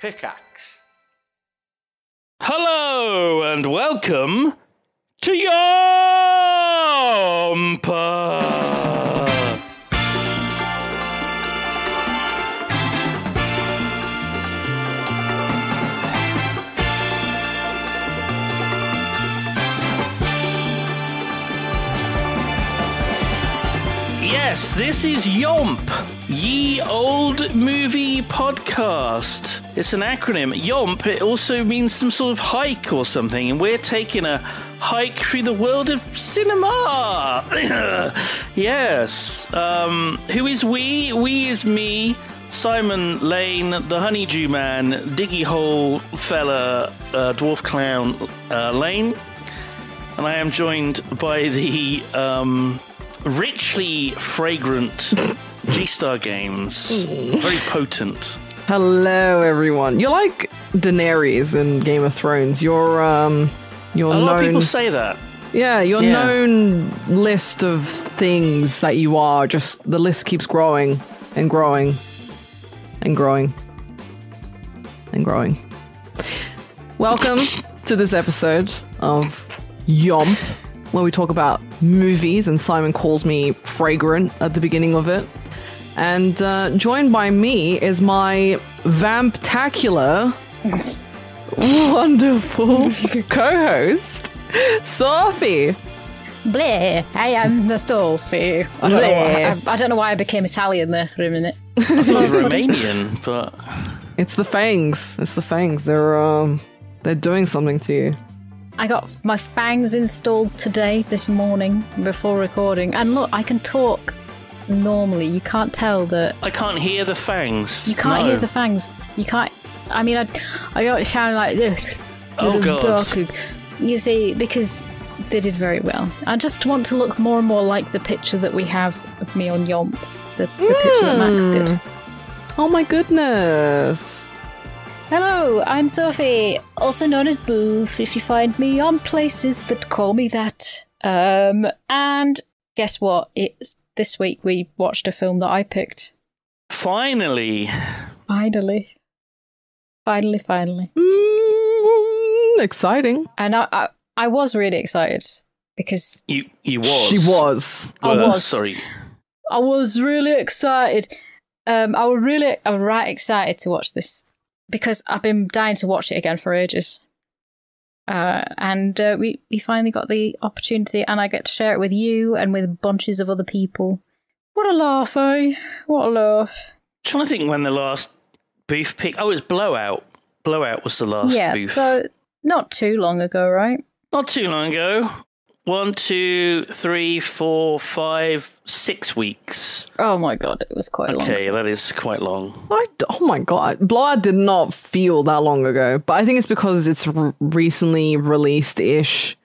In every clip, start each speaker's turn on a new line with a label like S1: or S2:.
S1: Pickaxe.
S2: Hello and welcome to Yompa! Yes, this is Yomp, Ye Olde Movie Podcast. It's an acronym. Yomp, it also means some sort of hike or something, and we're taking a hike through the world of cinema. yes. Um, who is we? We is me, Simon Lane, the Honeydew Man, Diggy Hole fella, uh, Dwarf Clown uh, Lane. And I am joined by the um, richly fragrant G Star Games. Very potent.
S3: Hello, everyone. You're like Daenerys in Game of Thrones. You're um, you're
S2: A lot of people say that.
S3: yeah, your
S2: Yeah.
S3: known list of things that you are. Just the list keeps growing and growing and growing and growing. Welcome to this episode of Yomp, where we talk about movies, and Simon calls me fragrant at the beginning of it. And uh, joined by me is my vamptacular, wonderful co-host, Sophie.
S4: Bleh, I am the Sophie. I don't, know why, I, I don't know why I became Italian there for a minute.
S2: I thought it was Romanian, but
S3: It's the fangs. It's the fangs. They're um, they're doing something to you.
S4: I got my fangs installed today, this morning, before recording. And look, I can talk normally. You can't tell that.
S2: I can't hear the fangs.
S4: You can't
S2: No.
S4: hear the fangs. You can't. I mean, I, I got it sound like this.
S2: Oh, God.
S4: barking. You see, because they did very well. I just want to look more and more like the picture that we have of me on Yomp. The, the picture that Max did.
S3: Oh my goodness.
S4: Hello, I'm Sophie, also known as Bouphe if you find me on places that call me that. Um, and guess what? It's this week we watched a film that I picked.
S2: Finally.
S4: Finally. Finally, finally.
S3: Mm, exciting.
S4: And I, I, I was really excited because
S2: You you was.
S3: She was.
S4: I
S2: Were,
S4: was.
S2: Sorry.
S4: I was really excited. Um, I was really, I was right excited to watch this because I've been dying to watch it again for ages. Uh, and uh, we we finally got the opportunity, and I get to share it with you and with bunches of other people. What a laugh, eh? What a laugh!
S2: trying to think when the last Bouphe pick. Oh, it's Blowout. Blowout was the last
S4: yeah,
S2: Bouphe.
S4: so not too long ago, right?
S2: Not too long ago. One, two, three, four, five, six weeks.
S4: Oh my god, it was quite long.
S2: Okay, that is quite long.
S3: I, oh my god. Blowout did not feel that long ago, but I think it's because it's r- recently released ish.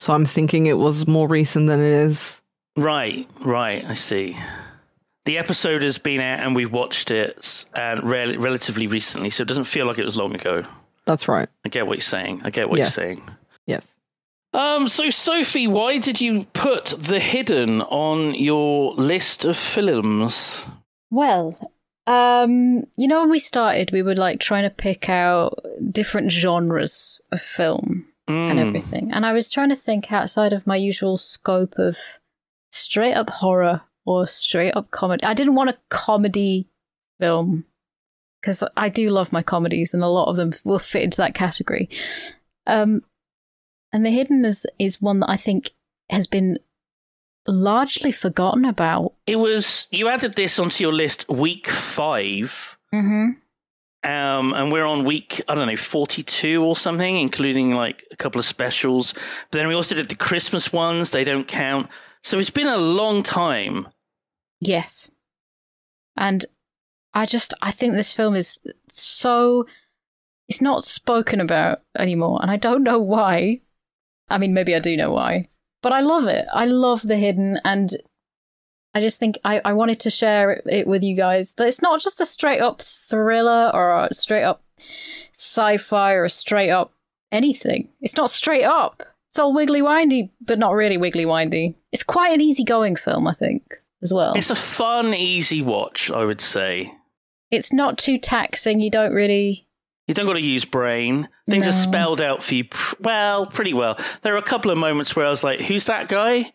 S3: So I'm thinking it was more recent than it is.
S2: Right, right. I see. The episode has been out and we've watched it and rel- relatively recently, so it doesn't feel like it was long ago.
S3: That's right.
S2: I get what you're saying. I get what
S3: Yes.
S2: you're saying.
S3: Yes.
S2: Um, so Sophie, why did you put The Hidden on your list of films?
S4: Well, um, you know, when we started, we were like trying to pick out different genres of film and
S2: Mm.
S4: everything. And I was trying to think outside of my usual scope of straight up horror or straight up comedy. I didn't want a comedy film because I do love my comedies and a lot of them will fit into that category. Um, and The Hidden is, is one that I think has been largely forgotten about.
S2: It was you added this onto your list week five.
S4: Mm-hmm.
S2: Um, and we're on week, I don't know, 42 or something, including like a couple of specials. But then we also did the Christmas ones, they don't count. So it's been a long time.
S4: Yes. And I just I think this film is so it's not spoken about anymore and I don't know why. I mean maybe I do know why. But I love it. I love The Hidden and I just think I, I wanted to share it, it with you guys that it's not just a straight up thriller or a straight up sci fi or a straight up anything. It's not straight up. It's all wiggly windy, but not really wiggly windy. It's quite an easygoing film, I think, as well.
S2: It's a fun, easy watch, I would say.
S4: it's not too taxing. You don't really
S2: You don't got to use brain. Things are spelled out for you, pr- well, pretty well. There are a couple of moments where I was like, "Who's that guy?"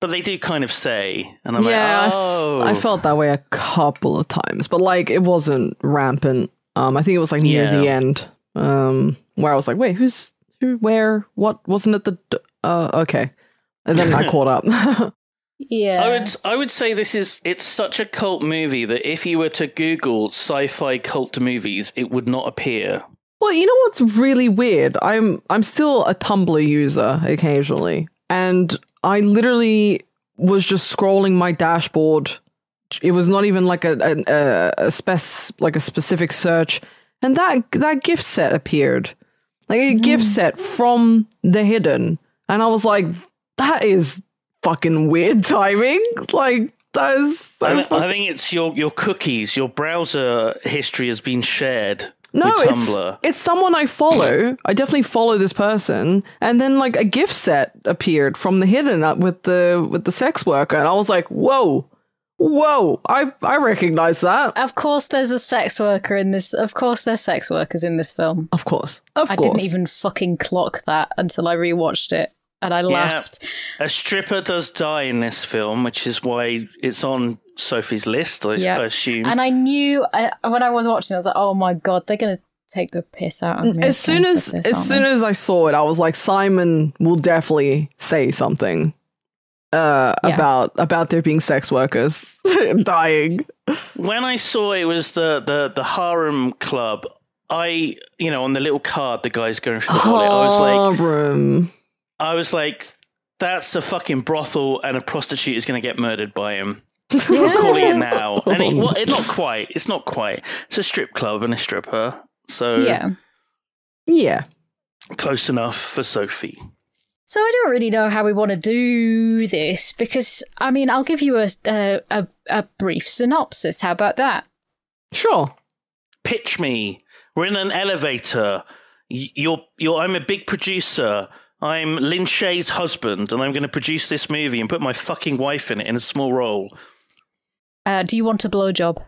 S2: But they do kind of say, and I'm
S3: yeah,
S2: like,
S3: f-
S2: "Oh,
S3: I felt that way a couple of times, but like it wasn't rampant. Um, I think it was like near
S2: Yeah.
S3: the end, um, where I was like, wait, who's who, where, what? Wasn't it the? d- Uh, okay, and then I caught up.
S4: Yeah.
S2: I would I would say this is it's such a cult movie that if you were to Google sci-fi cult movies, it would not appear.
S3: Well, you know what's really weird? I'm I'm still a Tumblr user occasionally, and I literally was just scrolling my dashboard. It was not even like a a, a, a spec like a specific search, and that that gift set appeared, like a gift mm. set from the hidden, and I was like, that is fucking weird timing. Like that is so.
S2: I,
S3: fucking-
S2: I think it's your your cookies, your browser history has been shared
S3: No, it's, it's someone I follow. I definitely follow this person, and then like a gift set appeared from the hidden up with the with the sex worker, and I was like, "Whoa, whoa! I I recognize that."
S4: Of course, there's a sex worker in this. Of course, there's sex workers in this film.
S3: Of course, of
S4: I
S3: course.
S4: didn't even fucking clock that until I rewatched it, and I laughed.
S2: A stripper does die in this film, which is why it's on Sophie's list. I,
S4: Yeah.
S2: Assume.
S4: And I knew I, when I was watching, I was like, "Oh my god, they're gonna take the piss out of me."
S3: as soon as as soon as I saw it, I was like, Simon will definitely say something uh,
S4: Yeah.
S3: about about there being sex workers dying.
S2: when I saw it was the the the harem club, I you know on the little card the guy's going through the wallet. I was like,
S3: Harem.
S2: I was like, that's a fucking brothel, and a prostitute is going to get murdered by him. I'm calling it now, and it, well, it not quite. It's not quite. It's a strip club and a stripper, so
S4: yeah.
S3: yeah.
S2: close enough for Sophie.
S4: So I don't really know how we want to do this because I mean I'll give you a a, a, a brief synopsis. How about that?
S3: Sure.
S2: Pitch me. We're in an elevator. You're, you're. I'm a big producer. I'm Lin Shaye's husband, and I'm going to produce this movie and put my fucking wife in it in a small role.
S4: Uh, do you want a blowjob?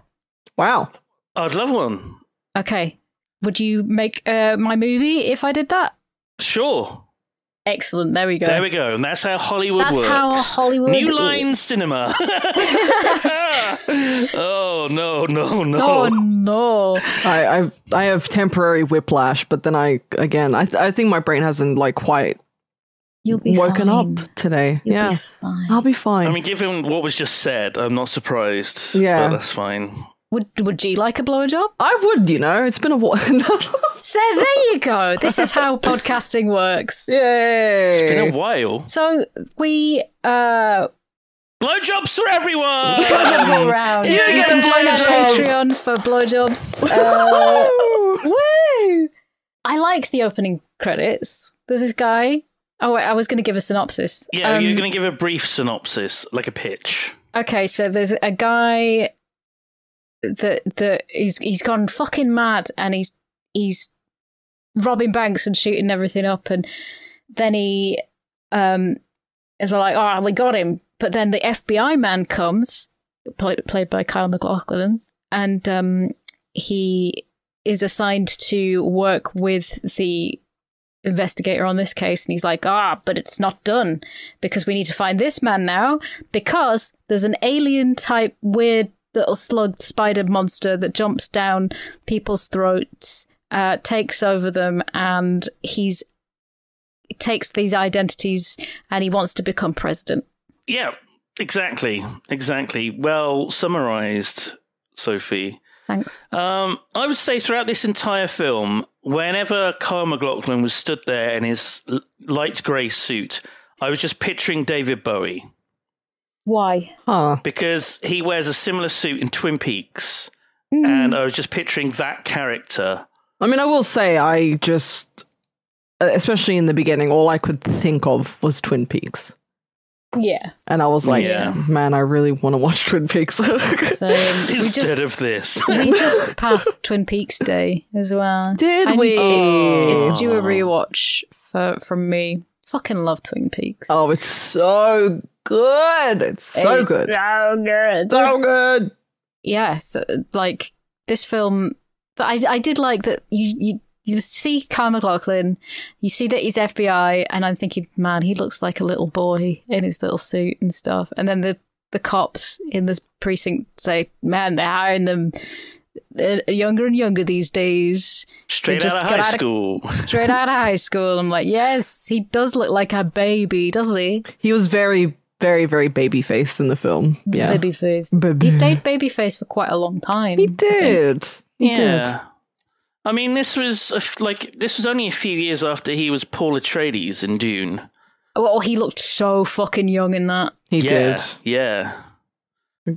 S3: Wow.
S2: I'd love one.
S4: Okay. Would you make uh, my movie if I did that?
S2: Sure.
S4: Excellent. There we go.
S2: There we go. And that's how Hollywood
S4: That's
S2: works.
S4: how Hollywood
S2: New
S4: is.
S2: Line Cinema. oh no, no, no.
S4: Oh no!
S3: I, I I have temporary whiplash, but then I again I th- I think my brain hasn't like quite
S4: You'll be
S3: woken
S4: fine.
S3: up today.
S4: You'll
S3: yeah,
S4: be fine.
S3: I'll be fine.
S2: I mean, given what was just said, I'm not surprised.
S3: Yeah.
S2: but that's fine.
S4: Would Would G like a blowjob?
S3: I would, you know, it's been a while.
S4: So there you go. This is how podcasting works.
S3: Yay!
S2: It's been a while.
S4: So we uh
S2: Blowjobs for everyone.
S4: blowjobs all around.
S3: You
S4: So
S3: get
S4: can join our. Patreon for blowjobs. Uh, woo! I like the opening credits. There's this guy. Oh wait, I was going to give a synopsis.
S2: Yeah,
S4: Um,
S2: you're going to give a brief synopsis, like a pitch.
S4: Okay, so there's a guy that that he's he's gone fucking mad and he's he's robbing banks and shooting everything up and then he um is like, oh, we got him. But then the FBI man comes, played played by Kyle MacLachlan, and um he is assigned to work with the investigator on this case and he's like ah but it's not done because we need to find this man now because there's an alien type weird little slug spider monster that jumps down people's throats uh, takes over them and he's takes these identities and he wants to become president
S2: Yeah, exactly, exactly. Well summarized, Sophie.
S4: thanks
S2: Um, I would say throughout this entire film, whenever Kyle MacLachlan was stood there in his light grey suit, I was just picturing David Bowie
S4: why
S3: Huh.
S2: because he wears a similar suit in Twin Peaks,
S4: Mm.
S2: and I was just picturing that character.
S3: I mean, I will say, I just, uh, especially in the beginning, all I could think of was Twin Peaks.
S4: yeah
S3: And I was like,
S2: Yeah.
S3: man, I really want to watch Twin Peaks.
S4: so um,
S2: Instead
S4: just
S2: of this,
S4: we just passed twin peaks day as well
S3: Did
S4: I need
S3: we?
S4: to- it's, it's due a
S2: Oh.
S4: rewatch for from me fucking love twin peaks
S3: oh, it's so good. It's so
S4: It's
S3: good.
S4: so good
S3: So good.
S4: yeah, so, like this film, But I, I did like that you, you you see Kyle MacLachlan, you see that he's FBI, and I'm thinking, man, he looks like a little boy in his little suit and stuff. And then the the cops in this precinct say, man, they're hiring them younger and younger these days.
S2: Straight
S4: They
S2: out of high
S4: out of-
S2: school.
S4: Straight out of high school. I'm like, yes, he does look like a baby, doesn't he?
S3: He was very, very, very baby faced in the film. Yeah.
S4: Baby faced.
S3: Baby.
S4: He stayed baby faced for quite a long time.
S3: He did. He
S2: yeah. I mean, this was a f- like this was only a few years after he was Paul Atreides in Dune.
S4: Oh, he looked so fucking young in that.
S3: He
S2: yeah, yeah.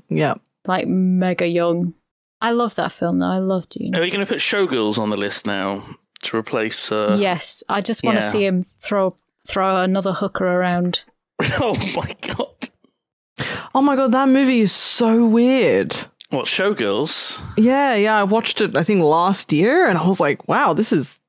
S3: Yeah.
S4: Like mega young. I love that film though. I love Dune.
S2: Are we going to put Showgirls on the list now to replace? Uh...
S4: yes, I just want to
S2: yeah.
S4: see him throw throw another hooker around.
S2: oh my god!
S3: Oh my god, that movie is so weird.
S2: What Showgirls?
S3: Yeah, yeah. I watched it, I think, last year, and I was like, wow, this is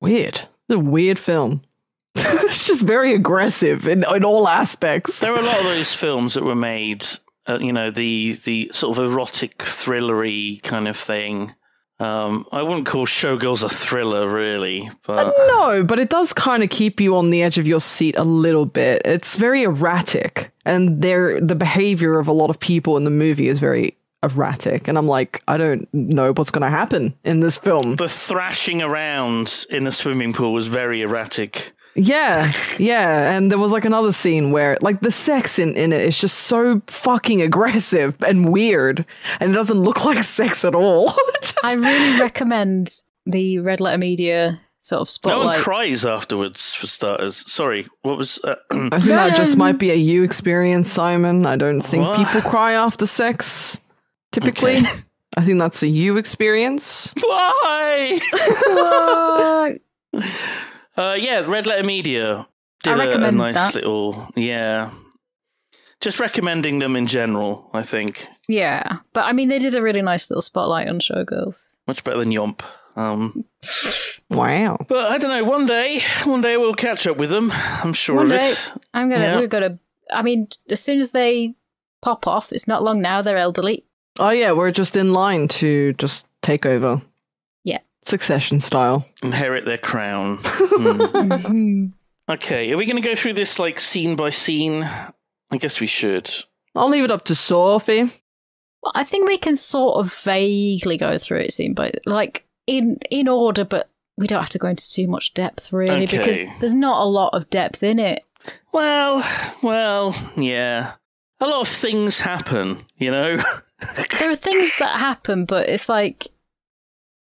S3: weird. This is a weird film. it's just very aggressive in, in all aspects.
S2: There are a lot of those films that were made. Uh, you know, the the sort of erotic thrillery kind of thing. Um, I wouldn't call Showgirls a thriller, really, but
S3: No, but it does kind of keep you on the edge of your seat a little bit. It's very erratic, and there the behavior of a lot of people in the movie is very erratic. And I'm like, I don't know what's going to happen in this film.
S2: the thrashing around in the swimming pool was very erratic.
S3: Yeah, yeah. And there was like another scene where like the sex in, in it is just so fucking aggressive and weird. And it doesn't look like sex at all. Just-
S4: I really recommend the Red Letter Media sort of
S2: No one
S4: spotlight.
S2: cries afterwards, for starters. Sorry, what was? Uh,
S3: I think that just might be a you experience, Simon. I don't think
S2: What?
S3: people cry after sex typically.
S2: Okay.
S3: I think that's a you experience.
S2: why?
S4: What?
S2: Uh, yeah, Red Letter Media did
S4: I
S2: a, a
S4: recommend
S2: nice
S4: that.
S2: little yeah. Just recommending them in general, I think.
S4: yeah, but I mean, they did a really nice little spotlight on Showgirls.
S2: Much better than Yomp. Um,
S3: Wow.
S2: but I don't know. One day, one day we'll catch up with them. I'm sure
S4: One
S2: of
S4: day,
S2: it.
S4: I'm gonna,
S2: Yeah.
S4: we're gonna. I mean, as soon as they pop off, it's not long now. They're elderly.
S3: Oh yeah, we're just in line to just take over.
S4: Yeah.
S3: Succession style.
S2: Inherit their crown.
S4: Mhm.
S2: Okay, are we going to go through this like scene by scene? I guess we should.
S3: I'll leave it up to Sophie.
S4: Well, I think we can sort of vaguely go through it scene by like in in order, but we don't have to go into too much depth really
S2: Okay.
S4: because there's not a lot of depth in it.
S2: Well, well, yeah. A lot of things happen, you know.
S4: There are things that happen, but it's like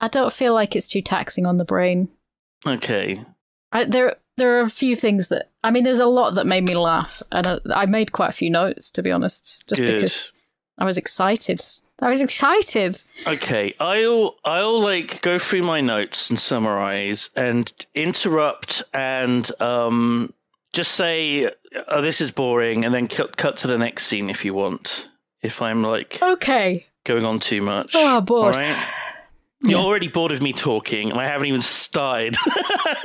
S4: I don't feel like it's too taxing on the brain.
S2: okay.
S4: I, there there are a few things that I mean. There's a lot that made me laugh, and I, I made quite a few notes to be honest, just
S2: Good.
S4: because I was excited. I was excited.
S2: Okay, I'll I'll like go through my notes and summarize and interrupt and um just say oh this is boring and then cut cut to the next scene if you want. If I'm like
S4: Okay.
S2: going on too much.
S4: Oh, bored.
S2: All right? You're
S4: Yeah.
S2: already bored of me talking and I haven't even started.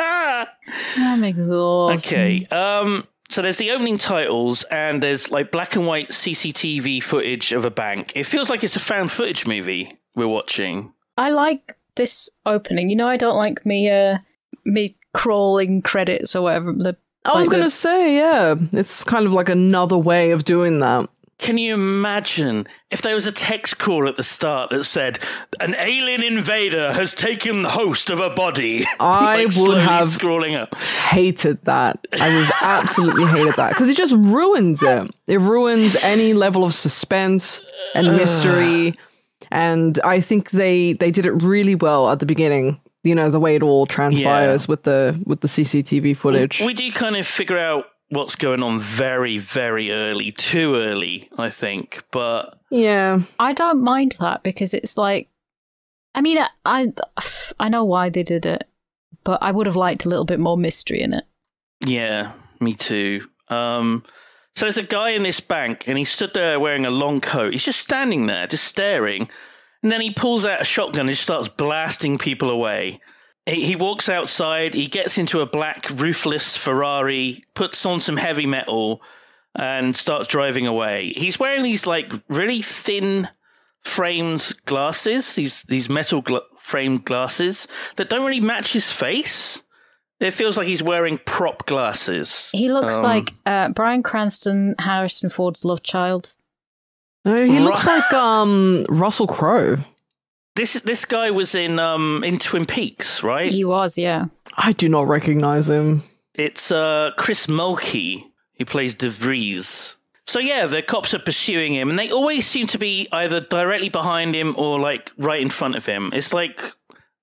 S4: I'm exhausted.
S2: Okay. Um. So there's the opening titles, and there's like black and white CCTV footage of a bank. It feels like it's a found footage movie we're watching.
S4: I like this opening. You know, I don't like me uh me crawling credits or whatever. The
S3: I was
S4: like
S3: gonna
S4: the-
S3: say, yeah, it's kind of like another way of doing that.
S2: Can you imagine if there was a text call at the start that said, "An alien invader has taken the host of a body"?
S3: I
S2: Like,
S3: would have-
S2: scrolling up.
S3: Hated that. I was absolutely hated that because it just ruins it. It ruins any level of suspense and mystery. And I think they they did it really well at the beginning. You know, the way it all transpires with the with the CCTV footage.
S2: We do kind of figure out what's going on very, very early, too early, I think. But
S3: yeah.
S4: I don't mind that because it's like, I mean, I, I I know why they did it, but I would have liked a little bit more mystery in it.
S2: Yeah, me too. Um, so there's a guy in this bank, and he stood there wearing a long coat. He's just standing there, just staring. And then he pulls out a shotgun and just starts blasting people away. He, he walks outside, he gets into a black roofless Ferrari, puts on some heavy metal, and starts driving away. He's wearing these like really thin framed glasses, these these metal gla- framed glasses that don't really match his face. It feels like he's wearing prop glasses.
S4: He looks
S2: Um,
S4: like uh, Bryan Cranston, Harrison Ford's love child.
S3: No, he looks like um Russell Crowe.
S2: This this guy was in um in Twin Peaks, right?
S4: He was, yeah.
S3: I do not recognize him.
S2: It's uh Chris Mulkey He plays DeVries. So yeah, the cops are pursuing him, and they always seem to be either directly behind him or like right in front of him. It's like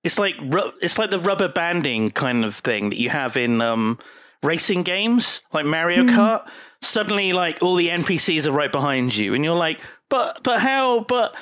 S2: it's like ru- it's like the rubber banding kind of thing that you have in um racing games like Mario Kart. Suddenly, like all the NPCs are right behind you, and you're like, but but how? But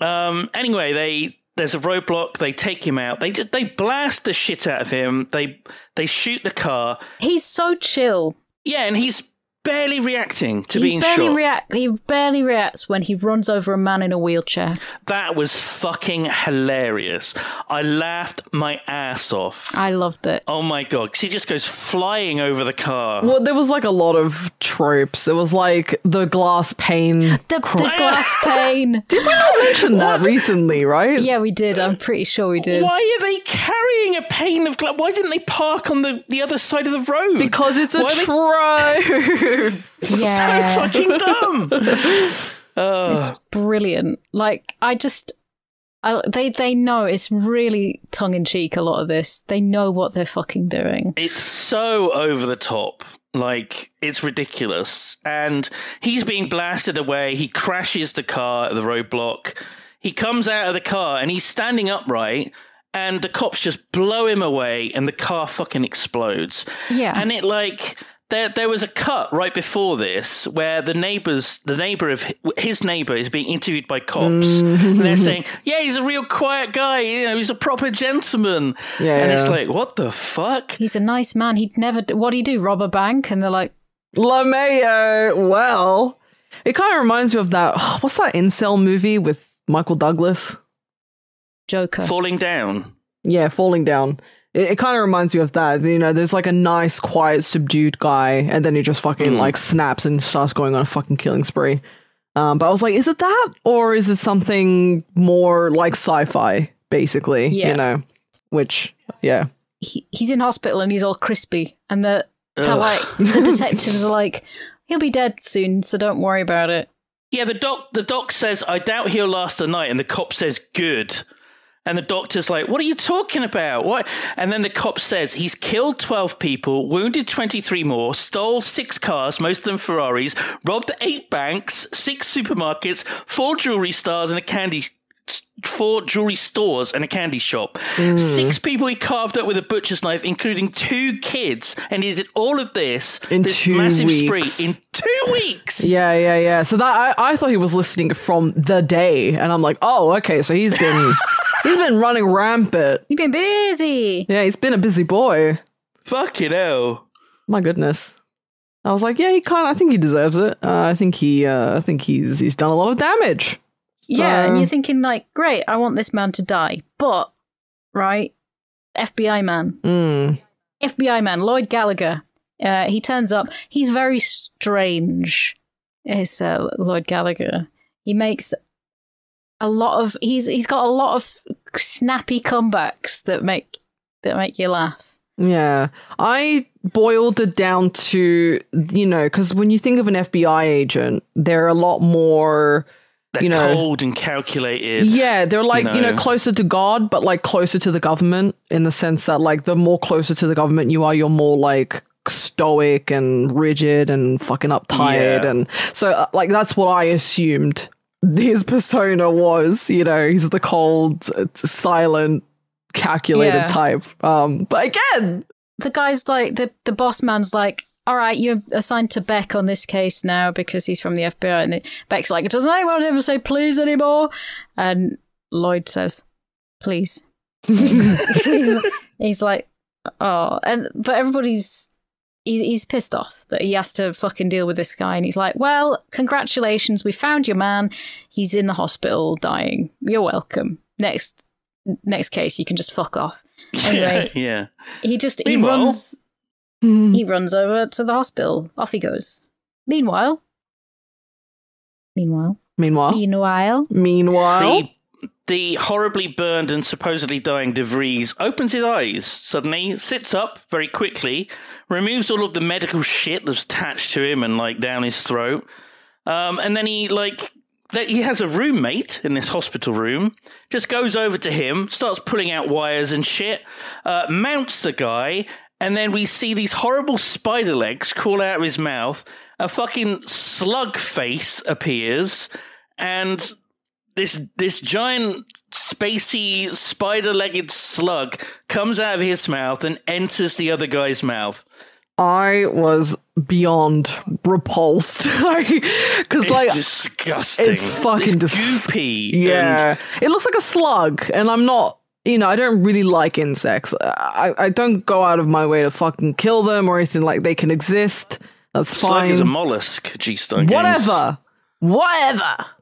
S2: um, anyway, they there's a roadblock. They take him out. They just, they blast the shit out of him. They they shoot the car.
S4: He's so chill.
S2: Yeah, and he's barely reacting to
S4: He's
S2: being
S4: barely
S2: shot.
S4: react. He barely reacts when he runs over a man in a wheelchair.
S2: that was fucking hilarious. I laughed my ass off.
S4: I loved it.
S2: Oh my god, 'cause he just goes flying over the car.
S3: Well, there was like a lot of tropes. There was like the glass pane.
S4: The, the glass pane.
S3: Did we not mention that recently, right?
S4: Yeah, we did. I'm pretty sure we did.
S2: Why are they carrying a pane of glass? Why didn't they park on the, the other side of the road?
S3: Because it's a
S2: Why are
S4: Yeah.
S2: so fucking dumb.
S4: It's brilliant. Like I just, I, they they know it's really tongue in cheek. A lot of this, they know what they're fucking doing.
S2: It's so over the top. Like, it's ridiculous. And he's being blasted away. He crashes the car at the roadblock. He comes out of the car and he's standing upright. And the cops just blow him away and the car fucking explodes.
S4: Yeah.
S2: And it, like, there, there was a cut right before this where the neighbors, the neighbor of his neighbor is being interviewed by cops. And they're saying, mm. yeah, he's a real quiet guy. You know, he's a proper gentleman.
S3: Yeah,
S2: And it's like, what the fuck?
S4: He's a nice man. He'd never. What do you do? Rob a bank? And they're like,
S3: LeMayo. Well, it kind of reminds me of that. What's that incel movie with Michael Douglas?
S4: Joker.
S2: Falling down.
S3: Yeah, falling down. It, it kind of reminds me of that. You know, there's like a nice, quiet, subdued guy, and then he just fucking
S2: Mm.
S3: like snaps and starts going on a fucking killing spree. Um, but I was like, is it that, or is it something more like sci-fi, basically?
S4: Yeah.
S3: You know, which yeah,
S4: he, he's in hospital and he's all crispy, and the they're like the detectives are like, he'll be dead soon, so don't worry about it.
S2: Yeah, the doc the doc says, I doubt he'll last the night, and the cop says, Good. And the doctor's like, What are you talking about? What and then the cop says he's killed twelve people, wounded twenty three more, stole six cars, most of them Ferraris, robbed eight banks, six supermarkets, four jewelry stores and a candy four jewelry stores and a candy shop. Hmm. Six people he carved up with a butcher's knife, including two kids, and he did all of this
S3: In
S2: this
S3: two
S2: massive
S3: weeks.
S2: spree in two weeks.
S3: yeah, yeah, yeah. So that I, I thought he was listening from the day, and I'm like, oh, okay, so he's been he's been running rampant.
S4: You've been busy.
S3: Yeah, he's been a busy boy.
S2: Fuck Fucking hell.
S3: My goodness. I was like, yeah, he kind of. I think he deserves it. Uh, I think he. Uh, I think he's he's done a lot of damage.
S4: Yeah, and you're thinking like, great, I want this man to die, but right, FBI man,
S3: Mm.
S4: FBI man, Lloyd Gallagher. Uh, he turns up. He's very strange. Is uh, Lloyd Gallagher? He makes a lot of. He's he's got a lot of snappy comebacks that make that make you laugh.
S3: Yeah, I boiled it down to you know because when you think of an FBI agent, they're a lot more.
S2: They're
S3: You know-
S2: cold and calculated.
S3: Yeah, they're like you know.
S2: know.
S3: closer to God, but like closer to the government in the sense that like the more closer to the government you are, you're more like stoic and rigid and fucking uptight,
S2: Yeah.
S3: and so uh, like that's what I assumed his persona was. You know, he's the cold, silent, calculated
S4: Yeah.
S3: type. Um, but again,
S4: the guy's like the the boss man's like all right you're assigned to beck on this case now because he's from the fbi and beck's like doesn't anyone ever say please anymore and lloyd says please he's, he's like oh and but everybody's he's, he's pissed off that he has to fucking deal with this guy and he's like well congratulations we found your man. He's in the hospital dying. You're welcome. Next next case you can just fuck off. Anyway
S2: yeah.
S4: he just he
S2: Meanwhile-
S4: runs hmm. he runs over to the hospital. Off he goes. Meanwhile, meanwhile,
S3: Meanwhile,
S4: Meanwhile,
S3: meanwhile,
S2: The the horribly burned and supposedly dying De Vries opens his eyes suddenly, sits up very quickly, removes all of the medical shit that's attached to him and like down his throat, um, and then he like that he has a roommate in this hospital room. Just goes over to him, starts pulling out wires and shit, uh, mounts the guy, and then we see these horrible spider legs crawl out of his mouth. A fucking slug face appears, and this this giant spacey spider-legged slug comes out of his mouth and enters the other guy's mouth.
S3: I was beyond repulsed. Because,
S2: It's
S3: like,
S2: disgusting.
S3: it's fucking
S2: It's
S3: dis-
S2: goopy.
S3: yeah,
S2: and-
S3: it looks like a slug, and I'm not. You know, I don't really like insects. I, I don't go out of my way to fucking kill them or anything like they can exist. That's
S2: slug
S3: fine.
S2: is a mollusk. G Stone Games.
S3: Whatever.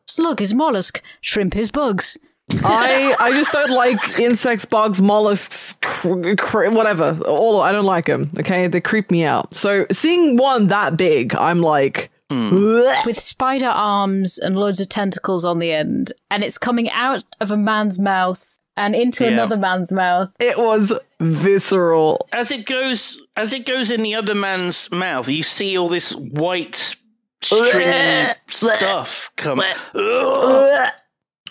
S3: Whatever.
S4: slug is mollusk, shrimp is bugs.
S3: I I just don't like insects, bugs, mollusks, cr- cr- whatever. All I don't like them. Okay, they creep me out. So seeing one that big, I'm like, "Bleh."
S4: with spider arms and loads of tentacles on the end, and it's coming out of a man's mouth and into
S2: Yeah.
S4: another man's mouth.
S3: it was visceral.
S2: As it goes, as it goes in the other man's mouth, you see all this white stringy stuff come. Ugh.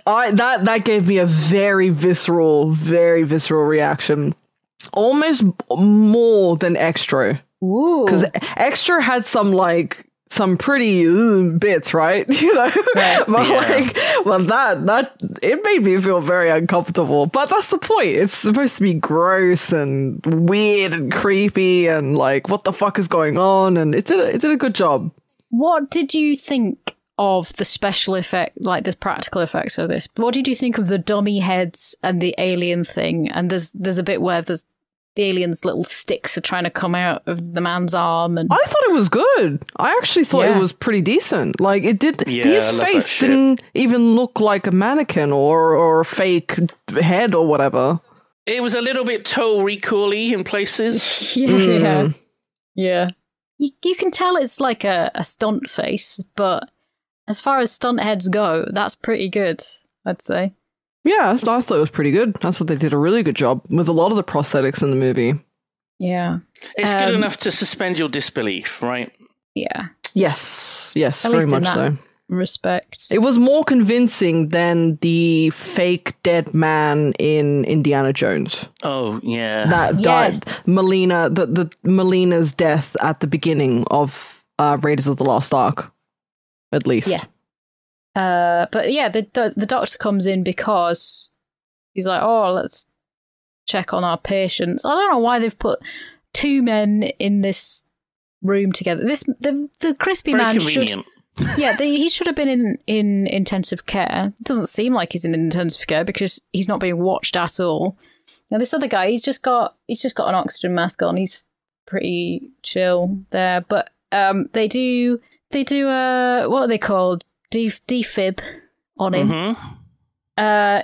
S3: I that that gave me a very visceral, very visceral reaction. Almost more than
S4: Xtro.
S3: Because Xtro had some like some pretty uh, bits, right? You know, but
S2: Yeah.
S3: like, well, that that it made me feel very uncomfortable. But that's the point. It's supposed to be gross and weird and creepy and like, what the fuck is going on? And it did a, it did a good job.
S4: What did you think of the special effect, like the practical effects of this? What did you think of the dummy heads and the alien thing? And there's there's a bit where there's the alien's little sticks are trying to come out of the man's arm, and
S3: I thought it was good. I actually thought
S4: Yeah.
S3: it was pretty decent. Like it did.
S2: Yeah,
S3: his
S2: I love that
S3: face didn't even look like a mannequin or or a fake head or whatever.
S2: It was a little bit toe recally in places.
S4: yeah,
S3: Mm.
S4: yeah, yeah. You you can tell it's like a, a stunt face, but as far as stunt heads go, that's pretty good. I'd say.
S3: Yeah, I thought it was pretty good. I thought they did a really good job with a lot of the prosthetics in the movie.
S4: Yeah,
S2: It's good
S4: Um,
S2: enough to suspend your disbelief, right?
S4: yeah.
S3: Yes, yes,
S4: At
S3: very
S4: least in
S3: much
S4: that
S3: so.
S4: Respect.
S3: It was more convincing than the fake dead man in Indiana Jones.
S2: Oh yeah.
S3: That died.
S4: Yes.
S3: Molina, the, the Molina's death at the beginning of uh, Raiders of the Lost Ark, at least.
S4: Yeah. Uh, but yeah, the the doctor comes in because he's like, "Oh, let's check on our patients." I don't know why they've put two men in this room together. This the the crispy
S2: Very
S4: man should
S2: convenient.
S4: Yeah, the, he should have been in in intensive care. It doesn't seem like he's in intensive care because he's not being watched at all. Now this other guy, he's just got he's just got an oxygen mask on. He's pretty chill there, but um, they do they do uh what are they called Def- defib on him.
S2: hmm
S4: Uh,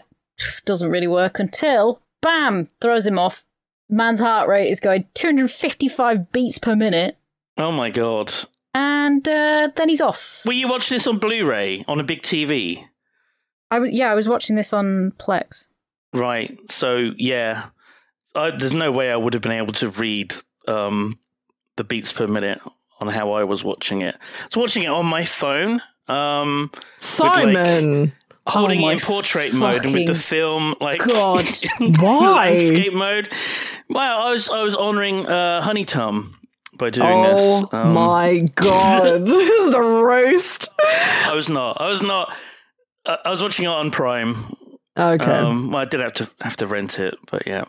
S4: doesn't really work until bam throws him off. Man's heart rate is going 255 beats per minute,
S2: Oh my god.
S4: And uh, then he's off.
S2: Were you watching this on Blu-ray on a big TV?
S4: I w- yeah, I was watching this on Plex.
S2: Right. So yeah, I, there's no way I would have been able to read um, the beats per minute on how I was watching it. I was watching it on my phone, um,
S3: Simon!
S2: holding
S4: Oh
S2: it in portrait mode and with the film like
S4: God.
S3: Why?
S2: landscape mode. Well, I was I was honoring uh, Honeytom by doing
S3: oh
S2: this. Um,
S3: my god. the roast.
S2: I was not. I was not. I I was watching it on Prime.
S3: Okay.
S2: Um, well, I did have to have to rent it, but yeah.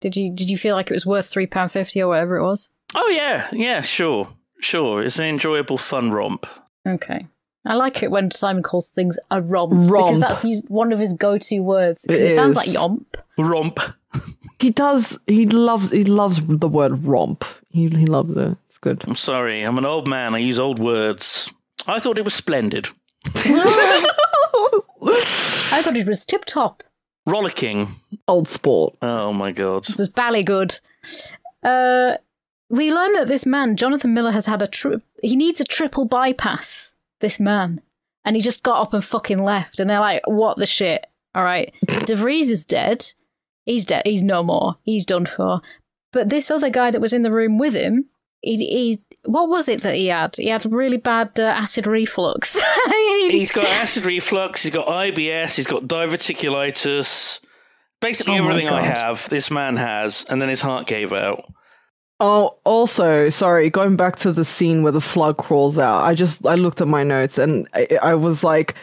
S4: Did you did you feel like it was worth three pound fifty or whatever it was?
S2: Oh yeah, yeah, sure, sure. It's an enjoyable, fun romp.
S4: Okay. I like it when Simon calls things a romp, because that's one of his go-to words. Because
S3: It
S4: it, sounds like yomp.
S2: Romp.
S3: he does he loves he loves the word romp. He he loves it. It's good.
S2: I'm sorry, I'm an old man. I use old words. I thought it was splendid,
S4: I thought it was tip top.
S2: rollicking.
S3: Old sport.
S2: Oh my god.
S4: It was bally good. Uh, we learn that this man, Jonathan Miller, has had a tri- he needs a triple bypass. This man, and he just got up and fucking left. And they're like, "What the shit?" All right, DeVries is dead. He's dead. He's no more. He's done for. But this other guy that was in the room with him, he, he what was it that he had? He had really bad uh, acid reflux.
S2: He's got acid reflux. He's got IBS. He's got diverticulitis. Basically
S3: Oh
S2: everything I have, this man has, and then his heart gave out.
S3: Oh, also, sorry, going back to the scene where the slug crawls out. I just I looked at my notes and I, I was like,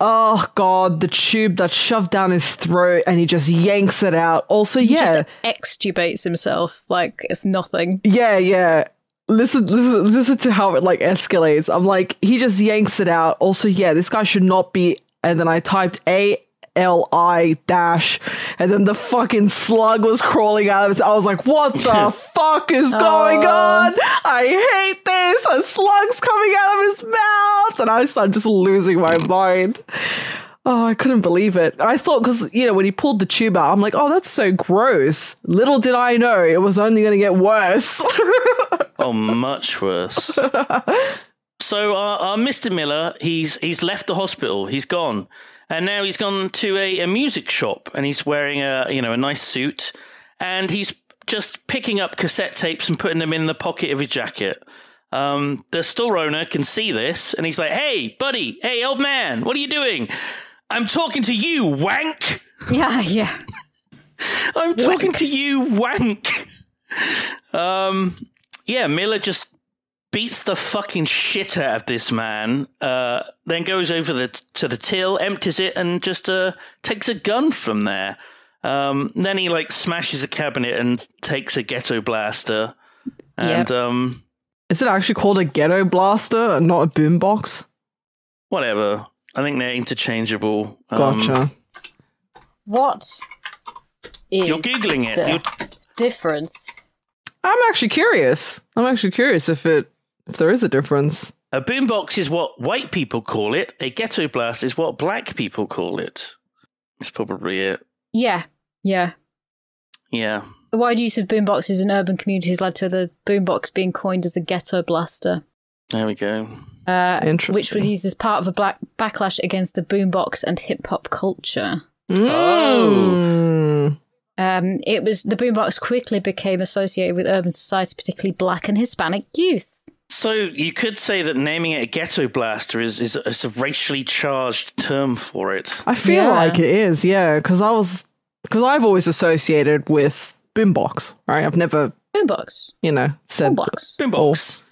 S3: "Oh God, the tube that's shoved down his throat, and he just yanks it out." Also,
S4: he
S3: yeah,
S4: just extubates himself like it's nothing.
S3: yeah, yeah. Listen, listen, listen to how it like escalates. I'm like, he just yanks it out. Also, yeah, this guy should not be. And then I typed A L I dash, and then the fucking slug was crawling out of his. I was like, what the fuck is going
S4: Oh.
S3: on? I hate this. A slug's coming out of his mouth, and I started just losing my mind. Oh, I couldn't believe it. I thought because you know when he pulled the tube out, I'm like, oh, that's so gross. Little did I know it was only going to get worse.
S2: Oh, much worse. so our, our Mr. Miller, he's he's left the hospital. He's gone, and now he's gone to a, a music shop, and he's wearing a you know a nice suit, and he's just picking up cassette tapes and putting them in the pocket of his jacket. Um, the store owner can see this, and he's like, "Hey, buddy, hey, old man, what are you doing? I'm talking to you, wank."
S4: Yeah, yeah.
S2: I'm talking to you, wank. Um, yeah, Miller just beats the fucking shit out of this man. Uh, then goes over the, to the till, empties it, and just uh, takes a gun from there. Um, then he like smashes a cabinet and takes a ghetto blaster. And um,
S3: Is it actually called a ghetto blaster and not a boombox?
S2: whatever. I think they're interchangeable. Um,
S3: Gotcha.
S4: What is
S2: You're googling it.
S4: the
S2: You're-
S4: difference?
S3: I'm actually curious. I'm actually curious if it if there is a difference.
S2: A boombox is what white people call it. A ghetto blast is what black people call it. That's probably it.
S4: Yeah, yeah.
S2: Yeah.
S4: The wide use of boomboxes in urban communities led to the boombox being coined as a ghetto blaster.
S2: There we go.
S4: uh,
S3: Interesting.
S4: which was used as part of a black backlash against the boombox and hip hop culture.
S3: Mm.
S4: Um, it was the boombox quickly became associated with urban society, particularly black and Hispanic youth.
S2: So you could say that naming it a ghetto blaster is, is, a- is a racially charged term for it.
S3: I feel
S4: Yeah.
S3: like it is, yeah, because I was because I've always associated with boombox, right? I've never,
S4: Boombox,
S3: you know, said
S4: boombox.
S2: Boombox.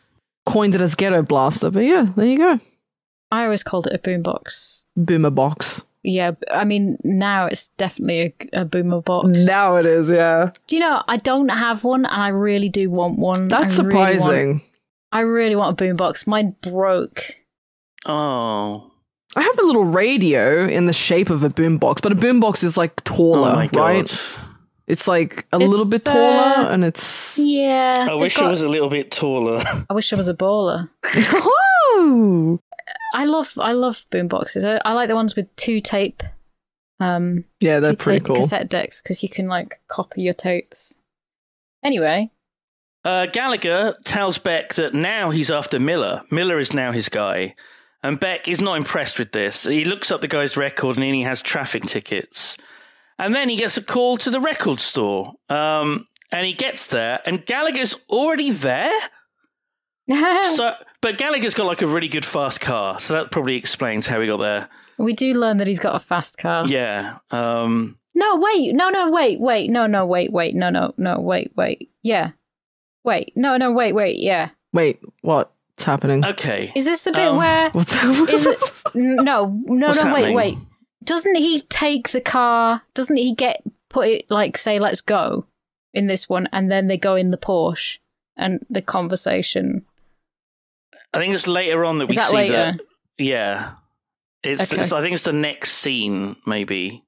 S3: coined it as ghetto blaster, but yeah, there you go,
S4: I always called it a boombox.
S3: boomer box.
S4: Yeah, I mean now it's definitely a, a boomer box.
S3: Now it is, yeah.
S4: Do you know I don't have one, and I really do want one.
S3: That's
S4: I really want-
S3: surprising.
S4: I really want a boombox. Mine broke.
S2: Oh.
S3: I have a little radio in the shape of a boombox, but a boombox is like taller,
S2: Oh
S3: right? It's like a
S4: It's,
S3: little bit
S4: uh,
S3: taller, and it's
S4: Yeah,
S2: I wish
S4: got-
S2: I was a little bit taller.
S4: I wish I was a baller.
S3: oh,
S4: I love I love boomboxes. I, I like the ones with two tape, um,
S3: yeah, they're pretty cool.
S4: cassette decks because you can like copy your tapes. Anyway,
S2: Uh, Gallagher tells Beck that now he's after Miller. Miller is now his guy. And Beck is not impressed with this. He looks up the guy's record and he has traffic tickets. And then he gets a call to the record store. Um, and he gets there and Gallagher's already there. So, but Gallagher's got like a really good fast car. So that probably explains how he got there.
S4: we do learn that he's got a fast car.
S2: Yeah. Um,
S4: No, wait, no, no, wait, wait, no, no, wait, wait, no, no, no, wait, wait, yeah, wait, no, no, wait, wait, yeah.
S3: Wait, what's happening?
S2: okay.
S4: Is this the bit
S2: Um,
S4: where?
S3: What's happening?
S4: Is it? No, no,
S2: What's
S4: no, wait,
S2: happening?
S4: wait. Doesn't he take the car? Doesn't he get put it like say let's go in this one, and then they go in the Porsche and the conversation.
S2: I think it's later on that we
S4: that
S2: see
S4: later?
S2: that. Yeah. It's,
S4: Okay.
S2: it's- I think it's the next scene, maybe,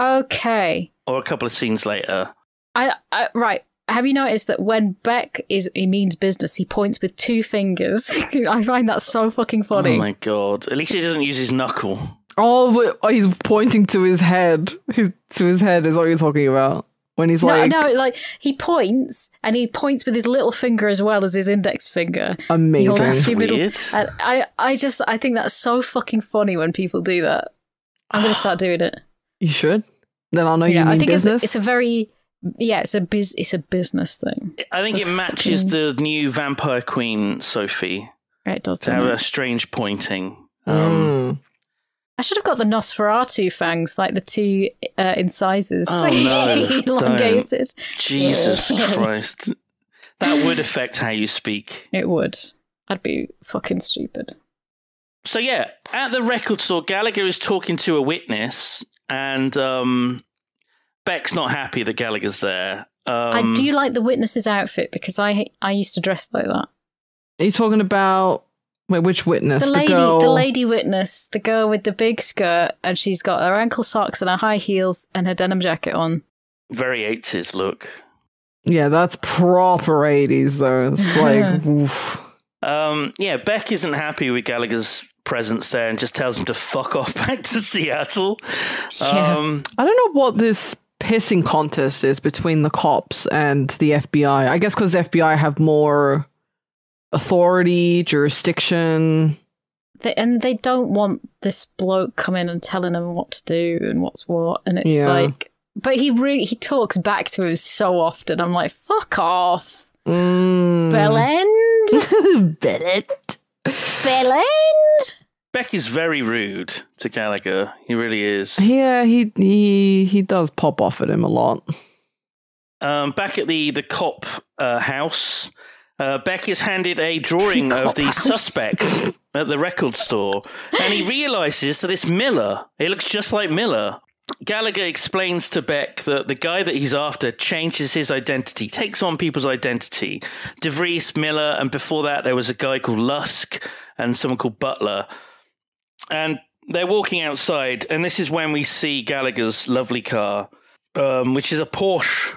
S4: Okay,
S2: or a couple of scenes later.
S4: I, I right. Have you noticed that when Beck is he means business, he points with two fingers. I find that so fucking oh funny.
S2: Oh my god! At least he doesn't use his knuckle.
S3: oh, but- oh, he's pointing to his head. His, to his head is what you're talking about. when he's
S4: No,
S3: like
S4: no, like he points and he points with his little finger as well as his index finger. He holds
S3: amazing.
S4: his two middle-
S2: weird.
S4: And I, I just, I think that's so fucking funny when people do that. I'm gonna start doing it.
S3: You should. Then I'll know you
S4: yeah,
S3: mean
S4: I think
S3: business.
S4: a- it's a very, yeah, it's a biz, it's a business thing.
S2: I think
S4: It's
S2: it matches
S4: fucking-
S2: the new Vampire Queen, Sophie,
S4: It does.
S2: to have
S4: doesn't
S2: a strange pointing. Um,
S3: Mm.
S4: I should have got the Nosferatu fangs, like the two uh, incisors.
S2: Oh, no,
S4: elongated.
S2: Jesus Christ. That would affect how you speak.
S4: It would. I'd be fucking stupid.
S2: So yeah, at the record store, Gallagher is talking to a witness, and um, Beck's not happy that Gallagher's there. Um,
S4: I do like the witness's outfit because I I used to dress like that.
S3: Are you talking about wait, which witness?
S4: The lady,
S3: girl.
S4: the lady witness, the girl with the big skirt, and she's got her ankle socks and her high heels and her denim jacket on.
S2: very 80s look.
S3: Yeah, that's proper 80s though. It's like oof.
S2: Um, yeah, Beck isn't happy with Gallagher's presence there and just tells him to fuck off back to Seattle.
S4: Yeah.
S2: Um,
S3: I don't know what this pissing contest is between the cops and the FBI. I guess because the FBI have more authority, jurisdiction.
S4: They, and they don't want this bloke coming and telling them what to do and what's what. And it's
S3: Yeah.
S4: like, but he really he talks back to him so often. I'm like, fuck off,
S3: Mm.
S4: Bellend,
S3: Bennett.
S4: Bellend.
S2: Beck is very rude to Gallagher. He really is.
S3: Yeah, he he he does pop off at him a lot.
S2: Um, back at the the cop uh, house, uh, Beck is handed a drawing of the
S4: house.
S2: suspect at the record store, and he realizes that it's Miller. It looks just like Miller. Gallagher explains to Beck that the guy that he's after changes his identity, takes on people's identity. DeVries, Miller, and before that there was a guy called Lusk and someone called Butler. And they're walking outside, and this is when we see Gallagher's lovely car, um, which is a Porsche.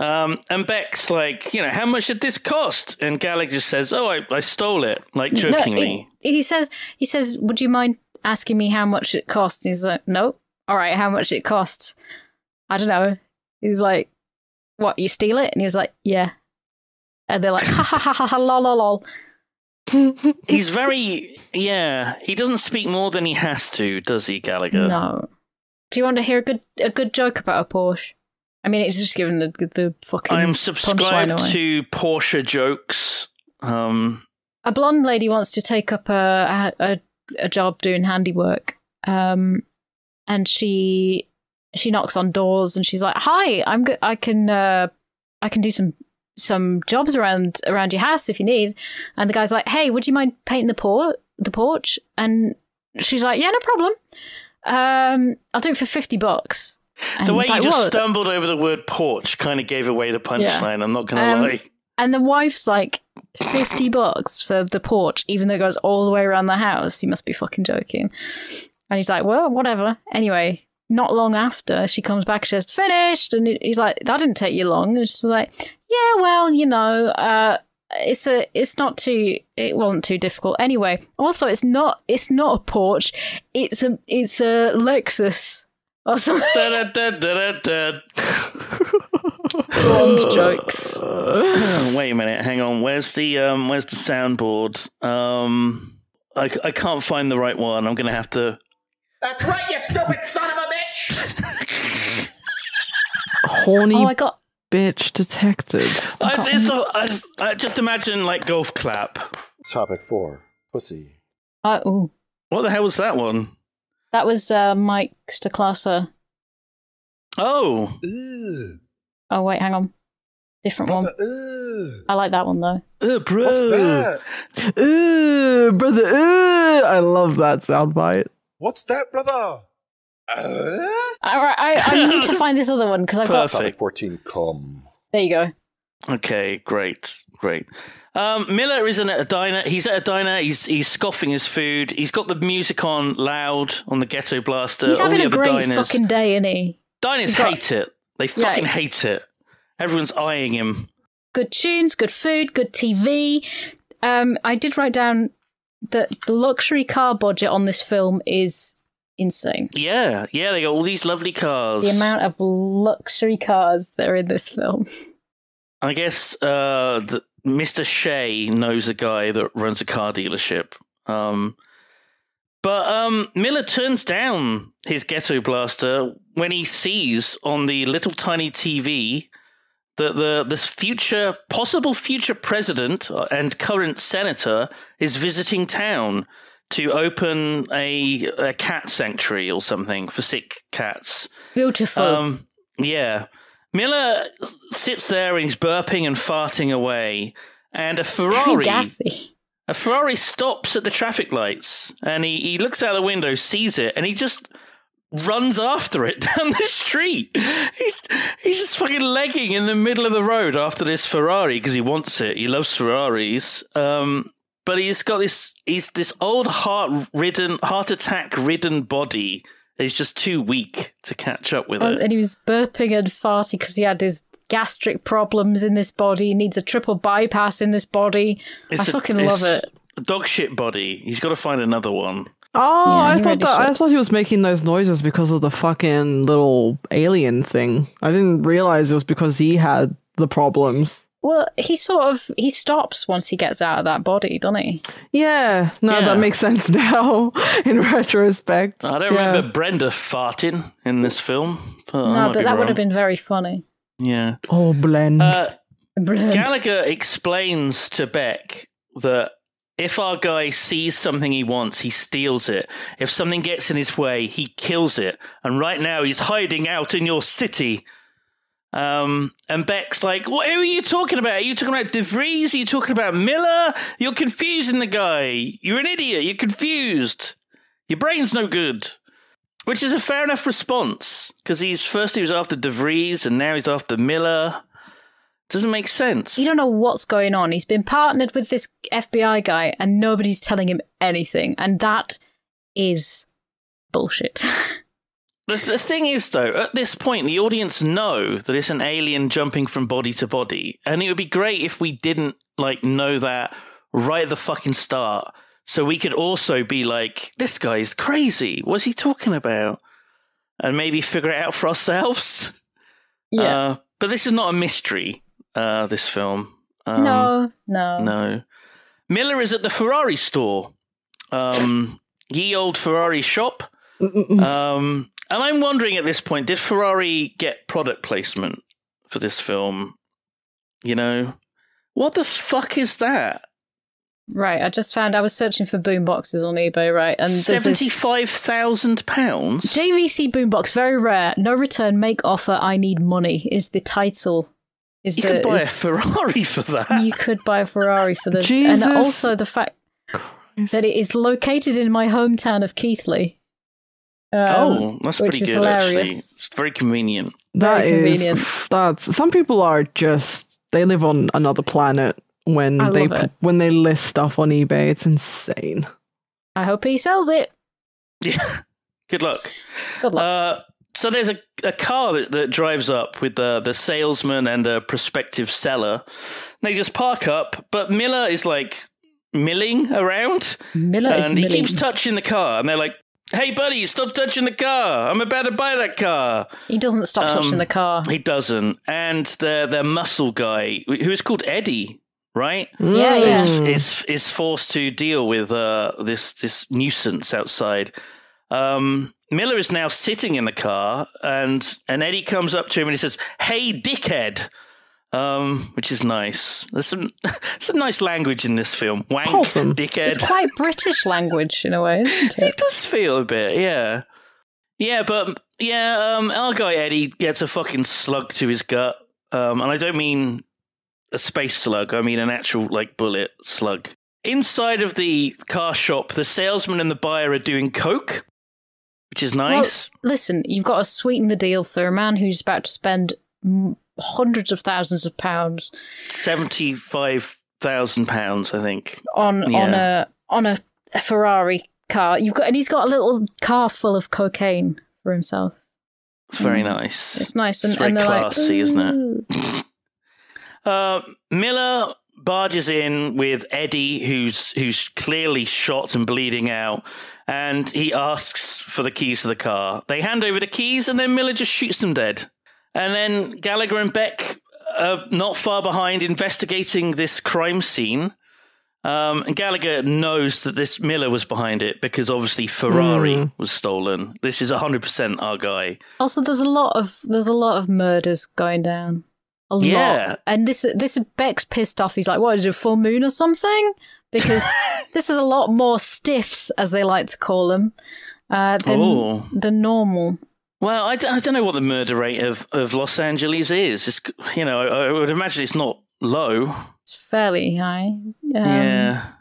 S2: Um, and Beck's like, you know, how much did this cost? And Gallagher says, oh, I, I stole it, like
S4: No,
S2: jokingly.
S4: he, he says, he says, would you mind asking me how much it costs? And he's like, no. All right, how much it costs? I don't know. He's like, what? You steal it? And he's like, yeah. And they're like, ha ha ha ha ha, lol lol lol.
S2: He's very, yeah, he doesn't speak more than he has to, does he, Gallagher?
S4: No. Do you want to hear a good a good joke about a Porsche? I mean, it's just giving the the fucking.
S2: I'm subscribed to Porsche jokes. Um,
S4: a blonde lady wants to take up a a, a job doing handiwork um and she she knocks on doors and she's like hi i'm good i can uh i can do some some jobs around around your house if you need and the guy's like hey would you mind painting the por- the porch and she's like yeah no problem um i'll do it for 50 bucks and
S2: the way you
S4: like,
S2: just
S4: "Whoa."
S2: stumbled over the word porch kind of gave away the punchline. I'm not going to
S4: Um,
S2: lie.
S4: And the wife's like, 50 bucks for the porch, even though it goes all the way around the house. You must be fucking joking. And he's like, well, whatever. Anyway, not long after, she comes back, she says, finished. And he's like, that didn't take you long. And she's like, yeah, well, you know, uh, it's a, it's not too, it wasn't too difficult. Anyway, also, it's not, it's not a porch. It's a, it's a Lexus or something. Blonde jokes.
S2: Oh, Wait a minute, hang on. Where's the um? Where's the soundboard? Um, I, I can't find the right one. I'm gonna have to.
S1: That's right, you stupid son of a bitch!
S3: Horny
S4: Oh, I got,
S3: bitch detected.
S2: I, it's a, I, I just imagine like golf clap.
S5: Topic four Pussy.
S4: I, ooh.
S2: What the hell was that one?
S4: That was uh, Mike Staklasser.
S2: Oh,
S6: Ugh,
S4: Oh wait, hang on, different one.
S6: brother, ugh.
S4: I like that one though.
S2: uh, bro.
S6: What's that?
S3: Ooh, brother. Ooh. I love that soundbite.
S6: What's that, brother?
S4: All right, I, I need to find this other one because I've got.
S2: Perfect.
S5: 14 com.
S4: There you go.
S2: Okay, great, great. Um, Miller isn't at a diner. He's at a diner. He's he's scoffing his food. He's got the music on loud on the ghetto blaster.
S4: He's
S2: All
S4: having
S2: the
S4: a
S2: other
S4: great
S2: diners.
S4: fucking day, isn't he?
S2: diners
S4: got-
S2: hate it. They
S4: Yeah.
S2: fucking hate it. Everyone's eyeing him.
S4: Good tunes, good food, good TV. Um, I did write down that the luxury car budget on this film is insane.
S2: Yeah, yeah, they got all these lovely cars.
S4: The amount of luxury cars that are in this film.
S2: I guess uh, the, Mr. Shaye knows a guy that runs a car dealership. Um, but um, Miller turns down his ghetto blaster when he sees on the little tiny TV that the this future possible future president and current senator is visiting town to open a, a cat sanctuary or something for sick cats.
S4: Beautiful.
S2: Um, yeah. Miller sits there and he's burping and farting away, and a Ferrari, a Ferrari stops at the traffic lights, and he, he looks out the window, sees it, and he just runs after it down the street. He's, he's just fucking legging in the middle of the road after this Ferrari because he wants it. He loves Ferraris. Um, but he's got this he's this old heart ridden heart attack ridden body. He's just too weak to catch up with
S4: Oh,
S2: it.
S4: and he was burping and farting because he had his gastric problems in this body. He needs a triple bypass in this body.
S2: It's
S4: I
S2: a-
S4: fucking
S2: it's
S4: love it.
S2: a dog shit body. He's got to find another one.
S3: Oh,
S4: Yeah,
S3: I thought
S4: really
S3: that I thought he was making those noises because of the fucking little alien thing. I didn't realize it was because he had the problems.
S4: Well, he sort of he stops once he gets out of that body, doesn't he?
S3: Yeah, no,
S2: Yeah.
S3: that makes sense now in retrospect.
S2: I don't
S3: Yeah.
S2: remember Brenda farting in this film. But I
S4: no,
S2: might
S4: but
S2: be
S4: that would
S2: wrong.
S4: have been very funny.
S2: Yeah.
S3: Oh, blend.
S2: Uh,
S4: Brilliant.
S2: Gallagher explains to Beck that if our guy sees something he wants, he steals it. If something gets in his way, he kills it. And right now, he's hiding out in your city. Um, and Beck's like, what, are you talking about? Are you talking about DeVries? Are you talking about Miller? You're confusing the guy. You're an idiot. You're confused. Your brain's no good. Which is a fair enough response because he's first he was after DeVries and now he's after Miller. Doesn't make sense.
S4: You don't know what's going on. He's been partnered with this FBI guy, and nobody's telling him anything, and that is bullshit.
S2: The, the thing is, though, at this point, the audience know that it's an alien jumping from body to body, and it would be great if we didn't like know that right at the fucking start, so we could also be like, "This guy's crazy. What's he talking about?" And maybe figure it out for ourselves.
S4: yeah.
S2: Uh, but this is not a mystery. Uh, this film. Um,
S4: no, no,
S2: no. Miller is at the Ferrari store. Um, ye old Ferrari shop. Um, and I'm wondering at this point, did Ferrari get product placement for this film? You know, what the fuck is that?
S4: Right, I just found I was searching for boomboxes on eBay, right? And
S2: Seventy-five thousand pounds.
S4: JVC boombox, very rare. No return, make offer. I need money is the title. Is
S2: You
S4: the
S2: could buy a Ferrari for that.
S4: you could buy a Ferrari for the
S3: Jesus.
S4: and also the fact that it is located in my hometown of Keighley. Um,
S2: oh, that's pretty
S4: is
S2: good. Actually, it's very convenient.
S3: That
S4: very
S3: is
S4: convenient.
S3: that's some people are just they live on another planet when
S4: I
S3: they when they list stuff on eBay. It's insane.
S4: I hope he sells it.
S2: Yeah. Good luck.
S4: Good luck.
S2: Uh, so there's a, a car that, that drives up with the, the salesman and a prospective seller. They just park up, but Miller is like milling around
S4: Miller is
S2: and he
S4: milling.
S2: keeps touching the car. And they're like, hey, buddy, stop touching the car. I'm about to buy that car.
S4: he doesn't stop
S2: um,
S4: touching the car.
S2: He doesn't. And their, their muscle guy, who is called Eddie, right?
S4: Yeah, yeah.
S2: is, is is forced to deal with uh, this this nuisance outside. Um, Miller is now sitting in the car, and and Eddie comes up to him and he says, "Hey, dickhead," um, which is nice. There's some some nice language in this film. Wank,
S3: Wholesome.
S2: dickhead.
S4: It's quite British language in a way, isn't
S2: It
S4: it?
S2: does feel a bit, yeah. Yeah, but yeah, um, our guy Eddie gets a fucking slug to his gut, um, and I don't mean a space slug. I mean an actual like bullet slug. Inside of the car shop, the salesman and the buyer are doing coke, which is nice.
S4: Listen, you've got to sweeten the deal for a man who's about to spend hundreds of thousands of pounds
S2: Seventy-five thousand pounds, I think.
S4: on on a on a, a Ferrari car. You've got and he's got a little car full of cocaine for himself.
S2: It's very
S4: Mm.
S2: nice.
S4: It's nice
S2: It's
S4: and,
S2: very
S4: and
S2: classy,
S4: like,
S2: isn't it? Uh, Miller barges in with Eddie, who's who's clearly shot and bleeding out, and he asks for the keys to the car. They hand over the keys, and then Miller just shoots them dead. And then Gallagher and Beck are not far behind investigating this crime scene. Um, and Gallagher knows that this Miller was behind it because obviously Ferrari was stolen. This is 100% our guy.
S4: Also, there's a lot of there's a lot of murders going down. A
S2: Yeah.
S4: lot. And this this Beck's pissed off. He's like, "What is it, full moon or something?" Because this is a lot more stiffs, as they like to call them, uh, than
S2: Oh.
S4: than normal.
S2: Well, I, d- I don't know what the murder rate of, of Los Angeles is. It's, you know, I, I would imagine it's not low.
S4: It's fairly high. Um,
S2: yeah.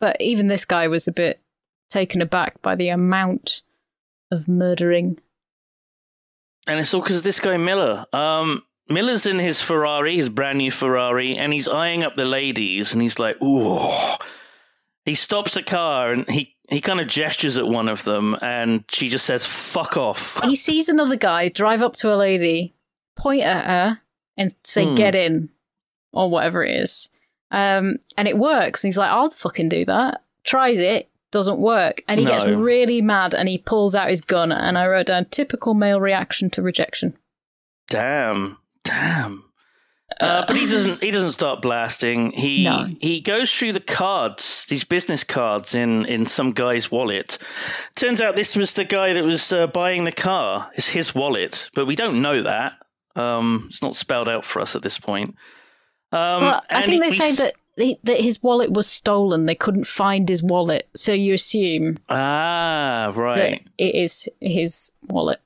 S4: But even this guy was a bit taken aback by the amount of murdering.
S2: And it's all because of this guy Miller. Um, Miller's in his Ferrari, his brand new Ferrari, and he's eyeing up the ladies, and he's like, "Ooh." He stops the car and he he kind of gestures at one of them, and she just says, "Fuck off."
S4: He sees another guy drive up to a lady, point at her, and say,
S2: Hmm.
S4: "Get in," or whatever it is. Um, and it works. And he's like, "I'll fucking do that." Tries it, doesn't work, and he gets really mad and he pulls out his gun. And I wrote down typical male reaction to rejection.
S2: Damn, damn. Uh, but he doesn't. He doesn't start blasting. He
S4: No.
S2: he goes through the cards, these business cards in in some guy's wallet. Turns out this was the guy that was uh, buying the car. It's his wallet, but we don't know that. Um, it's not spelled out for us at this point. Um,
S4: well, I think they say that he, that his wallet was stolen. They couldn't find his wallet, so you assume
S2: Ah, right.
S4: it is his wallet.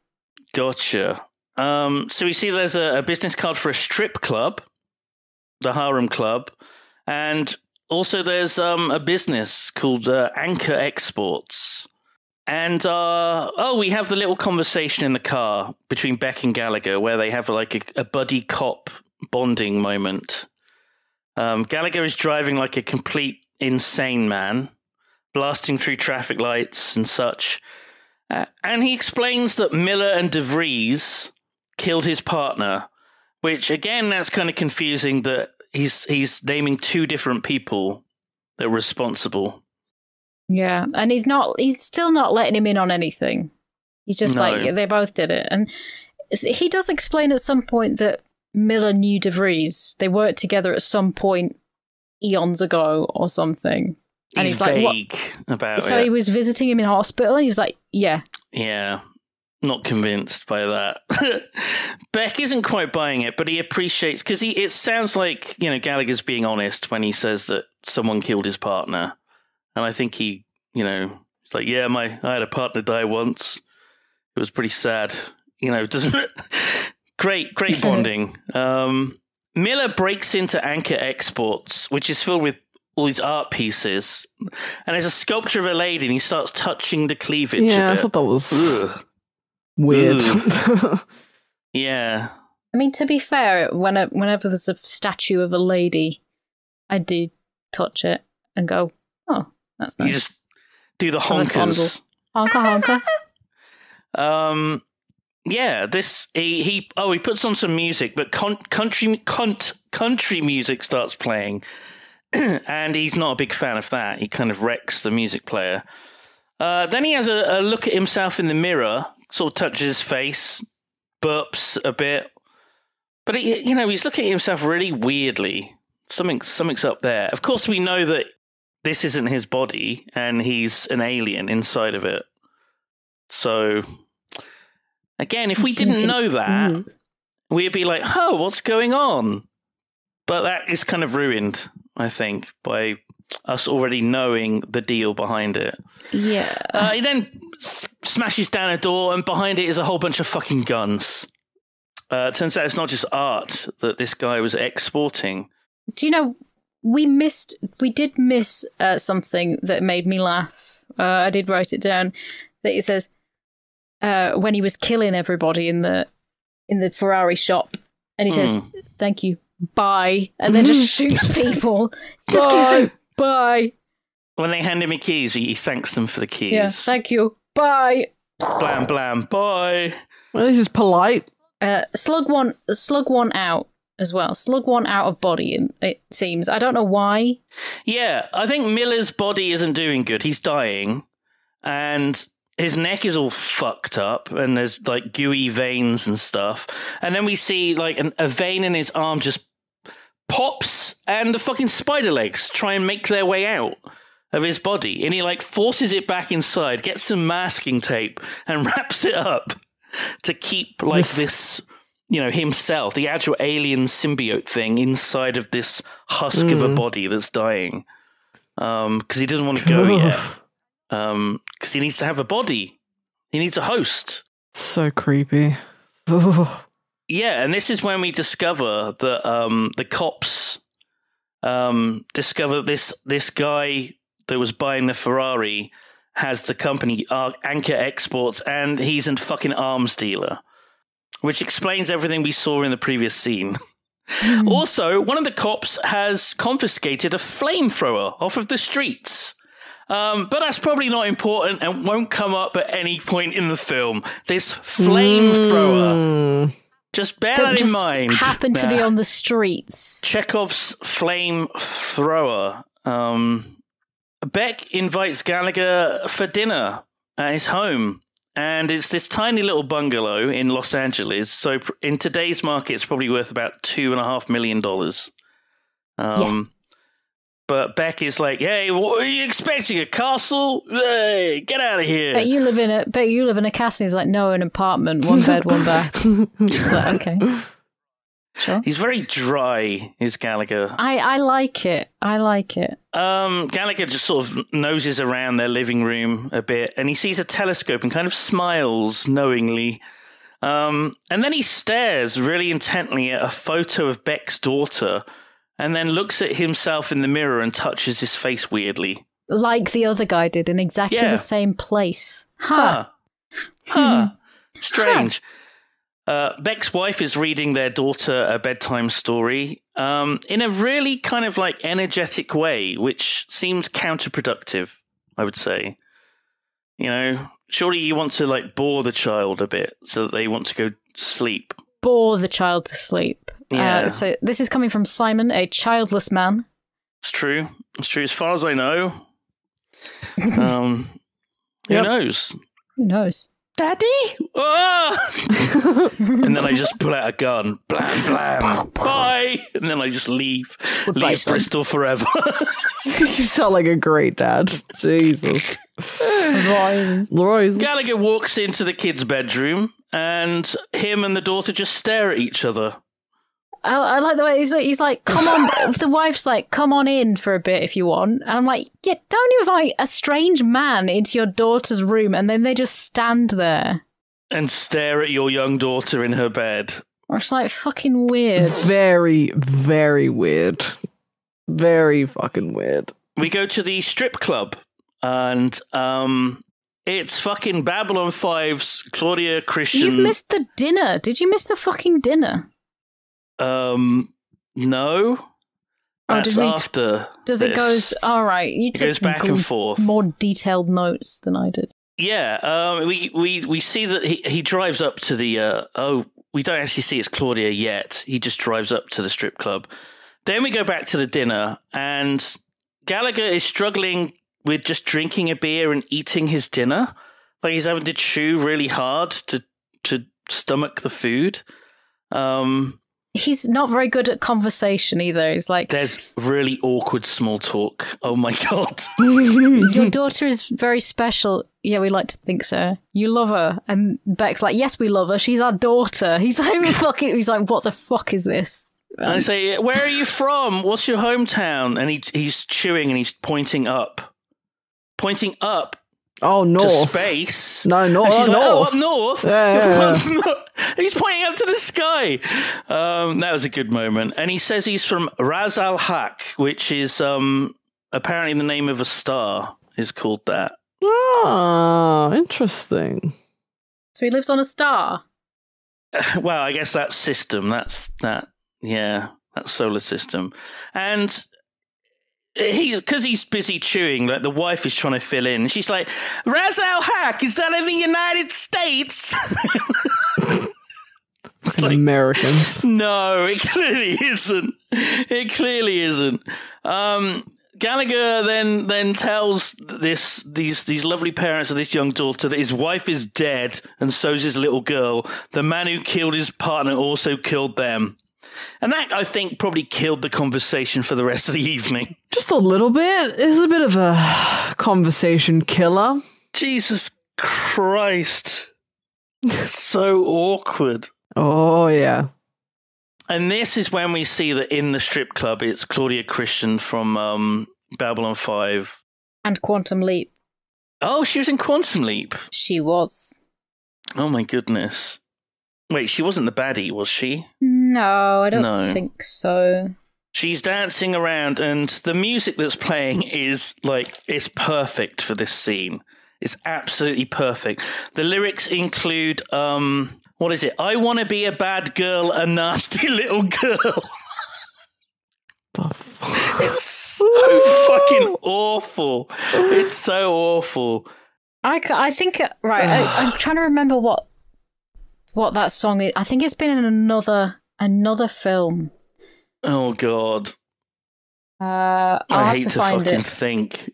S2: Gotcha. Um, so we see there's a, a business card for a strip club, the Harem Club, and also there's um, a business called uh, Anchor Exports. And uh, oh, we have the little conversation in the car between Beck and Gallagher where they have like a, a buddy cop bonding moment. Um, Gallagher is driving like a complete insane man, blasting through traffic lights and such. Uh, and he explains that Miller and DeVries killed his partner, which again, that's kind of confusing that he's he's naming two different people that were responsible.
S4: Yeah, and he's not. He's still not letting him in on anything. He's just
S2: No.
S4: like they both did it, and he does explain at some point that Miller knew DeVries. They worked together at some point eons ago or something. And
S2: he's
S4: he's like, what?
S2: about
S4: So
S2: it.
S4: he was visiting him in hospital. And he was like, "Yeah,
S2: Yeah, not convinced by that. Beck isn't quite buying it, but he appreciates because he. It sounds like you know Gallagher's being honest when he says that someone killed his partner, and I think he, you know, he's like, yeah, my I had a partner die once. It was pretty sad. You know, doesn't it? great, great bonding. Um, Miller breaks into Anchor Exports, which is filled with all these art pieces, and there's a sculpture of a lady, and he starts touching the cleavage.
S3: Yeah, I
S2: of it.
S3: thought that was
S2: Ugh.
S3: Weird.
S2: Yeah.
S4: I mean, to be fair, when whenever there's a statue of a lady, I do touch it and go, "Oh, that's nice."
S2: You
S4: nice."
S2: just do the
S4: Have
S2: honkers.
S4: honka honka.
S2: Um, yeah, this he, he oh he puts on some music, but con- country cunt, country music starts playing, and he's not a big fan of that. He kind of wrecks the music player. Uh, then he has a, a look at himself in the mirror, sort of touches his face, burps a bit, but he, you know he's looking at himself really weirdly. Something something's up there. Of course, we know that this isn't his body, and he's an alien inside of it. So, again, if we didn't know that,
S4: Mm.
S2: we'd be like, "Oh, what's going on?" But that is kind of ruined, I think, by us already knowing the deal behind it.
S4: Yeah.
S2: Uh, he then s- smashes down a door, and behind it is a whole bunch of fucking guns. Uh, turns out it's not just art that this guy was exporting.
S4: Do you know we missed? We did miss uh, something that made me laugh. Uh, I did write it down. That he says uh, when he was killing everybody in the in the Ferrari shop, and he says,
S2: Hmm.
S4: "Thank you, bye," and then just shoots people. Just. Saying, "Bye."
S2: When they hand him his keys, he, he thanks them for the keys.
S4: Yeah, thank you, bye.
S2: blam blam, bye.
S3: well, this is polite.
S4: Uh, slug one, slug one out as well. Slug one out of body. It seems. I don't know why.
S2: Yeah, I think Miller's body isn't doing good. He's dying, and his neck is all fucked up, and there's like gooey veins and stuff. And then we see like an, a vein in his arm just pops, and the fucking spider legs try and make their way out of his body, and he like forces it back inside, gets some masking tape, and wraps it up to keep like
S3: This-
S2: this. You know himself, the actual alien symbiote thing inside of this husk of a body that's dying, Um, because he doesn't want to go yet um because he needs to have a body he needs a host
S3: So creepy. Ugh.
S2: Yeah and this is when we discover that um the cops um discover this this guy that was buying the ferrari has the company uh, anchor exports and he's a fucking arms dealer which explains everything we saw in the previous scene also one of the cops has confiscated a flamethrower off of the streets Um, but that's probably not important and won't come up at any point in the film. This flamethrower.
S3: Mm.
S2: Just bear
S4: That
S2: that in mind.
S4: happened to be on the streets.
S2: Chekhov's flamethrower. Um, Beck invites Gallagher for dinner at his home. And it's this tiny little bungalow in Los Angeles. So in today's market, it's probably worth about two and a half million dollars. Um, But Beck is like, "Hey, what are you expecting? A castle? Hey, get out of here!"
S4: Bet you live in a bet you live in a castle. He's like, no, an apartment, one bed, one bath. Like, okay, sure.
S2: He's very dry, is Gallagher.
S4: I I like it. I like it.
S2: Um, Gallagher just sort of noses around their living room a bit, and he sees a telescope and kind of smiles knowingly. Um, and then he stares really intently at a photo of Beck's daughter, and then looks at himself in the mirror and touches his face weirdly.
S4: Like the other guy did in exactly
S2: Yeah.
S4: the same place. Huh.
S2: Huh. Huh. Strange. Uh, Beck's wife is reading their daughter a bedtime story um, in a really kind of like energetic way, which seems counterproductive, I would say. You know, surely you want to like bore the child a bit so that they want to go sleep.
S4: Bore the child to sleep.
S2: Yeah.
S4: Uh, so this is coming from Simon, a childless man.
S2: It's true. It's true. As far as I know. Um, who
S3: Yep.
S2: knows?
S4: Who knows?
S2: Daddy? Ah! and then I just pull out a gun. Blam, blam. Bye. And then I just leave.
S4: Goodbye,
S2: leave
S4: son.
S2: Bristol forever.
S3: you sound like a great dad. Jesus. Leroy.
S2: Gallagher walks into the kid's bedroom and him and the daughter just stare at each other.
S4: I, I like the way he's like, he's like, come on. the wife's like, come on in for a bit if you want. And I'm like, yeah, don't invite a strange man into your daughter's room and then they just stand there.
S2: And stare at your young daughter in her bed.
S4: It's like fucking weird.
S3: Very, very weird. Very fucking weird.
S2: We go to the strip club and um it's fucking Babylon 5's Claudia Christian.
S4: You've missed the dinner. Did you miss the fucking dinner?
S2: Um, no.
S4: Oh,
S2: That's
S4: did we-
S2: after.
S4: Does it
S2: this.
S4: go? All right, you took
S2: goes back and forth.
S4: more detailed notes than I did.
S2: Yeah. Um. We we we see that he he drives up to the. Uh, oh, we don't actually see it's Claudia yet. He just drives up to the strip club. Then we go back to the dinner, and Gallagher is struggling with just drinking a beer and eating his dinner. Like he's having to chew really hard to to stomach the food. Um.
S4: He's not very good at conversation either. He's like,
S2: There's really awkward small talk. Oh my god.
S4: Your daughter is very special. Yeah, we like to think so. You love her. And Beck's like, Yes, we love her. She's our daughter. He's like, fucking, he's like, What the fuck is this?
S2: And I say, "Where are you from? What's your hometown?" And he he's chewing and he's pointing up, pointing up
S3: Oh,
S2: to
S3: north.
S2: space.
S3: No,
S2: And
S3: north.
S2: she's
S3: oh,
S2: like, "Oh, up north."
S3: Yeah, yeah,
S2: he's pointing up to the sky. Um, that was a good moment. And he says he's from Ras Al Haq, which is um, apparently the name of a star. Is called that.
S3: Ah, interesting.
S4: So he lives on a star.
S2: well, I guess that system. That's that. Yeah, that solar system. And he, because he's busy chewing, like the wife is trying to fill in. She's like, "Ras Al Haq, is that in the United States?" It's like,
S3: Americans.
S2: no, it clearly isn't. It clearly isn't. Um, Gallagher then then tells this these these lovely parents of this young daughter that his wife is dead and so's his little girl. The man who killed his partner also killed them. And that I think probably killed the conversation for the rest of the evening.
S3: Just a little bit. It's a bit of a conversation killer.
S2: Jesus Christ. so awkward.
S3: Oh yeah.
S2: And this is when we see that in the strip club, it's Claudia Christian from um, Babylon 5.
S4: And Quantum Leap.
S2: Oh, she was in Quantum Leap.
S4: She was.
S2: Oh my goodness. Wait, she wasn't the baddie, was she?
S4: No, I don't
S2: No.
S4: think so.
S2: She's dancing around, and the music that's playing is like, it's perfect for this scene. It's absolutely perfect. The lyrics include, um, what is it? I want to be a bad girl, a nasty little girl. it's so fucking awful. It's so awful.
S4: I, I think uh, right. I, I'm trying to remember what what that song is. I think it's been in another another film.
S2: Oh, God.
S4: Uh,
S2: I hate
S4: to
S2: to, fucking
S4: it.
S2: think.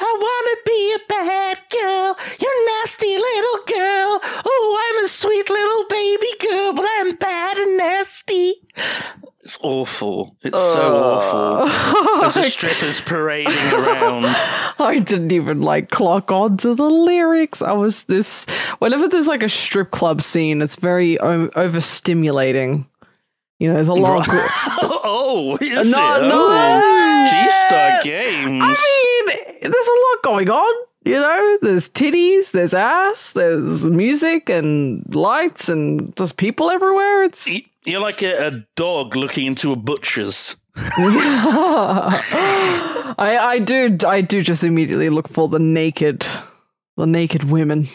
S2: I wanna be a bad girl, you nasty little girl. Oh, I'm a sweet little baby girl, but I'm bad and nasty. It's awful. It's so awful. There's a strippers parading around.
S3: I didn't even like clock on to the lyrics. I was this whenever there's like a strip club scene, it's very o- overstimulating. You know, there's a lot. Of,
S2: oh, is
S3: No,
S2: it?
S3: no.
S2: Oh, G-Star Games.
S3: I mean, there's a lot going on. You know, there's titties, there's ass, there's music and lights, and there's people everywhere. It's
S2: You're like a, a dog looking into a butcher's.
S3: I I do I do just immediately look for the naked, the naked women.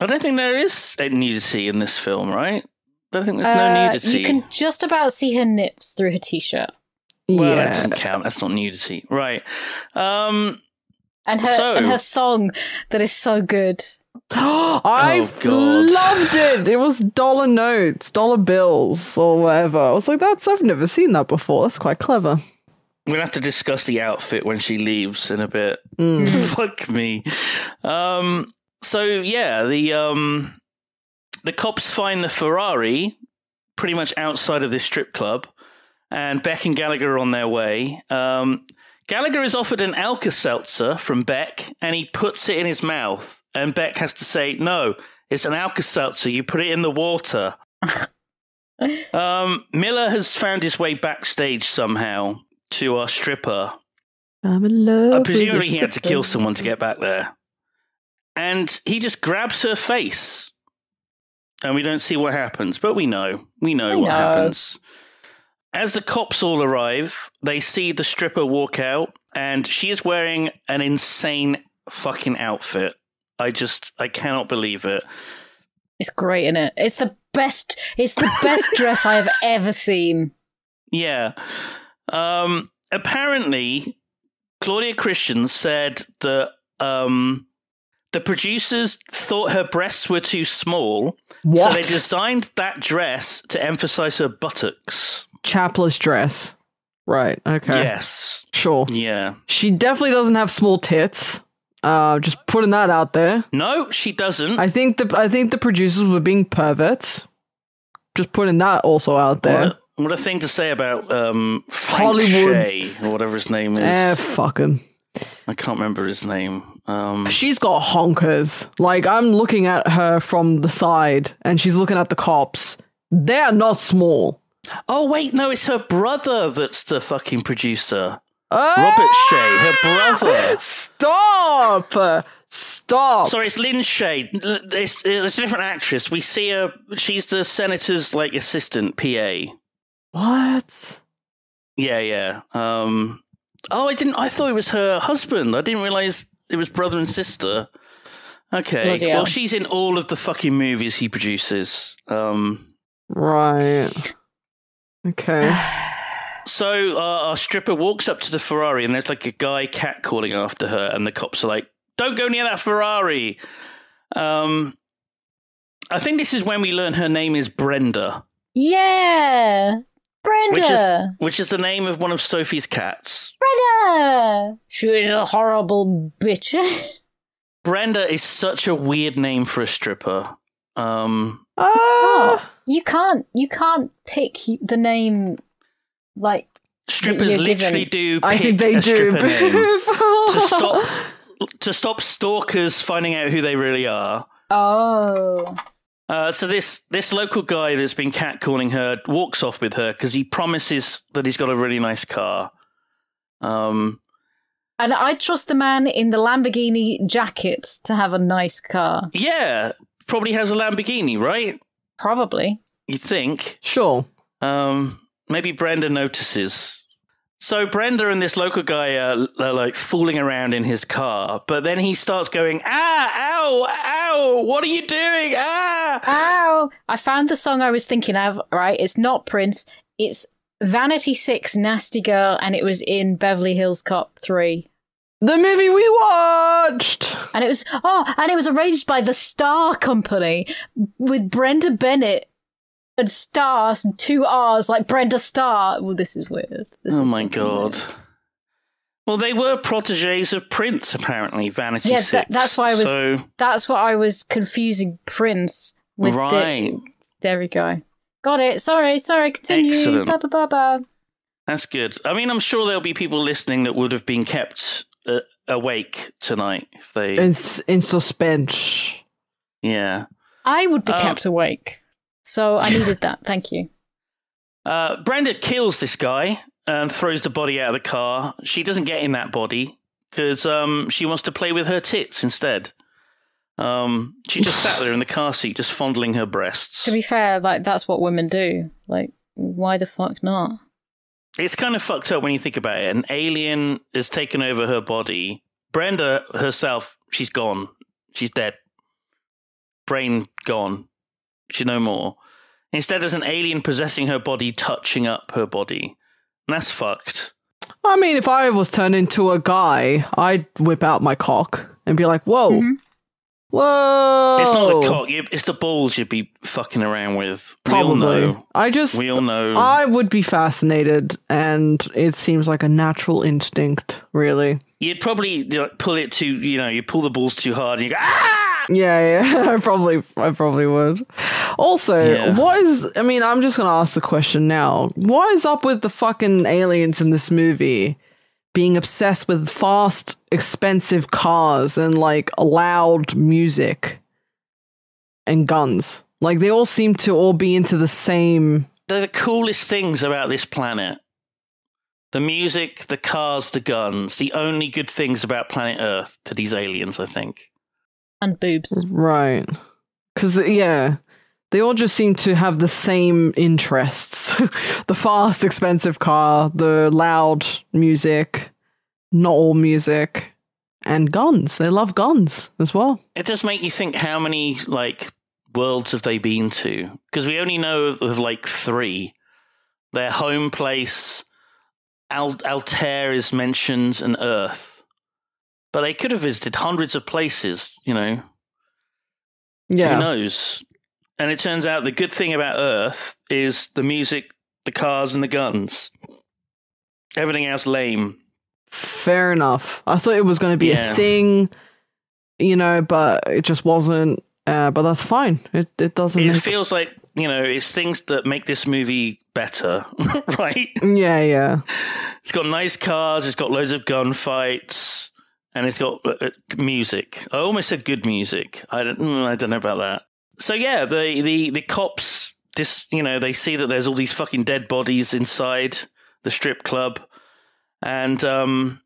S2: I don't think there is nudity in this film, right? I don't think there's no
S4: Uh,
S2: nudity.
S4: you can just about see her nips through her t-shirt,
S2: Well, that doesn't count. That's not nudity, right? Um,
S4: and her
S2: So-
S4: and her thong that is so good.
S3: I
S2: Oh, God.
S3: loved it. It was dollar notes, dollar bills, or whatever. I was like, that's I've never seen that before. That's quite clever.
S2: we'll have to discuss the outfit when she leaves in a bit.
S3: Mm.
S2: Fuck me. Um, so yeah, the um, the cops find the Ferrari pretty much outside of this strip club, and Beck and Gallagher are on their way. Um, Gallagher is offered an Alka Seltzer from Beck, and he puts it in his mouth, and Beck has to say, "No, it's an Alka Seltzer. You put it in the water." um, Miller has found his way backstage somehow to our stripper,
S3: I'm in love.
S2: uh, presumably he had to kill someone to get back there. And he just grabs her face. And we don't see what happens, but we know. We know
S4: We
S2: what
S4: know.
S2: happens. As the cops all arrive, they see the stripper walk out, and she is wearing an insane fucking outfit. I just, I cannot believe it.
S4: It's great, is it? It's the best. It's the best dress I have ever seen.
S2: Yeah. Um, apparently, Claudia Christian said that um, the producers thought her breasts were too small, so they designed that dress to emphasize her buttocks.
S3: Chapless dress. Right. Okay.
S2: Yes.
S3: Sure.
S2: Yeah.
S3: She definitely doesn't have small tits. Uh, just putting that out there.
S2: No, she doesn't.
S3: I think the I think the producers were being perverts. Just putting that also out there.
S2: What a, what a thing to say about um, Frank
S3: Hollywood.
S2: Shaye, or whatever his name is.
S3: Eh, fuck 'em.
S2: I can't remember his name. Um,
S3: She's got honkers. Like I'm looking at her from the side, and she's looking at the cops. They are not small.
S2: oh, wait, no, it's her brother that's the fucking producer.
S3: Ah!
S2: Robert Shaye, her brother.
S3: Stop! Stop!
S2: Sorry, it's Lin Shaye. It's, it's a different actress. We see her. She's the senator's like assistant PA.
S3: What?
S2: Yeah, yeah. Um. Oh, I didn't. I thought it was her husband. I didn't realize it was brother and sister. Okay.
S4: Bloody hell.
S2: Well, she's in all of the fucking movies he produces. Um.
S3: Right. Okay.
S2: So uh, our stripper walks up to the Ferrari, and there's like a guy catcalling after her, and the cops are like, "Don't go near that Ferrari." Um, I think this is when we learn her name is Brenda.
S4: Yeah, Brenda.
S2: which is which is the name of one of Sophie's cats.
S4: Brenda. She's a horrible bitch.
S2: Brenda is such a weird name for a stripper. Um,
S3: Ah,
S4: you can't. You can't pick the name. Like
S2: strippers literally
S4: given-
S2: do.
S3: I think they
S2: a
S3: do.
S2: to stop to stop stalkers finding out who they really are.
S4: oh,
S2: Uh, so this this local guy that's been catcalling her walks off with her because he promises that he's got a really nice car. Um,
S4: and I trust the man in the Lamborghini jacket to have a nice car.
S2: yeah, probably has a Lamborghini, right?
S4: Probably.
S2: You think?
S3: Sure.
S2: Um, maybe Brenda notices. So Brenda and this local guy are, are like fooling around in his car, but then he starts going, "Ah, ow, ow! What are you doing? Ah!"
S4: Ow! I found the song I was thinking of. Right, it's not Prince. It's Vanity Six, Nasty Girl, and it was in Beverly Hills Cop Three.
S3: The movie we watched.
S4: And it was oh, and it was arranged by the Starr Company with Brenda Bennett and Starr two R's like Brenda Starr. Well, this is weird. This
S2: Oh
S4: is
S2: my god.
S4: weird.
S2: Well, they were proteges of Prince, apparently. Vanity
S4: Yeah,
S2: Six.
S4: that- that's why I was-
S2: So
S4: That's what I was confusing Prince with. the-
S2: right,
S4: there we go. Got it. Sorry, sorry. Continue.
S2: Excellent.
S4: Ba, ba, ba, ba.
S2: that's good. I mean, I'm sure there'll be people listening that would have been kept uh, awake tonight if they.
S3: In, in suspense.
S2: yeah.
S4: I would be
S2: Um,
S4: kept awake, so I needed that. Thank you.
S2: Uh, Brenda kills this guy and throws the body out of the car. She doesn't get in that body because um, she wants to play with her tits instead. Um, she just sat there in the car seat, just fondling her breasts.
S4: To be fair, like that's what women do. Like, why the fuck not?
S2: It's kind of fucked up when you think about it. An alien has taken over her body. Brenda herself, she's gone. She's dead. Brain gone. She's no more. Instead, there's an alien possessing her body, touching up her body. And that's fucked.
S3: I mean, if I was turned into a guy, I'd whip out my cock and be like, whoa.
S4: Mhm.
S3: Whoa.
S2: It's not the cock, it's the balls you'd be fucking around with. We all
S3: Probably.
S2: know.
S3: I just.
S2: We all know.
S3: I would be fascinated, and it seems like a natural instinct, really.
S2: You'd probably you know, pull it too, you know, you pull the balls too hard and you go, ah!
S3: Yeah, yeah, I probably, I probably would. Also,
S2: Yeah.
S3: what is? I mean, I'm just gonna ask the question now. What is up with the fucking aliens in this movie being obsessed with fast, expensive cars and like loud music and guns? Like they all seem to all be into the same.
S2: They're the coolest things about this planet. The music, the cars, the guns, the only good things about planet Earth to these aliens, I think.
S4: And boobs.
S3: Right. Because, yeah, they all just seem to have the same interests the fast, expensive car, the loud music, not all music, and guns. They love guns as well.
S2: It does make you think how many, like, worlds have they been to? Because we only know of, like, three. Their home place, Al- Altair is mentioned, and Earth. But they could have visited hundreds of places, you know.
S3: Yeah.
S2: Who knows? And it turns out the good thing about Earth is the music, the cars, and the guns. Everything else lame.
S3: Fair enough. I thought it was going to be
S2: Yeah.
S3: a thing, you know, but it just wasn't. Uh, but that's fine. It it doesn't.
S2: It
S3: make-
S2: feels like you know it's things that make this movie better, right?
S3: yeah, yeah.
S2: It's got nice cars. It's got loads of gunfights, and it's got uh, uh, music. I almost said good music. I don't. mm, I don't know about that. So yeah, the the the cops just you know they see that there's all these fucking dead bodies inside the strip club, and um.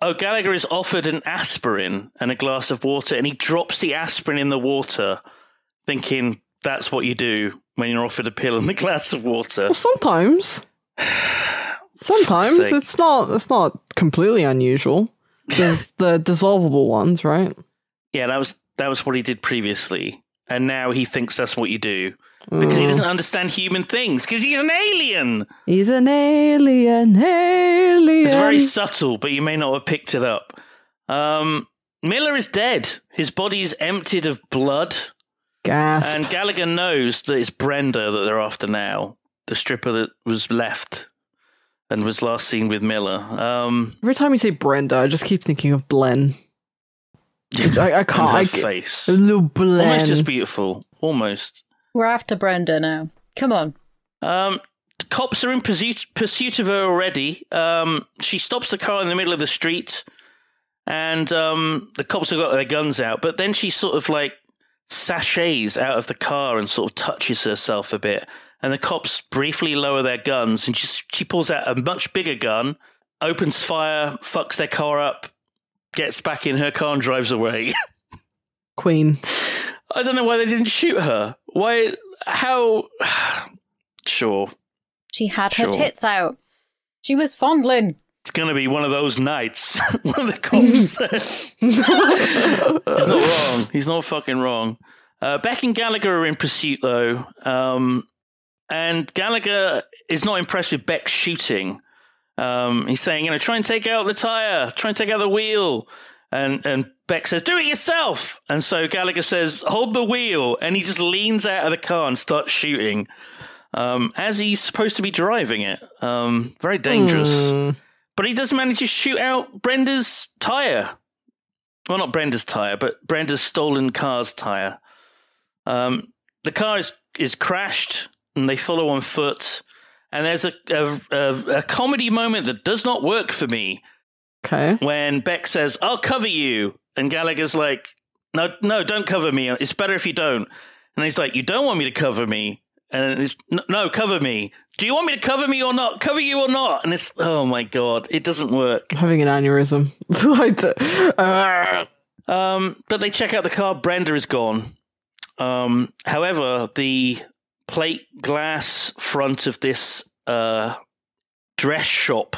S2: Oh, Gallagher is offered an aspirin and a glass of water, and he drops the aspirin in the water, thinking that's what you do when you're offered a pill and a glass of water.
S3: Well, sometimes. Sometimes it's not. It's not completely unusual. There's the dissolvable ones, right?
S2: Yeah, that was that was what he did previously, and now he thinks that's what you do because he
S3: Mm.
S2: doesn't understand human things because he's an alien.
S3: He's an alien, alien.
S2: It's very subtle, but you may not have picked it up. Um, Miller is dead. His body is emptied of blood,
S3: gasp.
S2: and Gallagher knows that it's Brenda that they're after now. the stripper that was left and was last seen with Miller. Um,
S3: Every time you say Brenda, I just keep thinking of Blen. I, I can't.
S2: her
S3: I,
S2: face.
S3: a little Blen.
S2: Almost just beautiful. Almost.
S4: We're after Brenda now. Come on.
S2: Um, the cops are in pursuit, pursuit of her already. Um, she stops the car in the middle of the street, and um, the cops have got their guns out. But then she sort of like sachets out of the car and sort of touches herself a bit. And the cops briefly lower their guns, and she, she pulls out a much bigger gun, opens fire, fucks their car up, gets back in her car, and drives away.
S3: Queen.
S2: I don't know why they didn't shoot her. Why? How? sure.
S4: She had her tits out. She was fondling.
S2: It's gonna be one of those nights. one of the cops says. He's not wrong. He's not fucking wrong. Uh, Beck and Gallagher are in pursuit though, um, and Gallagher is not impressed with Beck's shooting. Um, he's saying, you know, try and take out the tire, try and take out the wheel, and and Beck says, do it yourself. And so Gallagher says, hold the wheel, and he just leans out of the car and starts shooting. Um, as he's supposed to be driving it. Um, very dangerous.
S3: Hmm.
S2: But he does manage to shoot out Brenda's tire. Well, not Brenda's tire, but Brenda's stolen car's tire. Um, the car is, is crashed, and they follow on foot. And there's a, a, a, a comedy moment that does not work for me
S3: Okay.
S2: when Beck says, I'll cover you. And Gallagher's like, No, no, don't cover me. It's better if you don't. And he's like, You don't want me to cover me. And it's, "No, cover me. Do you want me to cover me or not? Cover you or not? And it's, oh my God, it doesn't work.
S3: I'm having an aneurysm.
S2: Um, but they check out the car. Brenda is gone. Um, however, the plate glass front of this uh, dress shop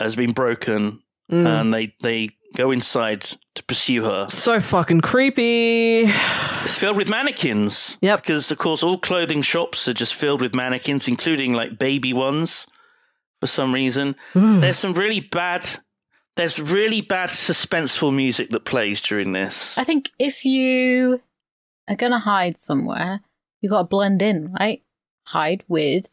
S2: has been broken,
S3: mm.
S2: and they they go inside to pursue her.
S3: so fucking creepy.
S2: It's filled with mannequins.
S3: Yep.
S2: Because of course, all clothing shops are just filled with mannequins, including like baby ones. For some reason, there's some really bad. There's really bad suspenseful music that plays during this.
S4: I think if you are going to hide somewhere, you got to blend in, right? Hide with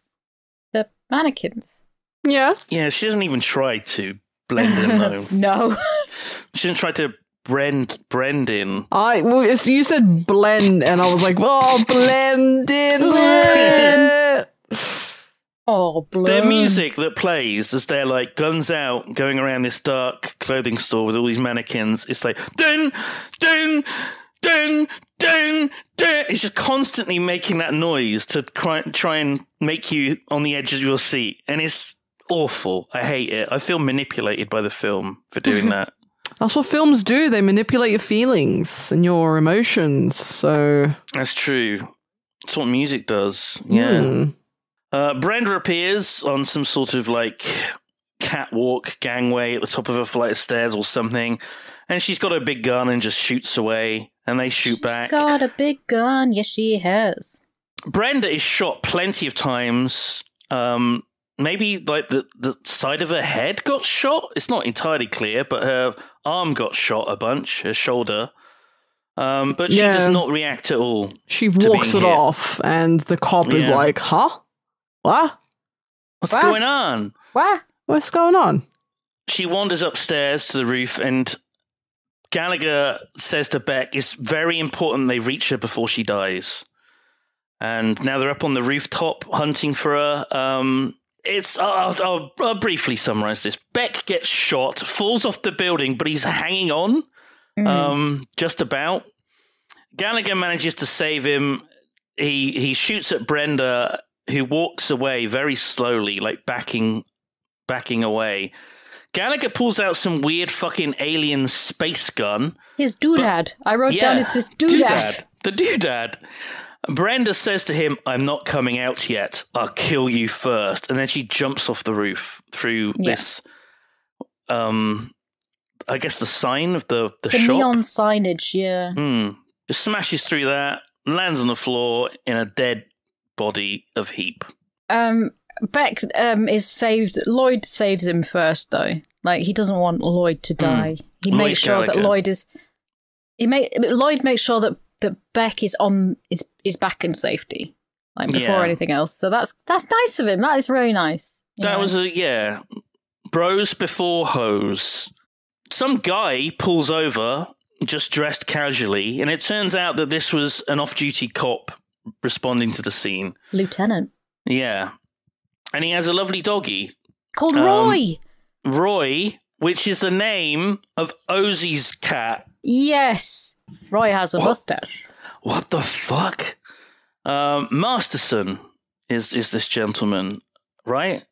S4: the mannequins.
S3: Yeah.
S2: Yeah, she doesn't even try to blend in though.
S4: No.
S2: she didn't try to blend blend in.
S3: I well, it's- you said blend, and I was like, oh, blend in.
S4: Blend. oh,
S2: The
S4: blend.
S2: music that plays as they're like guns out, going around this dark clothing store with all these mannequins, it's like dun dun dun dun dun. It's just constantly making that noise to try, try and make you on the edge of your seat, and it's awful. I hate it. I feel manipulated by the film for doing that.
S3: That's what films do. They manipulate your feelings and your emotions. So
S2: That's true. That's what music does. Yeah.
S3: hmm.
S2: Uh, Brenda appears on some sort of like catwalk gangway at the top of a flight of stairs or something, and she's got a big gun and just shoots away, and they shoot back.
S4: Got a big gun. Yes, she has.
S2: Brenda is shot plenty of times. Um, maybe like the, the side of her head got shot. It's not entirely clear, but her arm got shot a bunch, her shoulder. Um, but she
S3: Yeah.
S2: does not react at all.
S3: she walks it
S2: hit.
S3: off, and the cop is like, huh? What?
S2: What's
S4: What?
S2: going on?
S4: What?
S3: What's going on?
S2: she wanders upstairs to the roof and Gallagher says to Beck, it's very important they reach her before she dies. And now they're up on the rooftop hunting for her. Um, it's I'll, I'll, I'll briefly summarize this. Beck gets shot, falls off the building, but he's hanging on,
S4: Mm.
S2: um, just about. Gallagher manages to save him. He he shoots at Brenda, who walks away very slowly, like backing backing away. Gallagher pulls out some weird fucking alien space gun.
S4: His doodad. I wrote down it's his doodad.
S2: doodad. The doodad. Brenda says to him, I'm not coming out yet. I'll kill you first. And then she jumps off the roof through
S4: Yeah.
S2: this um I guess the sign of the, the,
S4: The
S2: shop.
S4: neon signage, yeah.
S2: Hmm. Just smashes through that, lands on the floor in a dead body of Heap.
S4: Um, Beck um is saved. Lloyd saves him first, though. Like he doesn't want Lloyd to die. He
S2: Hmm. Lloyd
S4: makes sure that Lloyd is. He make Lloyd makes sure that that Beck is on is is back in safety. like before
S2: Yeah.
S4: anything else. So that's that's nice of him. That is very nice.
S2: That
S4: know.
S2: was a yeah. Bros before hoes. Some guy pulls over, just dressed casually, and it turns out that this was an off-duty cop responding to the scene.
S4: lieutenant
S2: Yeah, and he has a lovely doggy,
S4: called
S2: Um,
S4: Roy.
S2: Roy, which is the name of Ozzy's cat.
S4: Yes, Roy has a
S2: What?
S4: mustache.
S2: What the fuck? Um, Masterson is is this gentleman, right?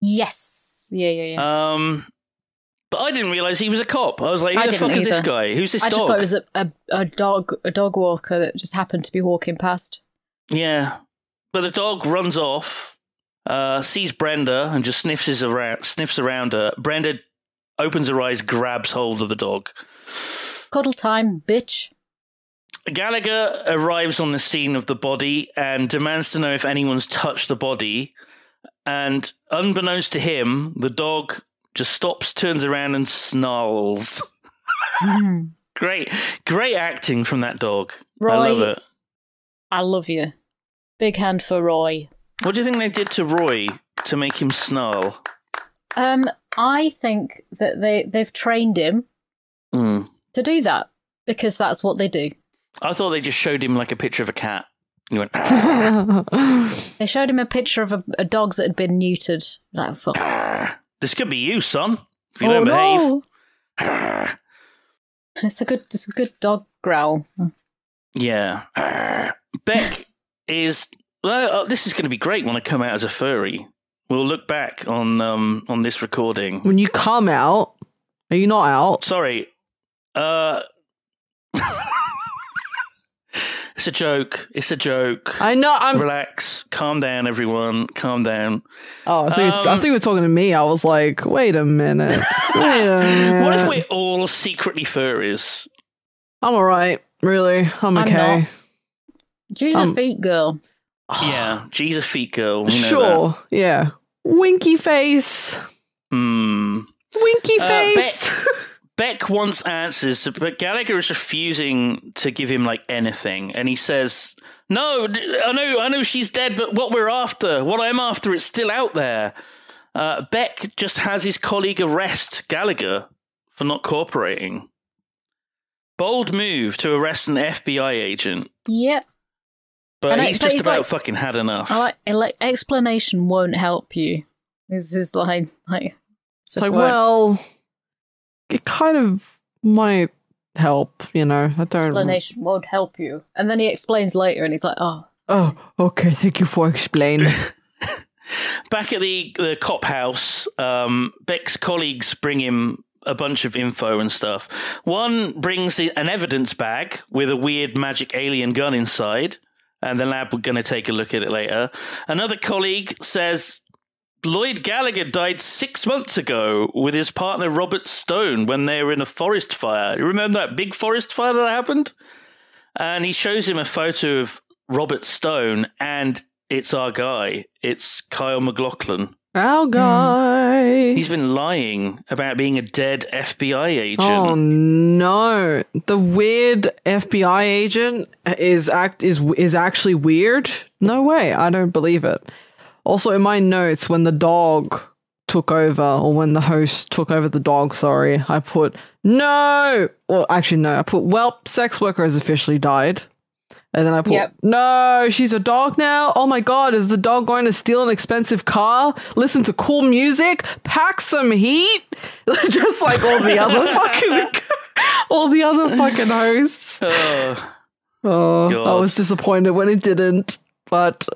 S4: Yes, yeah, yeah, yeah.
S2: Um, but I didn't realize he was a cop. I was like, who the fuck is this guy? Who's this
S4: I
S2: dog?
S4: I just thought it was a, a, a dog a dog walker that just happened to be walking past.
S2: Yeah, but the dog runs off, uh, sees Brenda, and just sniffs his around, sniffs around her. Brenda opens her eyes, grabs hold of the dog.
S4: Cuddle time, bitch.
S2: Gallagher arrives on the scene of the body and demands to know if anyone's touched the body. And unbeknownst to him, the dog just stops, turns around, and snarls.
S4: Mm.
S2: Great, great acting from that dog. I love it.
S4: I love you. Big hand for Roy.
S2: What do you think they did to Roy to make him snarl?
S4: Um, I think that they they've trained him
S2: Mm.
S4: to do that because that's what they do.
S2: I thought they just showed him like a picture of a cat. He went, "Ah,
S4: They showed him a picture of a, a dog that had been neutered. Like fuck.
S2: this could be you, son. If you
S4: oh
S2: don't behave.
S4: no!
S2: Ah."
S4: It's a good it's a good dog growl.
S2: Yeah. Ah. Beck is. Well, uh, this is going to be great when I come out as a furry. We'll look back on um on this recording.
S3: when you come out, are you not out?
S2: Sorry. Uh. it's a joke. It's a joke.
S3: I know. I'm.
S2: Relax. Calm down, everyone. Calm down.
S3: Oh, I think, it's, I
S2: Um,
S3: think we're talking to me. I was like, wait a minute. Wait a minute.
S2: What if we're all secretly furries?
S3: I'm all right. Really, I'm
S4: I'm
S3: okay.
S4: not. She's a
S3: Um,
S4: feet girl.
S2: Yeah, she's a feet girl. We know
S3: sure. Yeah. Winky face.
S2: that. Hmm.
S3: Winky
S2: Uh,
S3: face.
S2: Beck wants answers, but Gallagher is refusing to give him like anything, and he says, "No, d- I know, I know she's dead, but what we're after, what I'm after, it's still out there." Uh, Beck just has his colleague arrest Gallagher for not cooperating. Bold move to arrest an FBI agent,
S4: Yep.
S2: But
S4: And
S2: he's
S4: it's-
S2: just
S4: he's
S2: about
S4: like-
S2: fucking had enough.
S4: I like, like explanation won't help you. This is like like it's just
S3: like, well, it kind of might help, you know. I don't.
S4: explanation won't help you. And then he explains later, and he's like, "Oh,
S3: Oh, okay. Thank you for explaining.
S2: Back at the the cop house, um, Beck's colleagues bring him a bunch of info and stuff. One brings an evidence bag with a weird magic alien gun inside, and the lab we're going to take a look at it later. Another colleague says Lloyd Gallagher died six months ago with his partner Robert Stone when they were in a forest fire. You remember that big forest fire that happened? And he shows him a photo of Robert Stone, and it's our guy. It's Kyle MacLachlan.
S3: Our guy.
S2: He's been lying about being a dead FBI agent.
S3: Oh no! The weird FBI agent is act is is actually weird. No way! I don't believe it. Also, in my notes, when the dog took over, or when the host took over the dog, sorry, I put no. Well, actually, no. I put well, sex worker has officially died. And then I put,
S4: Yep.
S3: no, she's a dog now. Oh my god, is the dog going to steal an expensive car, listen to cool music, pack some heat? Just like all the other fucking, all the other fucking hosts.
S2: Oh,
S3: Oh, I was disappointed when it didn't, but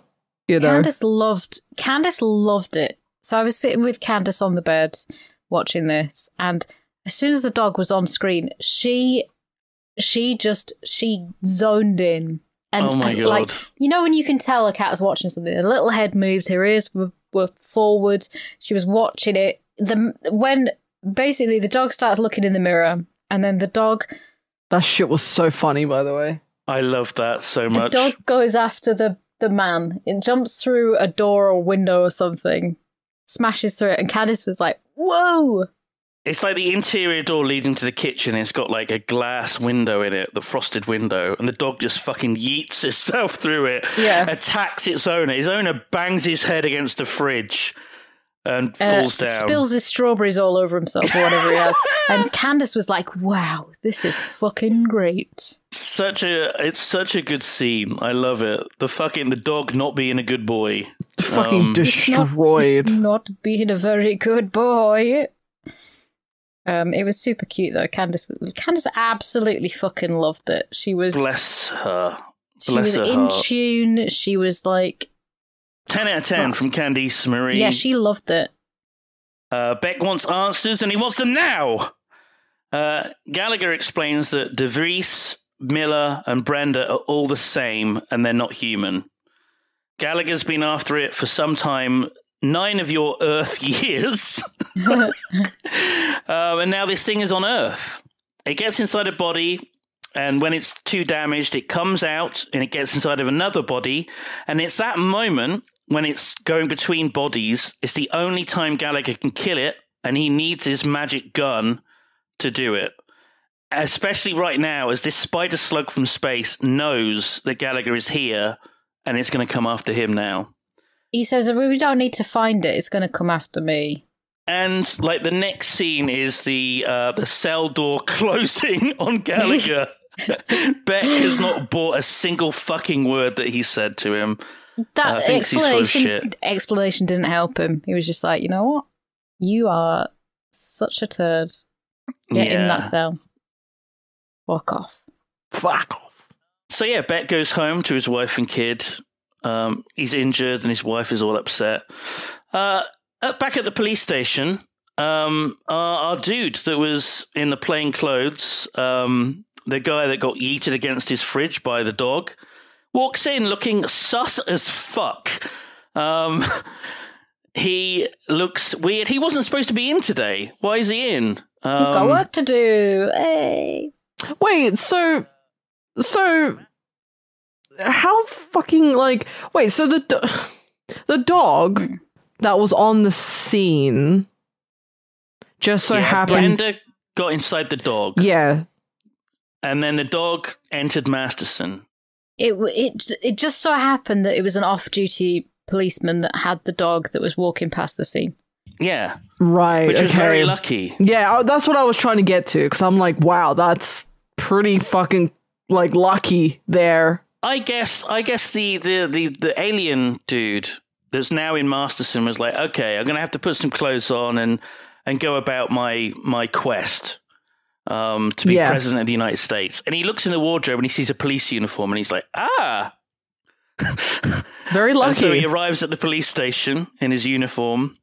S3: you know,
S4: Candace loved Candace loved it. So I was sitting with Candace on the bed watching this, and as soon as the dog was on screen, she she just she zoned in. And
S2: Oh my
S4: and, like
S2: God.
S4: you know when you can tell a cat is watching something, her little head moved, her ears were, were forward. She was watching it. The when basically the dog starts looking in the mirror, and then the dog
S3: that shit was so funny, by the way.
S2: I love that so much.
S4: the
S2: much.
S4: dog goes after the the man. It jumps through a door or window or something, smashes through it, and Candice was like, "Whoa!"
S2: It's like the interior door leading to the kitchen. It's got like a glass window in it, the frosted window, and the dog just fucking yeets itself through it.
S4: Yeah.
S2: Attacks its owner. His owner bangs his head against the fridge and
S4: Uh,
S2: falls down.
S4: Spills his strawberries all over himself or whatever he has. And Candace was like, wow, this is fucking great.
S2: Such a it's such a good scene. I love it. The fucking the dog not being a good boy.
S3: Fucking
S2: Um,
S3: destroyed.
S4: Not being a very good boy. Um, it was super cute though. Candace, Candace absolutely fucking loved it. She was,
S2: Bless her.
S4: she was
S2: her
S4: in
S2: heart.
S4: tune. She was like,
S2: Ten out of ten from Candice Marie.
S4: yeah, she loved it.
S2: Uh, Beck wants answers and he wants them now. Uh, Gallagher explains that De Vries, Miller, and Brenda are all the same and they're not human. Gallagher's been after it for some time, nine of your Earth years. um, and now this thing is on Earth. It gets inside a body, and when it's too damaged, it comes out and it gets inside of another body. And it's that moment when it's going between bodies, it's the only time Gallagher can kill it, and he needs his magic gun to do it. Especially right now, as this spider slug from space knows that Gallagher is here and it's going to come after him now.
S4: He says, we don't need to find it. It's going to come after me.
S2: And like the next scene is the uh, the cell door closing on Gallagher. Beck has not bought a single fucking word that he said to him.
S4: That
S2: Uh, thinks he's full of
S4: explanation,
S2: shit.
S4: explanation didn't help him. He was just like, you know what? You are such a turd. Get in that cell. Fuck off.
S3: Fuck off.
S2: So yeah, Beck goes home to his wife and kid. Um, he's injured, and his wife is all upset. Uh, back at the police station, um, our, our dude that was in the plain clothes, um, the guy that got yeeted against his fridge by the dog, walks in looking sus as fuck. Um, he looks weird. He wasn't supposed to be in today. Why is he in? Um,
S4: He's got work to do. Hey.
S3: Wait, so so how fucking like wait, so the do- the dog
S4: Hmm.
S3: that was on the scene just so
S2: yeah,
S3: happened
S2: Brenda got inside the dog.
S3: Yeah.
S2: And then the dog entered Masterson.
S4: It it it just so happened that it was an off-duty policeman that had the dog that was walking past the scene.
S2: Yeah,
S3: Right.
S2: which was very lucky.
S3: Yeah, I- that's what I was trying to get to cuz I'm like, wow, that's pretty fucking like lucky there.
S2: I guess I guess the, the, the, the alien dude that's now in Masterson was like, okay, I'm gonna have to put some clothes on and and go about my my quest um, to be
S3: Yeah.
S2: president of the United States. And he looks in the wardrobe and he sees a police uniform and he's like, ah.
S3: Very
S2: And
S3: lucky.
S2: so he arrives at the police station in his uniform,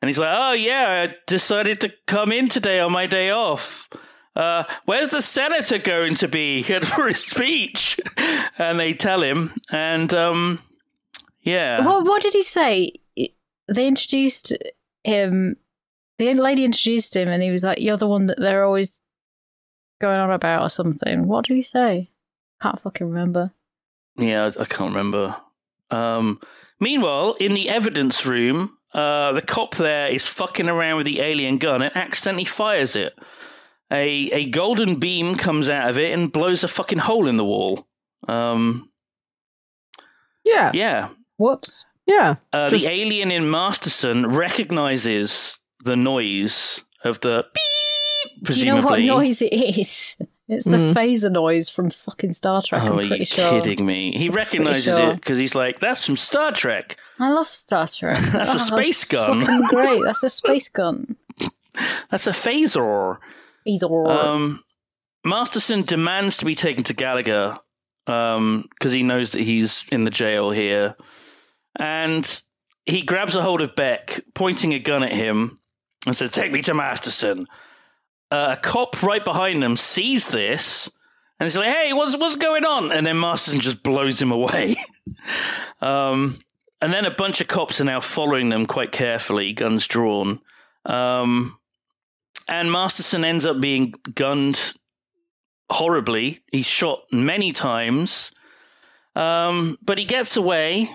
S2: and he's like, "Oh yeah, I decided to come in today on my day off. Uh, where's the senator going to be for his speech?" And they tell him, and um, yeah,
S4: What what did he say? They introduced him. The lady introduced him, and he was like, "You're the one that they're always going on about, or something." What did he say? Can't fucking remember.
S2: yeah, I I can't remember. Um, meanwhile, in the evidence room, uh, the cop there is fucking around with the alien gun and accidentally fires it. A a golden beam comes out of it and blows a fucking hole in the wall. Um,
S3: yeah.
S2: yeah,
S4: Whoops.
S3: Yeah.
S2: uh,
S3: Just-
S2: the alien in Masterson recognizes the noise of the beep,
S4: Do you know what
S2: presumably.
S4: noise it is? It's the
S3: Mm.
S4: phaser noise from fucking Star Trek.
S2: Oh,
S4: I'm
S2: are you
S4: sure.
S2: kidding me? He recognizes
S4: sure.
S2: it because he's like, "That's from Star Trek."
S4: I love Star Trek.
S2: That's a
S4: Oh,
S2: space gun.
S4: Fucking great. That's a space gun.
S2: That's a phaser.
S4: He's all.
S2: Um, Masterson demands to be taken to Gallagher because he knows that he's in the jail here. And he grabs a hold of Beck, pointing a gun at him, and says, Take me to Masterson. Uh, a cop right behind them sees this and he's like, Hey, what's, what's going on? And then Masterson just blows him away. um, and then a bunch of cops are now following them quite carefully, guns drawn. Um, and Masterson ends up being gunned horribly. He's shot many times, um, but he gets away.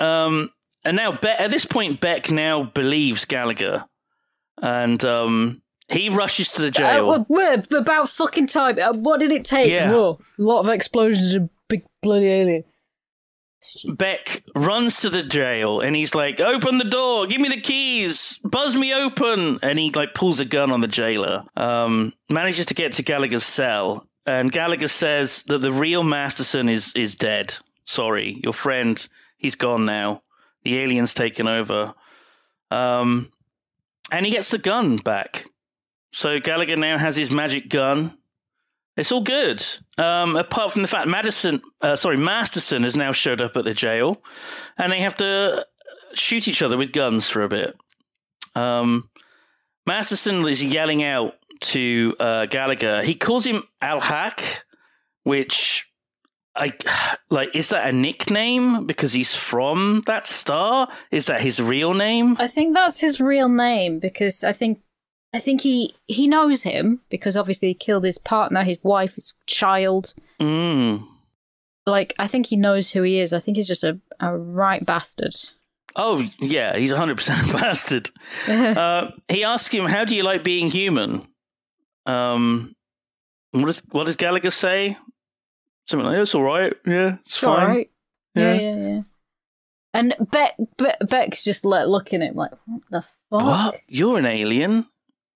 S2: Um, and now, Be- at this point, Beck now believes Gallagher, and um, he rushes to the
S4: Uh,
S2: jail.
S4: well, well, about fucking time. Uh, what did it take?
S2: Yeah.
S4: Whoa, a lot of explosions and big bloody alien.
S2: Beck runs to the jail and he's like, "Open the door! Give me the keys! Buzz me open!" And he like pulls a gun on the jailer. Um, manages to get to Gallagher's cell, and Gallagher says that the real Masterson is is dead. Sorry, your friend, he's gone now. The alien's taken over. Um, and he gets the gun back. So Gallagher now has his magic gun. It's all good. Um, apart from the fact Madison, uh, sorry, Masterson has now showed up at the jail, and they have to shoot each other with guns for a bit. Um, Masterson is yelling out to uh, Gallagher. He calls him Al Haq, which I like. Is that a nickname because he's from that star? Is that his real name?
S4: I think that's his real name because I think I think he he knows him because obviously he killed his partner, his wife, his child.
S2: Mm.
S4: Like I think he knows who he is. I think he's just a, a right bastard.
S2: Oh yeah, he's hundred percent a bastard. uh, he asks him, "How do you like being human?" Um, what does what does Gallagher say? Something like, "It's all right. Yeah, it's
S4: It's
S2: fine."
S4: right. Yeah,
S2: Yeah.
S4: yeah, yeah. And Beck, Be- Beck's just like looking at him like, what the fuck?
S2: What? You're an alien?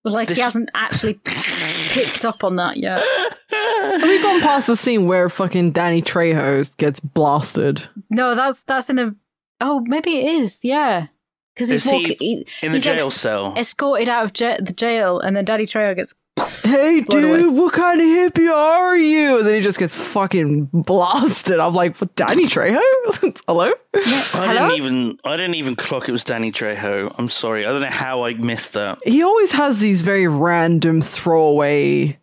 S4: Like
S2: This-
S4: he hasn't actually picked up on that yet.
S3: Have we gone past the scene where fucking Danny Trejo gets blasted?
S4: No, that's that's in a. Oh, maybe it is. Yeah, because he's
S2: Is he
S4: walking he,
S2: In the
S4: he's
S2: jail
S4: ex-
S2: cell.
S4: escorted out of ja- the jail, and then Danny Trejo gets.
S3: Hey,
S4: Blown
S3: dude,
S4: away.
S3: what kind of hippie are you? And then he just gets fucking blasted. I'm like, what, Danny Trejo? Hello?
S2: I
S3: Hello?
S2: didn't even I didn't even clock it was Danny Trejo. I'm sorry. I don't know how I missed that.
S3: He always has these very random throwaway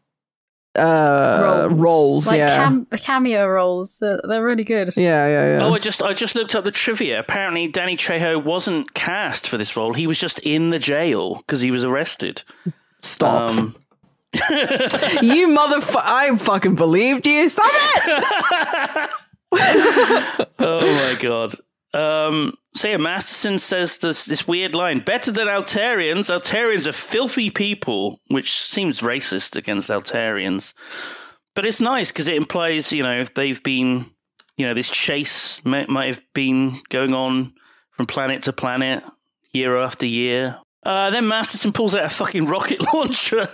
S3: uh, roles.
S4: like
S3: yeah.
S4: cam- cameo roles. They're, they're really good.
S3: yeah, yeah, yeah.
S2: Oh, I just I just looked up the trivia. Apparently, Danny Trejo wasn't cast for this role. He was just in the jail because he was arrested.
S3: Stop.
S2: Um,
S3: you motherfucker. I fucking believed you. Stop it.
S2: oh my god. Um, so yeah, Masterson says this this weird line: "Better than Altarians. Altarians are filthy people," which seems racist against Altarians. But it's nice because it implies, you know, they've been, you know, this chase might, might have been going on from planet to planet, year after year. Uh, then Masterson pulls out a fucking rocket launcher.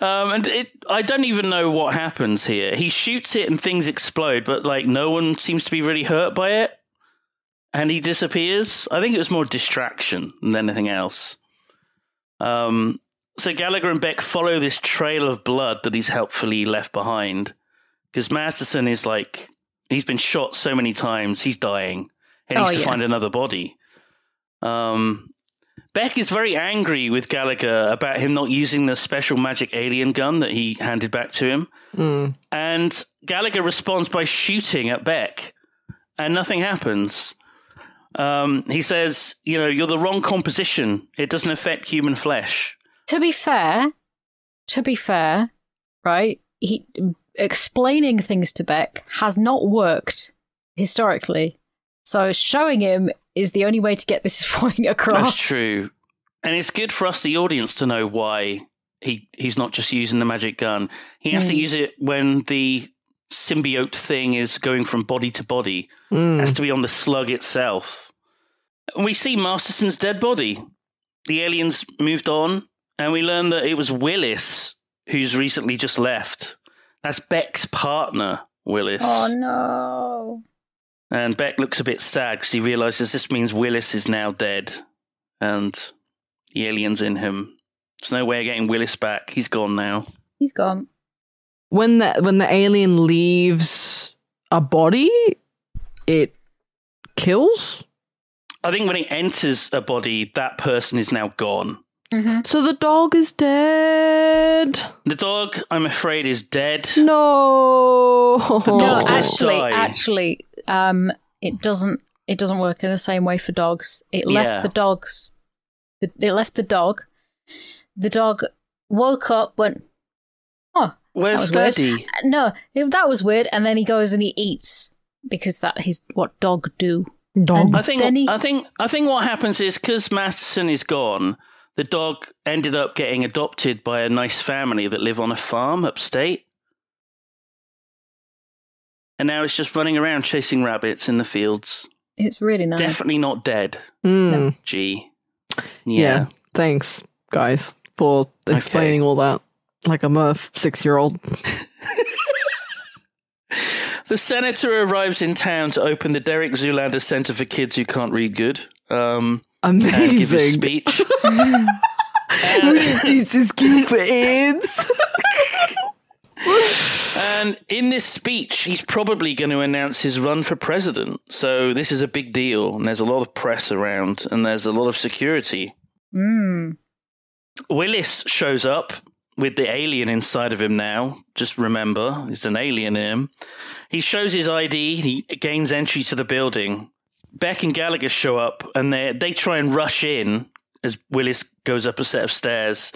S2: Um, and it, I don't even know what happens here. He shoots it and things explode, but like no one seems to be really hurt by it. And he disappears. I think it was more distraction than anything else. Um, so Gallagher and Beck follow this trail of blood that he's helpfully left behind. Because Masterson is like, he's been shot so many times, he's dying. He needs
S4: Oh,
S2: to
S4: yeah.
S2: find another body. Um, Beck is very angry with Gallagher about him not using the special magic alien gun that he handed back to him.
S3: Mm.
S2: And Gallagher responds by shooting at Beck, and nothing happens. Um, he says, You know, you're the wrong composition. It doesn't affect human flesh.
S4: To be fair, to be fair, right? He explaining things to Beck has not worked historically. So showing him is the only way to get this point across.
S2: That's true. And it's good for us, the audience, to know why he, he's not just using the magic gun. He has to
S4: Mm.
S2: use it when the symbiote thing is going from body to body.
S3: Mm.
S2: has to be on the slug itself. And we see Masterson's dead body. The aliens moved on, and we learn that it was Willis who's recently just left. That's Beck's partner, Willis.
S4: Oh no.
S2: And Beck looks a bit sad because he realizes this means Willis is now dead, and the alien's in him. There's no way of getting Willis back. He's gone now.
S4: He's gone.
S3: when the when the alien leaves a body, it kills.
S2: I think when it enters a body, that person is now gone.
S4: Mm-hmm.
S3: So the dog is dead.
S2: The dog, I'm afraid, is dead.
S3: No.
S2: The
S4: No,
S2: dog does
S4: actually,
S2: die.
S4: actually, um, it doesn't. It doesn't work in the same way for dogs. It left
S2: Yeah.
S4: the dogs. It it left the dog. The dog woke up, went, "Oh,
S2: Where's
S4: That weird.
S2: Daddy?
S4: no, that was weird." And then he goes and he eats because that is what dog do.
S3: Dog.
S2: I think
S4: he-
S2: I think I think what happens is because Masterson is gone, the dog ended up getting adopted by a nice family that live on a farm upstate. And now it's just running around chasing rabbits in the fields.
S4: It's really nice.
S2: Definitely not dead.
S3: Mm,
S2: G.
S3: yeah.
S2: Yeah.
S3: Thanks, guys, for explaining all that like I'm a six year old.
S2: The senator arrives in town to open the Derek Zoolander Center for Kids Who Can't Read Good. Um, and give a
S3: Amazing.
S2: speech.
S3: this is cute for kids.
S2: And in this speech, he's probably going to announce his run for president. So this is a big deal, and there's a lot of press around, and there's a lot of security.
S4: Mm.
S2: Willis shows up with the alien inside of him now. Just remember, there's an alien in him. He shows his ID, he gains entry to the building. Beck and Gallagher show up, and they they try and rush in as Willis goes up a set of stairs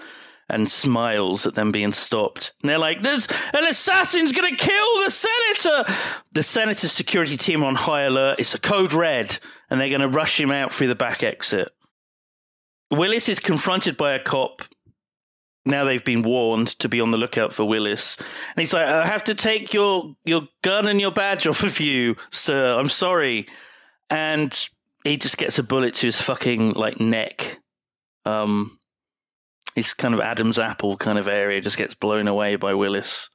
S2: and smiles at them being stopped. And they're like, "There's an assassin's going to kill the senator!" The senator's security team are on high alert. It's a code red, and they're going to rush him out through the back exit. Willis is confronted by a cop. Now they've been warned to be on the lookout for Willis. And he's like, I have to take your, your gun and your badge off of you, sir. I'm sorry. And he just gets a bullet to his fucking like neck. Um he's kind of Adam's apple kind of area, just gets blown away by Willis.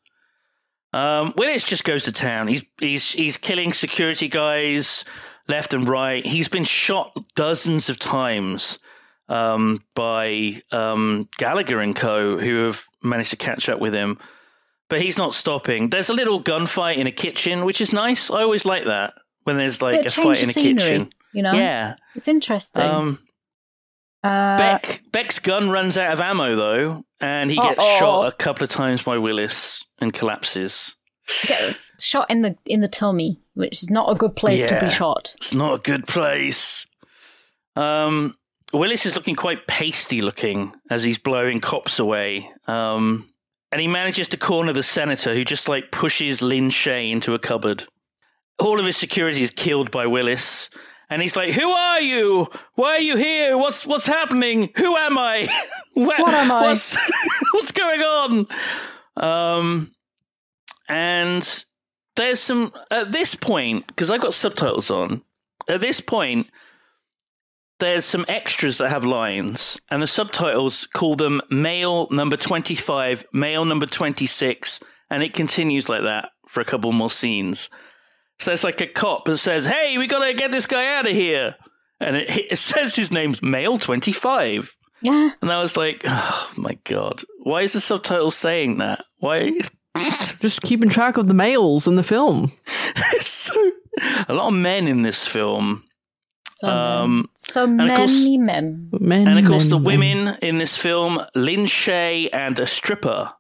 S2: Um, Willis just goes to town. He's he's he's killing security guys left and right. He's been shot dozens of times um, by um, Gallagher and Co., who have managed to catch up with him. But he's not stopping. There's a little gunfight in a kitchen, which is nice. I always like that when there's like a fight in a
S4: scenery,
S2: kitchen.
S4: You know,
S2: Yeah.
S4: it's interesting.
S2: Um,
S4: uh,
S2: Beck Beck's gun runs out of ammo though, and he gets
S4: Uh-oh.
S2: shot a couple of times by Willis and collapses.
S4: gets shot in the in the tummy, which is not a good place to be shot.
S2: It's not a good place. Um, Willis is looking quite pasty looking as he's blowing cops away. Um, and he manages to corner the senator who just like pushes Lin Shaye into a cupboard. All of his security is killed by Willis. And he's like, "Who are you? Why are you here? What's what's happening? Who am I? Where-
S4: What am I?"
S2: What's, what's going on?" Um, and there's some at this point because I got subtitles on. At this point, there's some extras that have lines, and the subtitles call them male number 25, male number 26, and it continues like that for a couple more scenes. So it's like a cop that says, Hey, we gotta get this guy out of here. And it, it says his name's male 25.
S4: Yeah,
S2: And I was like, Oh my God, why is the subtitle saying that? Why?
S3: Just keeping track of the males in the film.
S2: So. A lot of men in this film.
S4: so,
S2: Um,
S4: so many
S2: course-
S4: men.
S3: Men,
S2: And of course,
S3: men,
S2: the
S3: men.
S2: women in this film Lin Shaye and a stripper.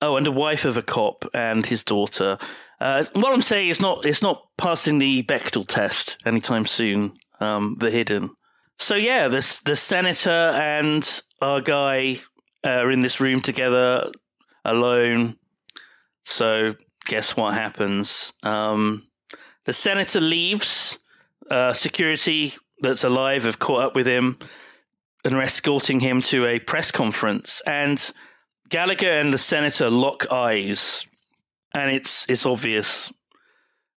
S2: Oh, and a wife of a cop and his daughter. Uh, what I'm saying is not it's not passing the Bechdel test anytime soon. Um, the hidden. So yeah, this the senator and our guy are in this room together alone. So guess what happens? Um, the senator leaves. Uh, security that's alive have caught up with him and are escorting him to a press conference. And Gallagher and the senator lock eyes, and it's it's obvious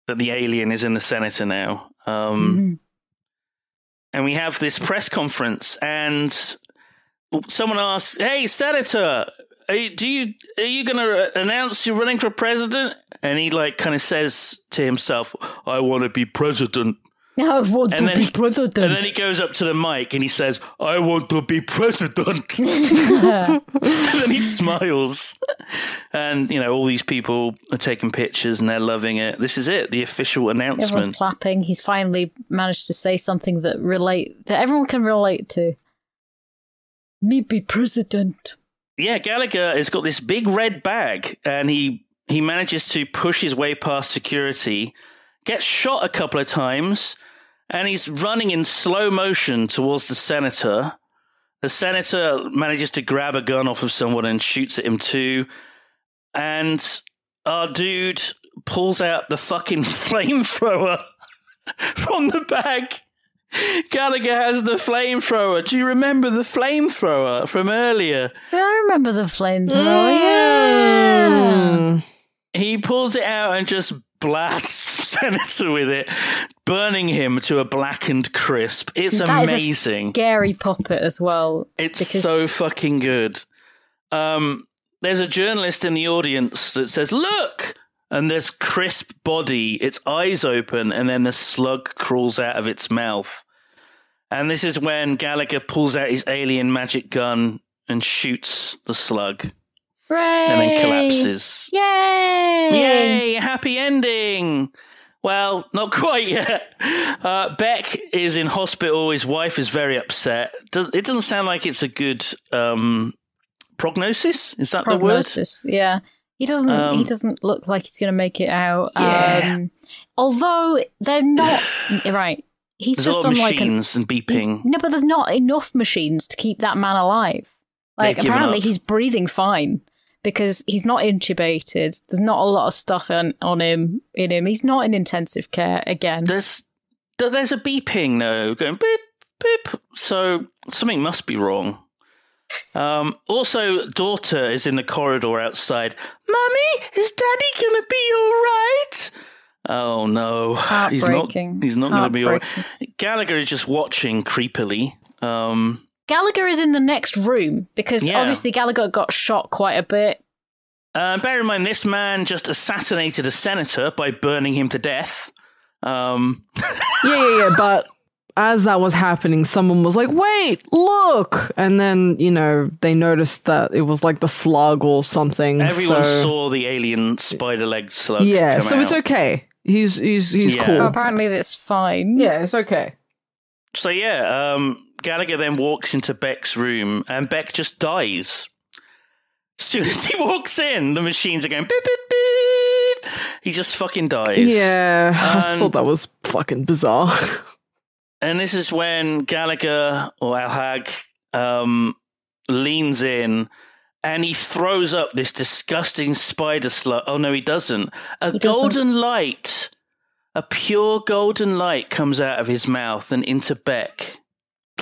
S2: that the alien is in the senator now. Um,
S4: Mhm.
S2: And we have this press conference, and someone asks, "Hey, senator." Are you, do you are you going to announce you're running for president? And he like kind of says to himself, "I want to be president."
S4: I want
S2: And
S4: to
S2: then
S4: be
S2: he-
S4: president.
S2: And then he goes up to the mic and he says, I want to be president. and then he smiles. And, you know, all these people are taking pictures and they're loving it. This is it, the official announcement.
S4: Everyone's clapping. He's finally managed to say something that relate that everyone can relate to. Me be president.
S2: Yeah, Gallagher has got this big red bag and he, he manages to push his way past security, gets shot a couple of times, and he's running in slow motion towards the senator. The senator manages to grab a gun off of someone and shoots at him too. And our dude pulls out the fucking flamethrower from the bag Gallagher has the flamethrower. Do you remember the flamethrower from earlier?
S4: Yeah, I remember the flamethrower. Yeah.
S3: Mm.
S2: He pulls it out and just blasts Senator with it, burning him to a blackened crisp. It's
S4: That
S2: amazing.
S4: scary puppet as well.
S2: It's
S4: because-
S2: so fucking good. Um, there's a journalist in the audience that says, "Look!" And this crisp body, its eyes open, and then the slug crawls out of its mouth. And this is when Gallagher pulls out his alien magic gun and shoots the slug, and then
S4: Hooray!
S2: collapses.
S4: Yay!
S2: Yay! Happy ending. Well, not quite yet. Uh, Beck is in hospital. His wife is very upset. Does, it doesn't sound like it's a good um, prognosis. Is that the word?
S4: Prognosis. Yeah. He doesn't. he
S2: Um,
S4: doesn't look like he's going to make it out.
S2: Yeah.
S4: Um, although they're not right. He's?
S2: There's
S4: just on like an,
S2: machines and beeping.
S4: No, but there's not enough machines to keep that man alive. Like apparently
S2: up.
S4: he's breathing fine because he's not intubated. There's not a lot of stuff on, on him in him. He's not in intensive care again.
S2: There's there's a beeping though, going beep beep. So something must be wrong. Um, also, daughter is in the corridor outside. Mummy, is Daddy gonna be all right? Oh no, he's not. He's not gonna be all right. Gallagher is just watching creepily. Um,
S4: Gallagher is in the next room because
S2: Yeah.
S4: obviously Gallagher got shot quite a bit.
S2: uh, bear in mind, this man just assassinated a senator by burning him to death. Um,
S3: Yeah, yeah, yeah. But as that was happening, someone was like, wait, look. And then, you know, they noticed that it was like the slug or something.
S2: everyone
S3: so-
S2: saw the alien spider legged slug.
S3: Yeah,
S2: come
S3: so it's okay. He's he's he's
S2: Yeah.
S4: Oh,
S3: cool.
S4: apparently that's fine.
S3: Yeah, it's okay.
S2: So yeah, um, Gallagher then walks into Beck's room, and Beck just dies. As soon as he walks in, the machines are going beep beep beep. He just fucking dies.
S3: Yeah, I thought that was fucking bizarre.
S2: And this is when Gallagher or Alhag um, leans in and he throws up this disgusting spider slug. Oh, no, he doesn't. A
S4: He doesn't.
S2: golden light, a pure golden light comes out of his mouth and into Beck.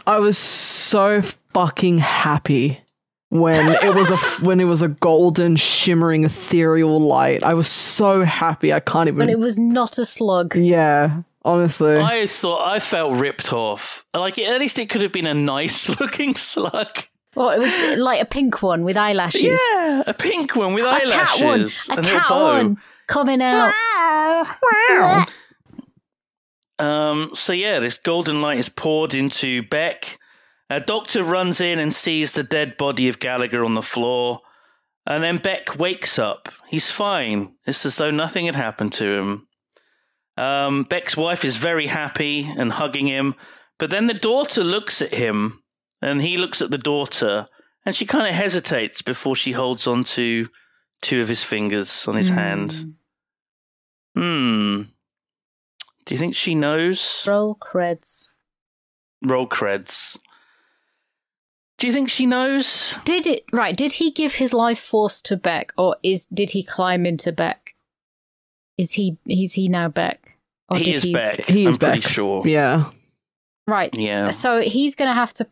S3: I was so fucking happy when it was a when it was a golden shimmering ethereal light. I was so happy. I can't even
S4: But it was not a slug.
S3: Yeah, honestly.
S2: I thought I felt ripped off. Like, at least it could have been a nice looking slug.
S4: Well, it was like a pink one with eyelashes.
S2: Yeah, a pink one with
S4: A cat one.
S2: eyelashes.
S4: A
S2: and little
S4: cat
S2: bow.
S4: one coming out.
S2: Ah, Um, so yeah, this golden light is poured into Beck. A doctor runs in and sees the dead body of Gallagher on the floor. And then Beck wakes up. He's fine. It's as though nothing had happened to him. Um, Beck's wife is very happy and hugging him. But then the daughter looks at him and he looks at the daughter and she kind of hesitates before she holds on to two of his fingers on his hand. Hmm. Do you think she knows?
S4: Roll creds.
S2: Roll creds. Do you think she knows?
S4: Did it right? Did he give his life force to Beck, or is did he climb into Beck? Is he is he now Beck? Or
S2: he
S4: did
S2: is Beck.
S3: He is
S2: I'm pretty
S3: Beck.
S2: sure.
S3: yeah.
S4: Right.
S2: Yeah.
S4: So he's going to have to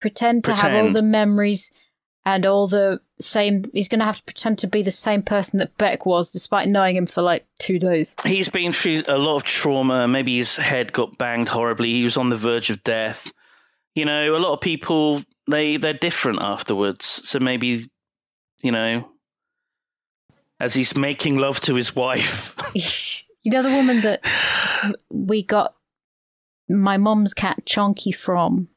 S4: pretend to have all the memories and all the same. He's going to have to pretend to be the same person that Beck was, despite knowing him for like two days.
S2: He's been through a lot of trauma. Maybe his head got banged horribly. He was on the verge of death. You know, a lot of people they they're different afterwards. So maybe, you know, as he's making love to his wife.
S4: you know the woman that we got my mom's cat Chonky from.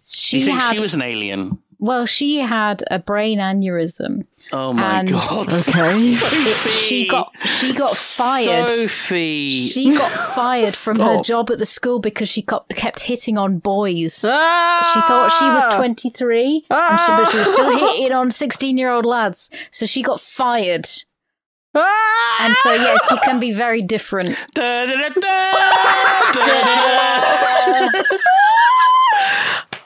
S4: She had
S2: she was an alien?
S4: Well, she had a brain aneurysm.
S2: Oh my
S4: And-
S2: god!
S3: Okay.
S2: Sophie!
S4: She got she got fired.
S2: Sophie.
S4: She got fired from her job at the school because she got, kept hitting on boys.
S3: Ah!
S4: She thought she was 23, and she, but she was still
S3: Ah!
S4: hitting on 16 year old lads. So she got fired.
S3: Ah!
S4: And so, yes, you can be very different.
S2: Da, da, da, da, da, da, da.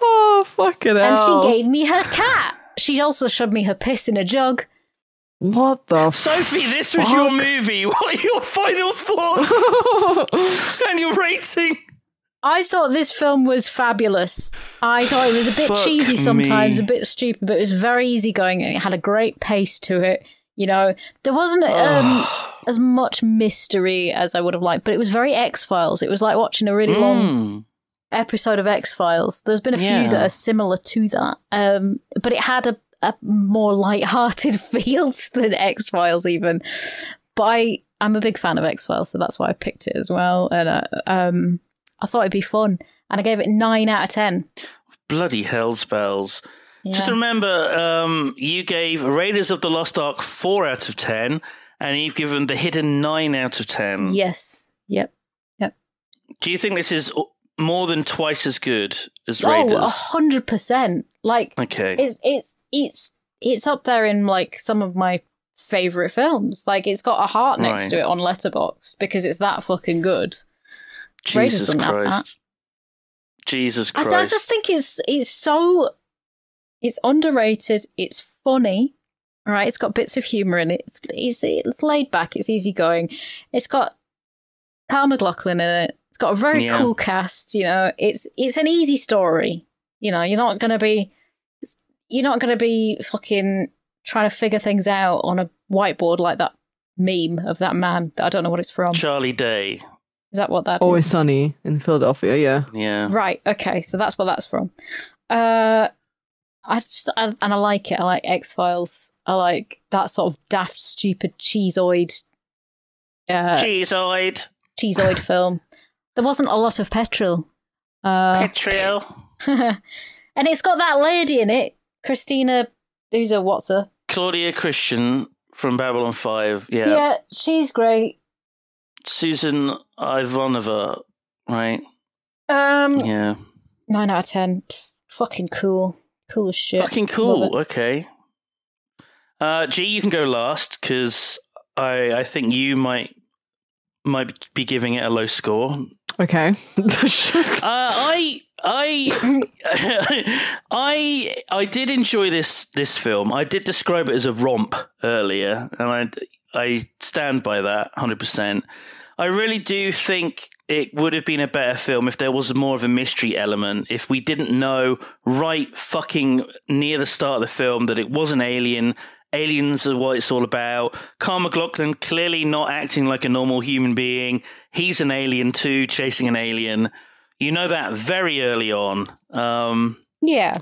S3: Oh, fucking
S4: And
S3: hell.
S4: she gave me her cat. She also showed me her piss in a jug.
S3: What the
S2: Sophie, this was your movie. What are your final thoughts and your rating?
S4: I thought this film was fabulous. I thought it was a bit
S2: Fuck
S4: cheesy sometimes,
S2: me.
S4: a bit stupid, but it was very easygoing and it had a great pace to it. You know, there wasn't um, as much mystery as I would have liked, but it was very X Files. It was like watching a really long
S2: Mm.
S4: Episode of X Files. There's been a
S2: Yeah.
S4: few that are similar to that, um, but it had a, a more light-hearted feel than X Files even. But I, I'm a big fan of X Files, so that's why I picked it as well. And uh, um, I thought it'd be fun, and I gave it nine out of ten.
S2: Bloody hell spells. Just remember, um, you gave Raiders of the Lost Ark 4 out of 10, and you've given The Hidden 9 out of 10.
S4: Yes. Yep. Yep.
S2: Do you think this is more than twice as good as
S4: Oh,
S2: Raiders?
S4: a hundred percent. Like
S2: okay.
S4: it's it's it's it's up there in like some of my favorite films. Like it's got a heart next
S2: Right.
S4: to it on Letterboxd because it's that fucking good.
S2: Jesus
S4: doesn't have that.
S2: Christ. Jesus Christ.
S4: I just think it's it's so it's underrated. It's funny, right? It's got bits of humor in it. It's it's, it's laid back. It's easygoing. It's got Carl MacLachlan in it. It's got a very
S2: Yeah.
S4: cool cast. You know, it's it's an easy story. You know, you're not gonna be you're not gonna be fucking trying to figure things out on a whiteboard like that meme of that man. that I don't know what it's from.
S2: Charlie Day.
S4: Is that what that is?
S3: Always sunny in Philadelphia, yeah.
S2: Yeah.
S4: Right. Okay. So that's what that's from. Uh, I just I, and I like it. I like X Files. I like that sort of daft, stupid cheeseoid, uh,
S2: Cheeseoid.
S4: cheeseoid film. There wasn't a lot of petrol. Uh,
S2: Petrol.
S4: and it's got that lady in it, Christina. Who's a what's her?
S2: Claudia Christian from Babylon 5. Yeah.
S4: Yeah, she's great.
S2: Susan Ivanova. Right.
S4: Um,
S2: Yeah.
S4: nine out of ten. Fucking cool. Cool as shit.
S2: Fucking cool. Okay. Uh, G, you can go last because I I think you might might be giving it a low score.
S3: Okay.
S2: Uh, I I I I did enjoy this this film. I did describe it as a romp earlier, and I I stand by that hundred percent. I really do think it would have been a better film if there was more of a mystery element. If we didn't know right fucking near the start of the film that it was an alien. Aliens are what it's all about. Carl MacLachlan clearly not acting like a normal human being. He's an alien too, chasing an alien. You know that very early on. Um,
S4: Yeah.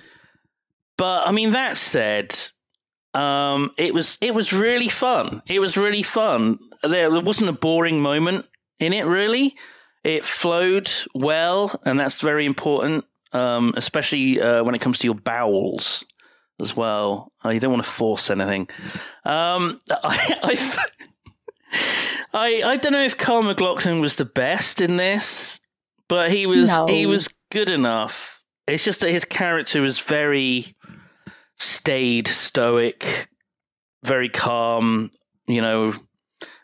S2: but I mean, that said, um, it was it was really fun. It was really fun. There, there wasn't a boring moment in it. Really, it flowed well, and that's very important, um, especially uh, when it comes to your bowels as well. Uh, you don't want to force anything. Um, I. I I, I don't know if Carl MacLachlan was the best in this, but he was
S4: No.
S2: he was good enough. It's just that his character was very staid, stoic, very calm. You know,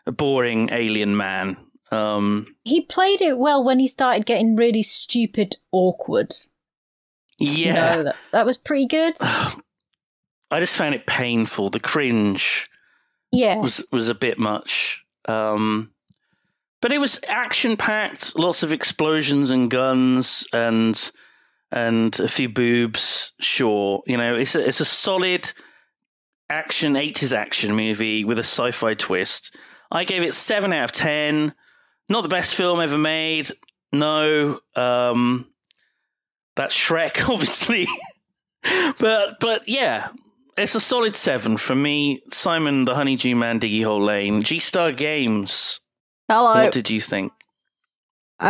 S2: a boring alien man. Um,
S4: He played it well when he started getting really stupid, awkward. You
S2: yeah,
S4: know, that, that was pretty good.
S2: I just found it painful. The cringe
S4: Yeah.
S2: was was a bit much. Um, but it was action packed, lots of explosions and guns and and a few boobs. Sure, you know it's a, it's a solid action eighties action movie with a sci-fi twist. I gave it seven out of ten. Not the best film ever made. No, um, that's Shrek, obviously. but but yeah, it's a solid seven for me, Simon the Honeydew Man, Diggy Hole Lane, G Star Games.
S3: Hello.
S2: What did you think?
S3: Uh,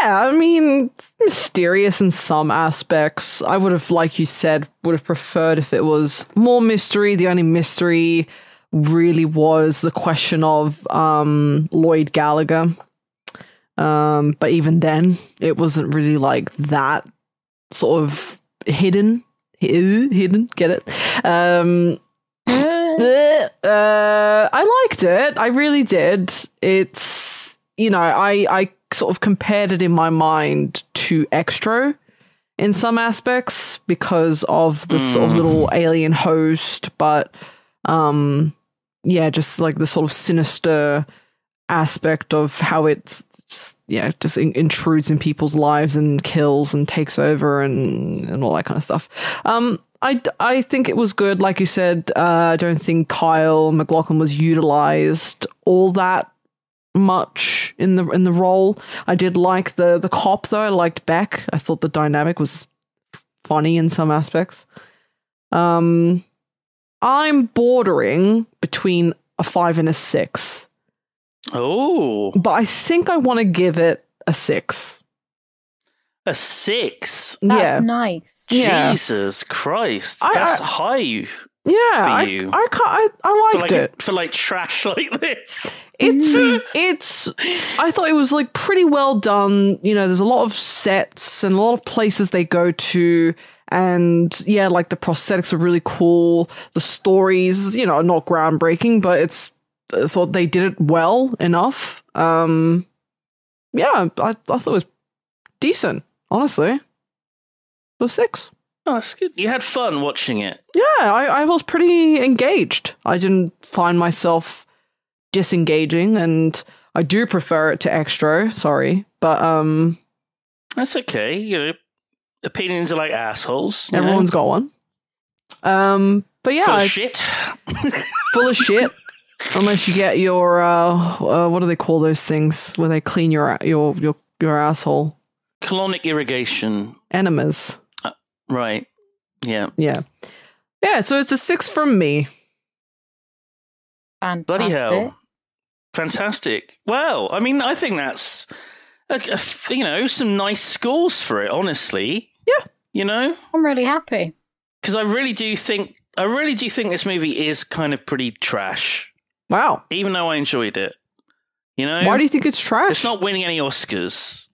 S3: yeah, I mean, mysterious in some aspects. I would have, like you said, would have preferred if it was more mystery. The only mystery really was the question of um, Lloyd Gallagher. Um, but even then, it wasn't really like that sort of hidden. Hi- Hidden, get it? Um, uh, I liked it. I really did. It's you know, I I sort of compared it in my mind to Xtro in some aspects because of the sort of little alien host, but um yeah, just like the sort of sinister aspect of how it's just, yeah just in- intrudes in people's lives and kills and takes over and and all that kind of stuff. Um, I I think it was good. Like you said, uh, I don't think Kyle MacLachlan was utilized all that much in the in the role. I did like the the cop though. I liked Beck. I thought the dynamic was funny in some aspects. Um, I'm bordering between a five and a six,
S2: Oh,
S3: but I think I want to give it a six.
S2: a six.
S4: That's
S3: yeah,
S4: nice.
S3: Yeah.
S2: Jesus Christ,
S3: I-
S2: that's
S3: I-
S2: high
S3: yeah.
S2: for
S3: I
S2: you.
S3: I, ca- I I
S2: for
S3: liked
S2: like
S3: it.
S2: a, for like trash like this.
S3: it's it's i thought it was like pretty well done you know there's a lot of sets and a lot of places they go to and yeah like the prosthetics are really cool the stories you know are not groundbreaking but it's so they did it well enough um yeah i, I thought it was decent honestly it was six
S2: Oh, that's good. You had fun watching it.
S3: yeah I, I was pretty engaged i didn't find myself disengaging and i do prefer it to Xtro sorry but um
S2: That's okay. You know, opinions are like assholes. you know?
S3: everyone's got one um but yeah
S2: full of
S3: I-
S2: shit.
S3: full of shit unless you get your uh, uh what do they call those things where they clean your your your your asshole
S2: Colonic irrigation.
S3: enemas
S2: Right. Yeah.
S3: yeah yeah so it's a six from me
S4: Fantastic.
S2: Bloody hell. Fantastic. Well, I mean, I think that's, a, a f- you know, some nice scores for it, honestly.
S3: Yeah.
S2: You know?
S4: I'm really happy.
S2: Because I really do think, I really do think this movie is kind of pretty trash,
S3: wow
S2: even though I enjoyed it. You know?
S3: why do you think it's trash
S2: It's not winning any Oscars.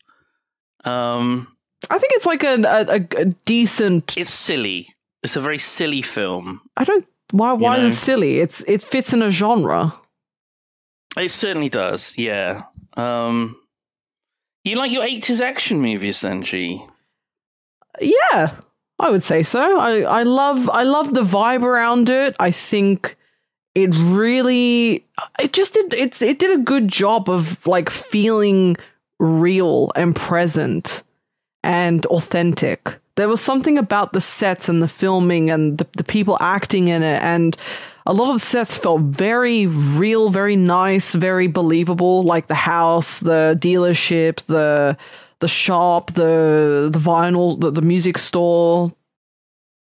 S2: Um,
S3: i think it's like a, a, a- decent
S2: it's silly. It's a very silly film.
S3: i don't why why
S2: know?
S3: is it silly it's it fits in a genre
S2: It certainly does, yeah. Um, you like your 80s action movies then, G?
S3: Yeah, I would say so. I, I love I love the vibe around it. I think it really it just did it it did a good job of like feeling real and present and authentic. There was something about the sets and the filming and the, the people acting in it and a lot of the sets felt very real, very nice, very believable, like the house, the dealership, the the shop, the the vinyl, the, the music store.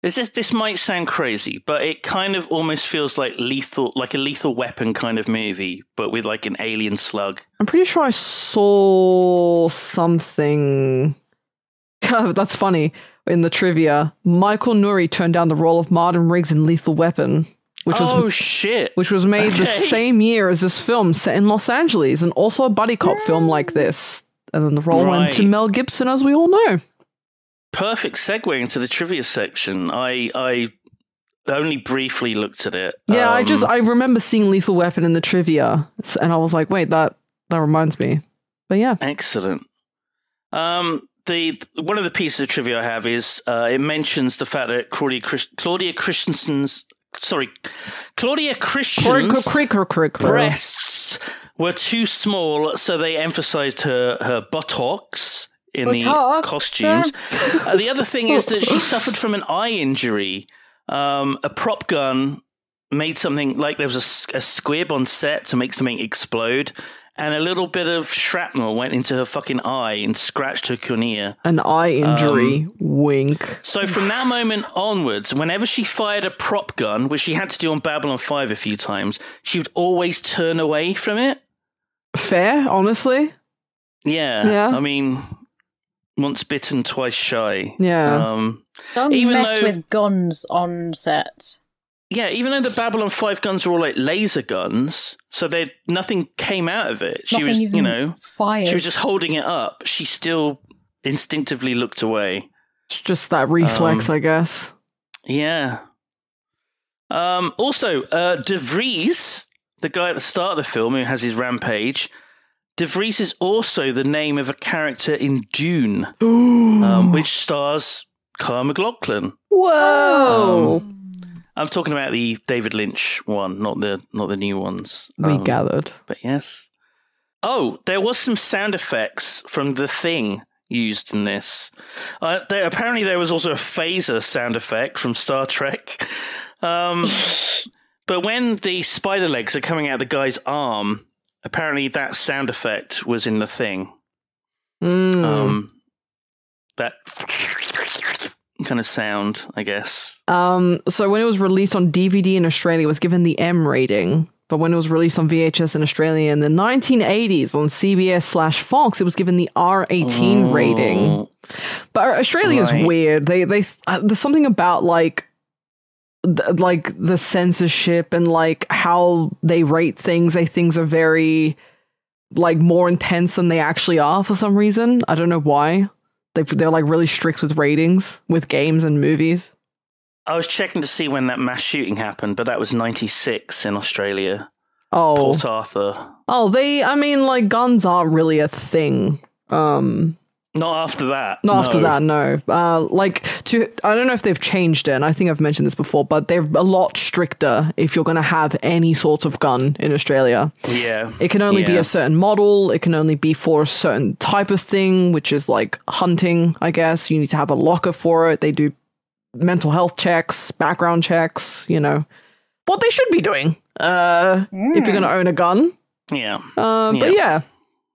S2: This is this might sound crazy, but it kind of almost feels like lethal, like a lethal weapon kind of movie, but with like an alien slug.
S3: I'm pretty sure I saw something. That's funny. In the trivia, Michael Nouri turned down the role of Martin Riggs in Lethal Weapon, which was
S2: oh shit!
S3: which was made the same year as this film set in Los Angeles, and also a buddy cop film like this. And then the role went to Mel Gibson, as we all know.
S2: Perfect segue into the trivia section. I I only briefly looked at it.
S3: Yeah, I
S2: Um,
S3: just I remember seeing Lethal Weapon in the trivia, and I was like, wait, that that reminds me. But yeah,
S2: Excellent. Um, the one of the pieces of trivia I have is uh, it mentions the fact that Claudia Claudia Christensen's sorry, Claudia
S3: crick.
S2: breasts were too small, so they emphasized her her buttocks in the
S4: Buttocks?
S2: costumes. uh, the other thing is that she suffered from an eye injury. Um, a prop gun made something like there was a squib on set to make something explode, and a little bit of shrapnel went into her fucking eye and scratched her cornea.
S3: An eye injury.
S2: Um,
S3: Wink.
S2: So from that moment onwards, whenever she fired a prop gun, which she had to do on Babylon 5 a few times, she would always turn away from it.
S3: Fair, honestly.
S2: Yeah.
S3: Yeah.
S2: I mean, once bitten, twice shy.
S3: Yeah.
S2: Um,
S4: Don't
S2: Even
S4: mess
S2: though-
S4: with guns on set.
S2: yeah, even though the Babylon 5 guns were all like laser guns, so they nothing came out of it. She
S4: Nothing
S2: was,
S4: even
S2: you know,
S4: fired.
S2: she was just holding it up. She still instinctively looked away.
S3: It's just that reflex,
S2: Um,
S3: I guess.
S2: Yeah. Um, also, uh, De Vries, the guy at the start of the film who has his rampage, De Vries is also the name of a character in Dune, um, which stars Kyle MacLachlan.
S3: Whoa.
S2: Um, I'm talking about the David Lynch one, not the not the new ones.
S3: we
S2: Um,
S3: gathered.
S2: but yes. Oh, there was some sound effects from the thing used in this. Uh, there, apparently, there was also a phaser sound effect from Star Trek. Um, but when the spider legs are coming out of the guy's arm, apparently that sound effect was in the thing.
S3: Mm.
S2: Um, that kind of sound, I guess.
S3: Um, so when it was released on DVD in Australia, it was given the M rating. But when it was released on VHS in Australia in the 1980s on CBS slash Fox, it was given the R18 rating.
S2: Oh,
S3: But Australia is
S2: Right.
S3: weird. They they uh, there's something about like th- like the censorship and like how they rate things. They things are very like more intense than they actually are for some reason. I don't know why. They they're like really strict with ratings with games and movies.
S2: I was checking to see when that mass shooting happened, but that was 96 in Australia.
S3: Oh,
S2: Port Arthur.
S3: oh, they. I mean, like guns aren't really a thing. Um,
S2: Not after that.
S3: Not after that, no. Uh, like to, I don't know if they've changed it. And I think I've mentioned this before, but they're a lot stricter if you're going to have any sort of gun in Australia.
S2: Yeah.
S3: It can only be a certain model. It can only be for a certain type of thing, which is like hunting. I guess you need to have a locker for it. They do mental health checks, background checks. You know what they should be doing. Uh, if you're going to own a gun.
S2: Yeah.
S3: Uh, but
S2: Yeah.
S3: yeah,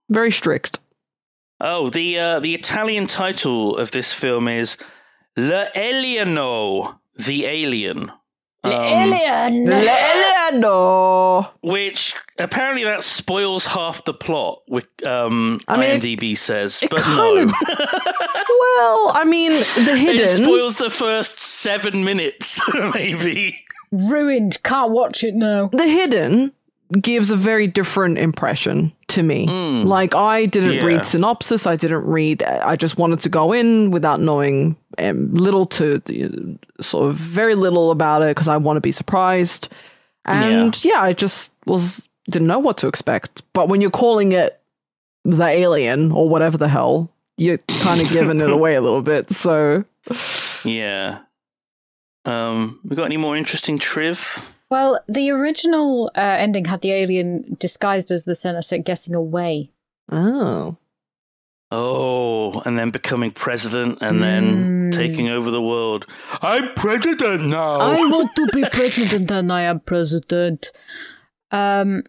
S3: very strict.
S2: Oh, the uh, the Italian title of this film is L'Alieno, the alien. Um,
S4: Alien.
S3: Eleanor.
S2: which apparently that spoils half the plot. With um,
S3: I mean, it-
S2: IMDb says,
S3: it
S2: but
S3: kind
S2: no,
S3: Well, I mean, the
S2: it
S3: hidden.
S2: spoils the first seven minutes, maybe.
S4: Ruined. Can't watch it now.
S3: the hidden gives a very different impression to me. Like I didn't
S2: Yeah.
S3: read synopsis. I didn't read. I just wanted to go in without knowing um, little to uh, sort of very little about it because I want to be surprised. And yeah. I just was didn't know what to expect. But when you're calling it the alien or whatever the hell, you're kind of giving it away a little bit. So
S2: Yeah. Um, we got any more interesting triv?
S4: Well, the original uh, ending had the alien disguised as the senator getting away.
S3: oh.
S2: Oh, and then becoming president and then
S4: Mm.
S2: taking over the world. I'm president now.
S4: I want to be president and I am president. Um,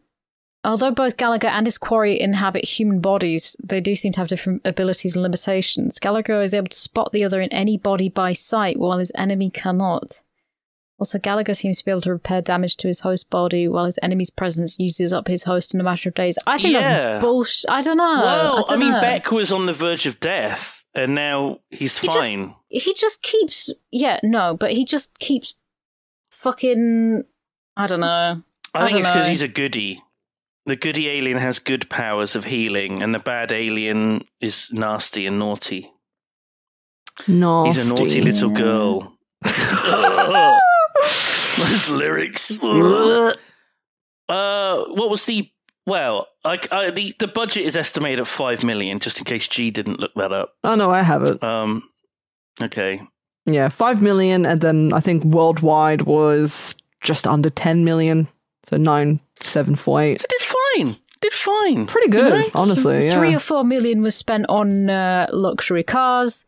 S4: although both Gallagher and his quarry inhabit human bodies, they do seem to have different abilities and limitations. Gallagher is able to spot the other in any body by sight, while his enemy cannot. Also, Gallagher seems to be able to repair damage to his host body, while his enemy's presence uses up his host in a matter of days. I think
S2: Yeah.
S4: that's bullshit. I don't know.
S2: well, I,
S4: don't
S2: mean,
S4: know.
S2: Beck was on the verge of death, and now he's
S4: He just-
S2: fine.
S4: he just keeps yeah no but he just keeps fucking i don't know
S2: I think it's because he's a goody. The goody alien has good powers of healing, and the bad alien is nasty and naughty.
S3: Nasty.
S2: He's a naughty little girl. Those lyrics. uh, what was the? Well, I, I, the the budget is estimated at five million. Just in case G didn't look that up.
S3: Oh no, I haven't.
S2: Um, okay.
S3: Yeah, five million, and then I think worldwide was just under ten million, so nine seven four eight.
S2: So did fine. Did fine.
S3: Pretty good,
S2: Right?
S3: honestly. Yeah.
S4: three or four million was spent on uh, luxury cars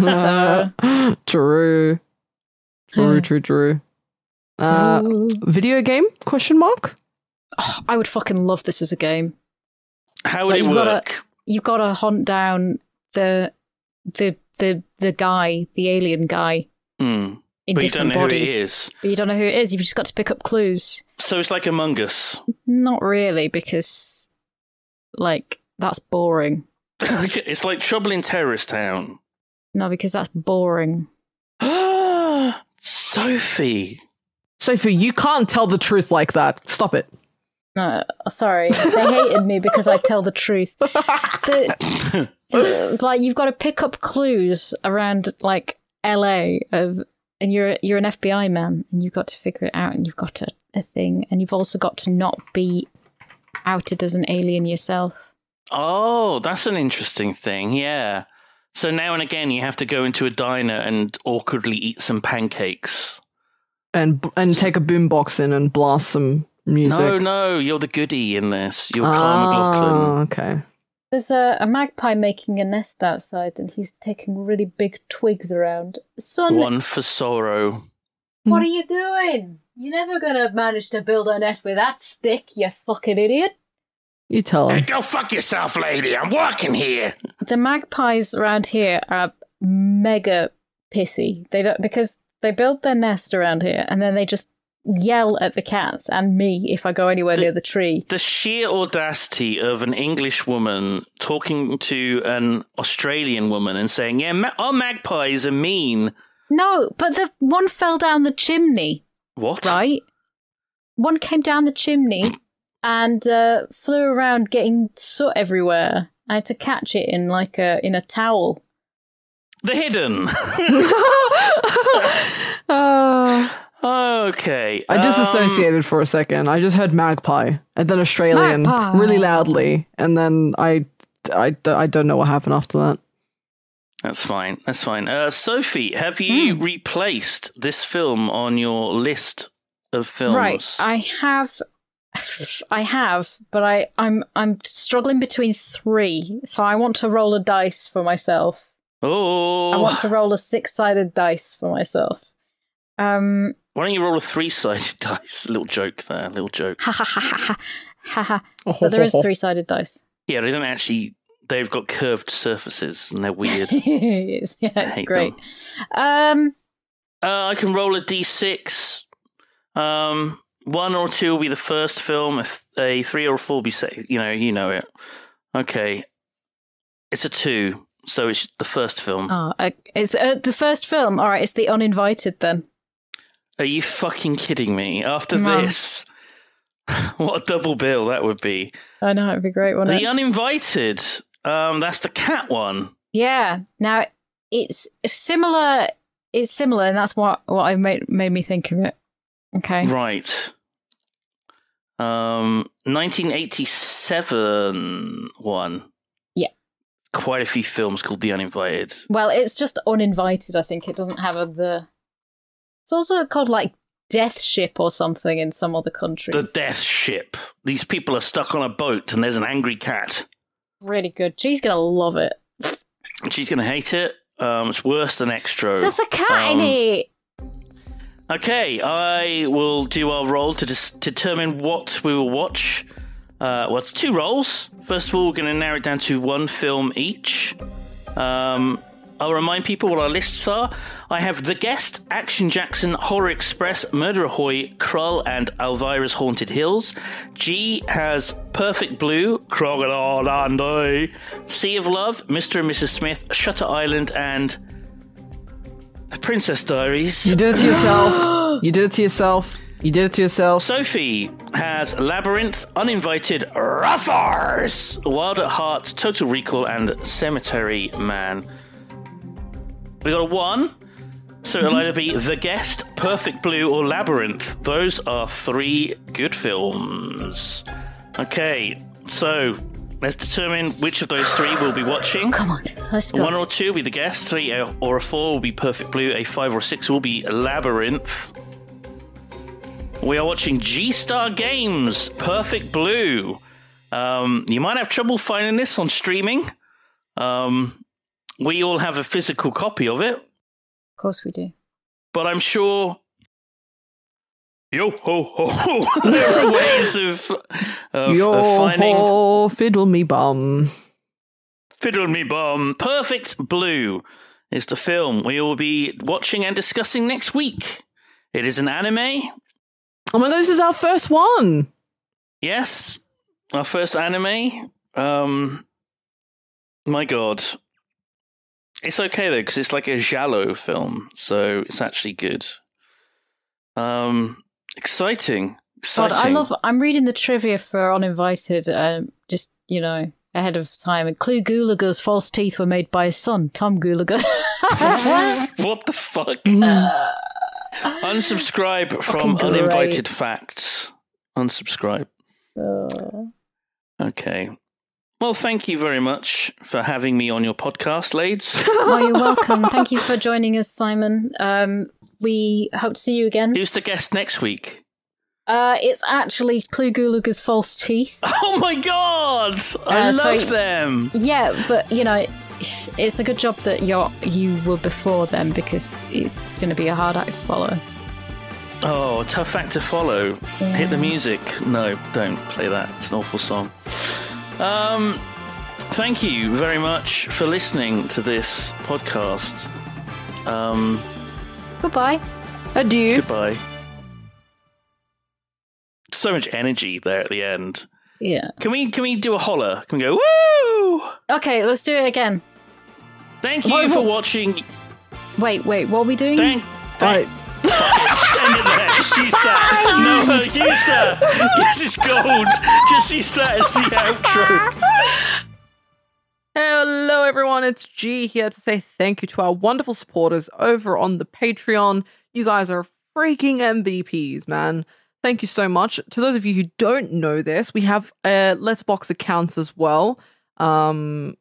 S4: so
S3: true, true, true, true. Uh, video game? Question mark.
S4: Oh, i would fucking love this as a game
S2: How would
S4: Like,
S2: it
S4: you've gotta-
S2: work?
S4: you've got to hunt down the the the the guy the alien guy
S2: Hmm.
S4: in
S2: But you don't
S4: different
S2: know
S4: bodies
S2: who it is.
S4: but you don't know who it is you've just got to pick up clues
S2: So it's like Among Us.
S4: not really because like that's boring
S2: it's like Trouble in Terrorist Town.
S4: no because that's boring
S2: Sophie.
S3: Sophie, you can't tell the truth like that. Stop it.
S4: No, sorry. They hated me because I tell the truth. The, like you've got to pick up clues around like LA of and you're you're an FBI man and you've got to figure it out and you've got a, a thing and you've also got to not be outed as an alien yourself.
S2: Oh, that's an interesting thing. Yeah. So now and again, you have to go into a diner and awkwardly eat some pancakes.
S3: And and take a boombox in and blast some music.
S2: No, no, you're the goody in this. You're Carl
S3: Ah,
S2: MacLachlan.
S3: okay.
S4: There's a, a magpie making a nest outside, and he's taking really big twigs around. Son,
S2: One for sorrow.
S4: what are you doing? You're never gonna manage to build a nest with that stick, you fucking idiot.
S3: You tell
S1: Hey,
S3: him.
S1: go fuck yourself, lady. I'm working here.
S4: The magpies around here are mega pissy. They don't because they build their nest around here, and then they just yell at the cats and me if I go anywhere
S2: The-
S4: near the tree.
S2: The sheer audacity of an English woman talking to an Australian woman and saying, "Yeah, ma- our magpies are mean."
S4: No, but the one fell down the chimney.
S2: What?
S4: right? One came down the chimney and uh, flew around getting soot everywhere. I had to catch it in like a in a towel.
S2: The hidden.
S3: Uh,
S2: okay.
S3: I
S2: um,
S3: disassociated for a second. I just heard magpie and then Australian
S4: Magpie.
S3: really loudly, and then I, I, I don't know what happened after that.
S2: That's fine. That's fine. Uh, Sophie, have you
S4: Hmm.
S2: replaced this film on your list of films?
S4: Right, I have, I have, but I I'm I'm struggling between three. So I want to roll a dice for myself.
S2: oh,
S4: I want to roll a six sided dice for myself. Um,
S2: why don't you roll a three-sided dice? little joke there. little joke.
S4: ha ha ha ha ha ha ha. But there is three sided dice.
S2: Yeah, they don't actually. They've got curved surfaces and they're weird.
S4: Yes, yeah, it's
S2: hate
S4: great. Um,
S2: Uh, I can roll a d6. Um, one or two will be the first film. A, th- a three or a four will be second. You know, you know it. Okay, it's a two, so it's the first film.
S4: oh, uh, it's uh, the first film. All right, it's the uninvited then.
S2: Are you fucking kidding me? After
S4: No.
S2: this, what a double bill that would be.
S4: I know it'd be great, wouldn't
S2: The
S4: it?
S2: uninvited. Um, that's the cat one.
S4: yeah. Now it's similar. It's similar, and that's what what I made made me think of it. Okay.
S2: Right. Um, 1987 one.
S4: Yeah.
S2: Quite a few films called The Uninvited.
S4: Well, it's just uninvited. I think it doesn't have a the. It's also called like Death Ship or something in some other countries.
S2: The Death Ship. These people are stuck on a boat and there's an angry cat.
S4: really good. She's gonna love it.
S2: She's going to hate it. Um, it's worse than Xtro.
S4: There's a cat
S2: Um,
S4: in it.
S2: Okay, I will do our roll to dis- determine what we will watch. Uh, well, it's two rolls. First of all, we're going to narrow it down to one film each. Um, I'll remind people what our lists are. I have The Guest, Action Jackson, Horror Express, Murder Ahoy, Krull, and Elvira's Haunted Hills. G has Perfect Blue, Crocodile Dundee, Sea of Love, Mr. and Mrs. Smith, Shutter Island, and Princess Diaries.
S3: You did it to yourself. you did it to yourself. You did it to yourself.
S2: Sophie has Labyrinth, Uninvited, Ruffers, Wild at Heart, Total Recall, and Cemetery Man. We got a one, so it'll either be The Guest, Perfect Blue, or Labyrinth. Those are three good films. Okay, so let's determine which of those three we'll be watching.
S4: Come on, let's go.
S2: one or two will be The Guest, three or a four will be Perfect Blue, a five or six will be Labyrinth. We are watching G Star Games Perfect Blue. Um, you might have trouble finding this on streaming. Um, we all have a physical copy of it,
S4: Of course we do.
S2: but I'm sure. Yo ho ho ho! there are ways of, of,
S3: Yo
S2: of finding
S3: ho, fiddle me bum.
S2: Fiddle Me Bum. Perfect Blue is the film we will be watching and discussing next week. It is an anime.
S3: Oh my god, this is our first one.
S2: Yes, our first anime. Um, my god, it's okay though because it's like a giallo film, so it's actually good. Um, exciting,
S4: God. I love. I'm reading the trivia for Uninvited. Um, just you know, ahead of time. And Clu Gulager's false teeth were made by his son, Tom Gulager.
S2: what the fuck?
S3: Mm.
S2: Unsubscribe from uninvited facts. Unsubscribe.
S4: Uh,
S2: Okay. Well, thank you very much for having me on your podcast, Lades.
S4: oh, you're welcome. Thank you for joining us, Simon. Um, we hope to see you again.
S2: Who's the guest next week?
S4: Uh, it's actually Clu Gulager's false teeth.
S2: Oh my god! I
S4: Uh, so-
S2: love them.
S4: Yeah, but you know, it's a good job that you're you were before them because it's going to be a hard act to follow.
S2: Oh, tough act to follow. Hit the music. No, don't play that. It's an awful song. Um, thank you very much for listening to this podcast. Um,
S4: Goodbye.
S3: Adieu.
S2: goodbye. So much energy there at the end.
S4: Yeah.
S2: Can we can we do a holler? Can we go woo?
S4: Okay, let's do it again.
S2: Thank you
S4: What-
S2: for
S4: what-
S2: watching.
S4: Wait, wait. What are we doing?
S2: Thank. thank Fuck it, just end it there. Just use that. No, use that. Yes, it's gold. Just use that as the outro.
S3: Hello, everyone. It's G here to say thank you to our wonderful supporters over on the Patreon. You guys are freaking MVPs, man. Thank you so much. To those of you who don't know this, we have uh, letterboxd accounts as well. Um,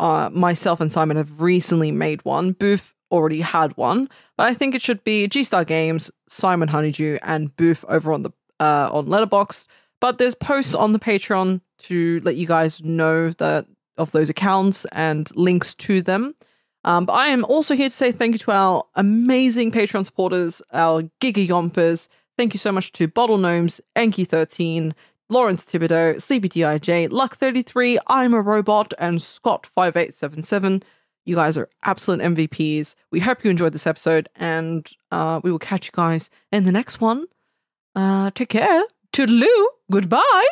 S3: uh, myself and Simon have recently made one. Bouphe already had one, but I think it should be G Star Games, Simon Honeydew, and Bouphe over on the uh, on Letterboxd. But there's posts on the Patreon to let you guys know that of those accounts and links to them. Um, but I am also here to say thank you to our amazing Patreon supporters, our Giga Yompers. Thank you so much to Bottle Gnomes, Enki13, Lawrence Thibodeau, Sleepy DIJ, Luck33, I'm a Robot, and Scott5877. You guys are absolute MVPs. We hope you enjoyed this episode, and uh, we will catch you guys in the next one. Uh, take care. Toodaloo. Goodbye.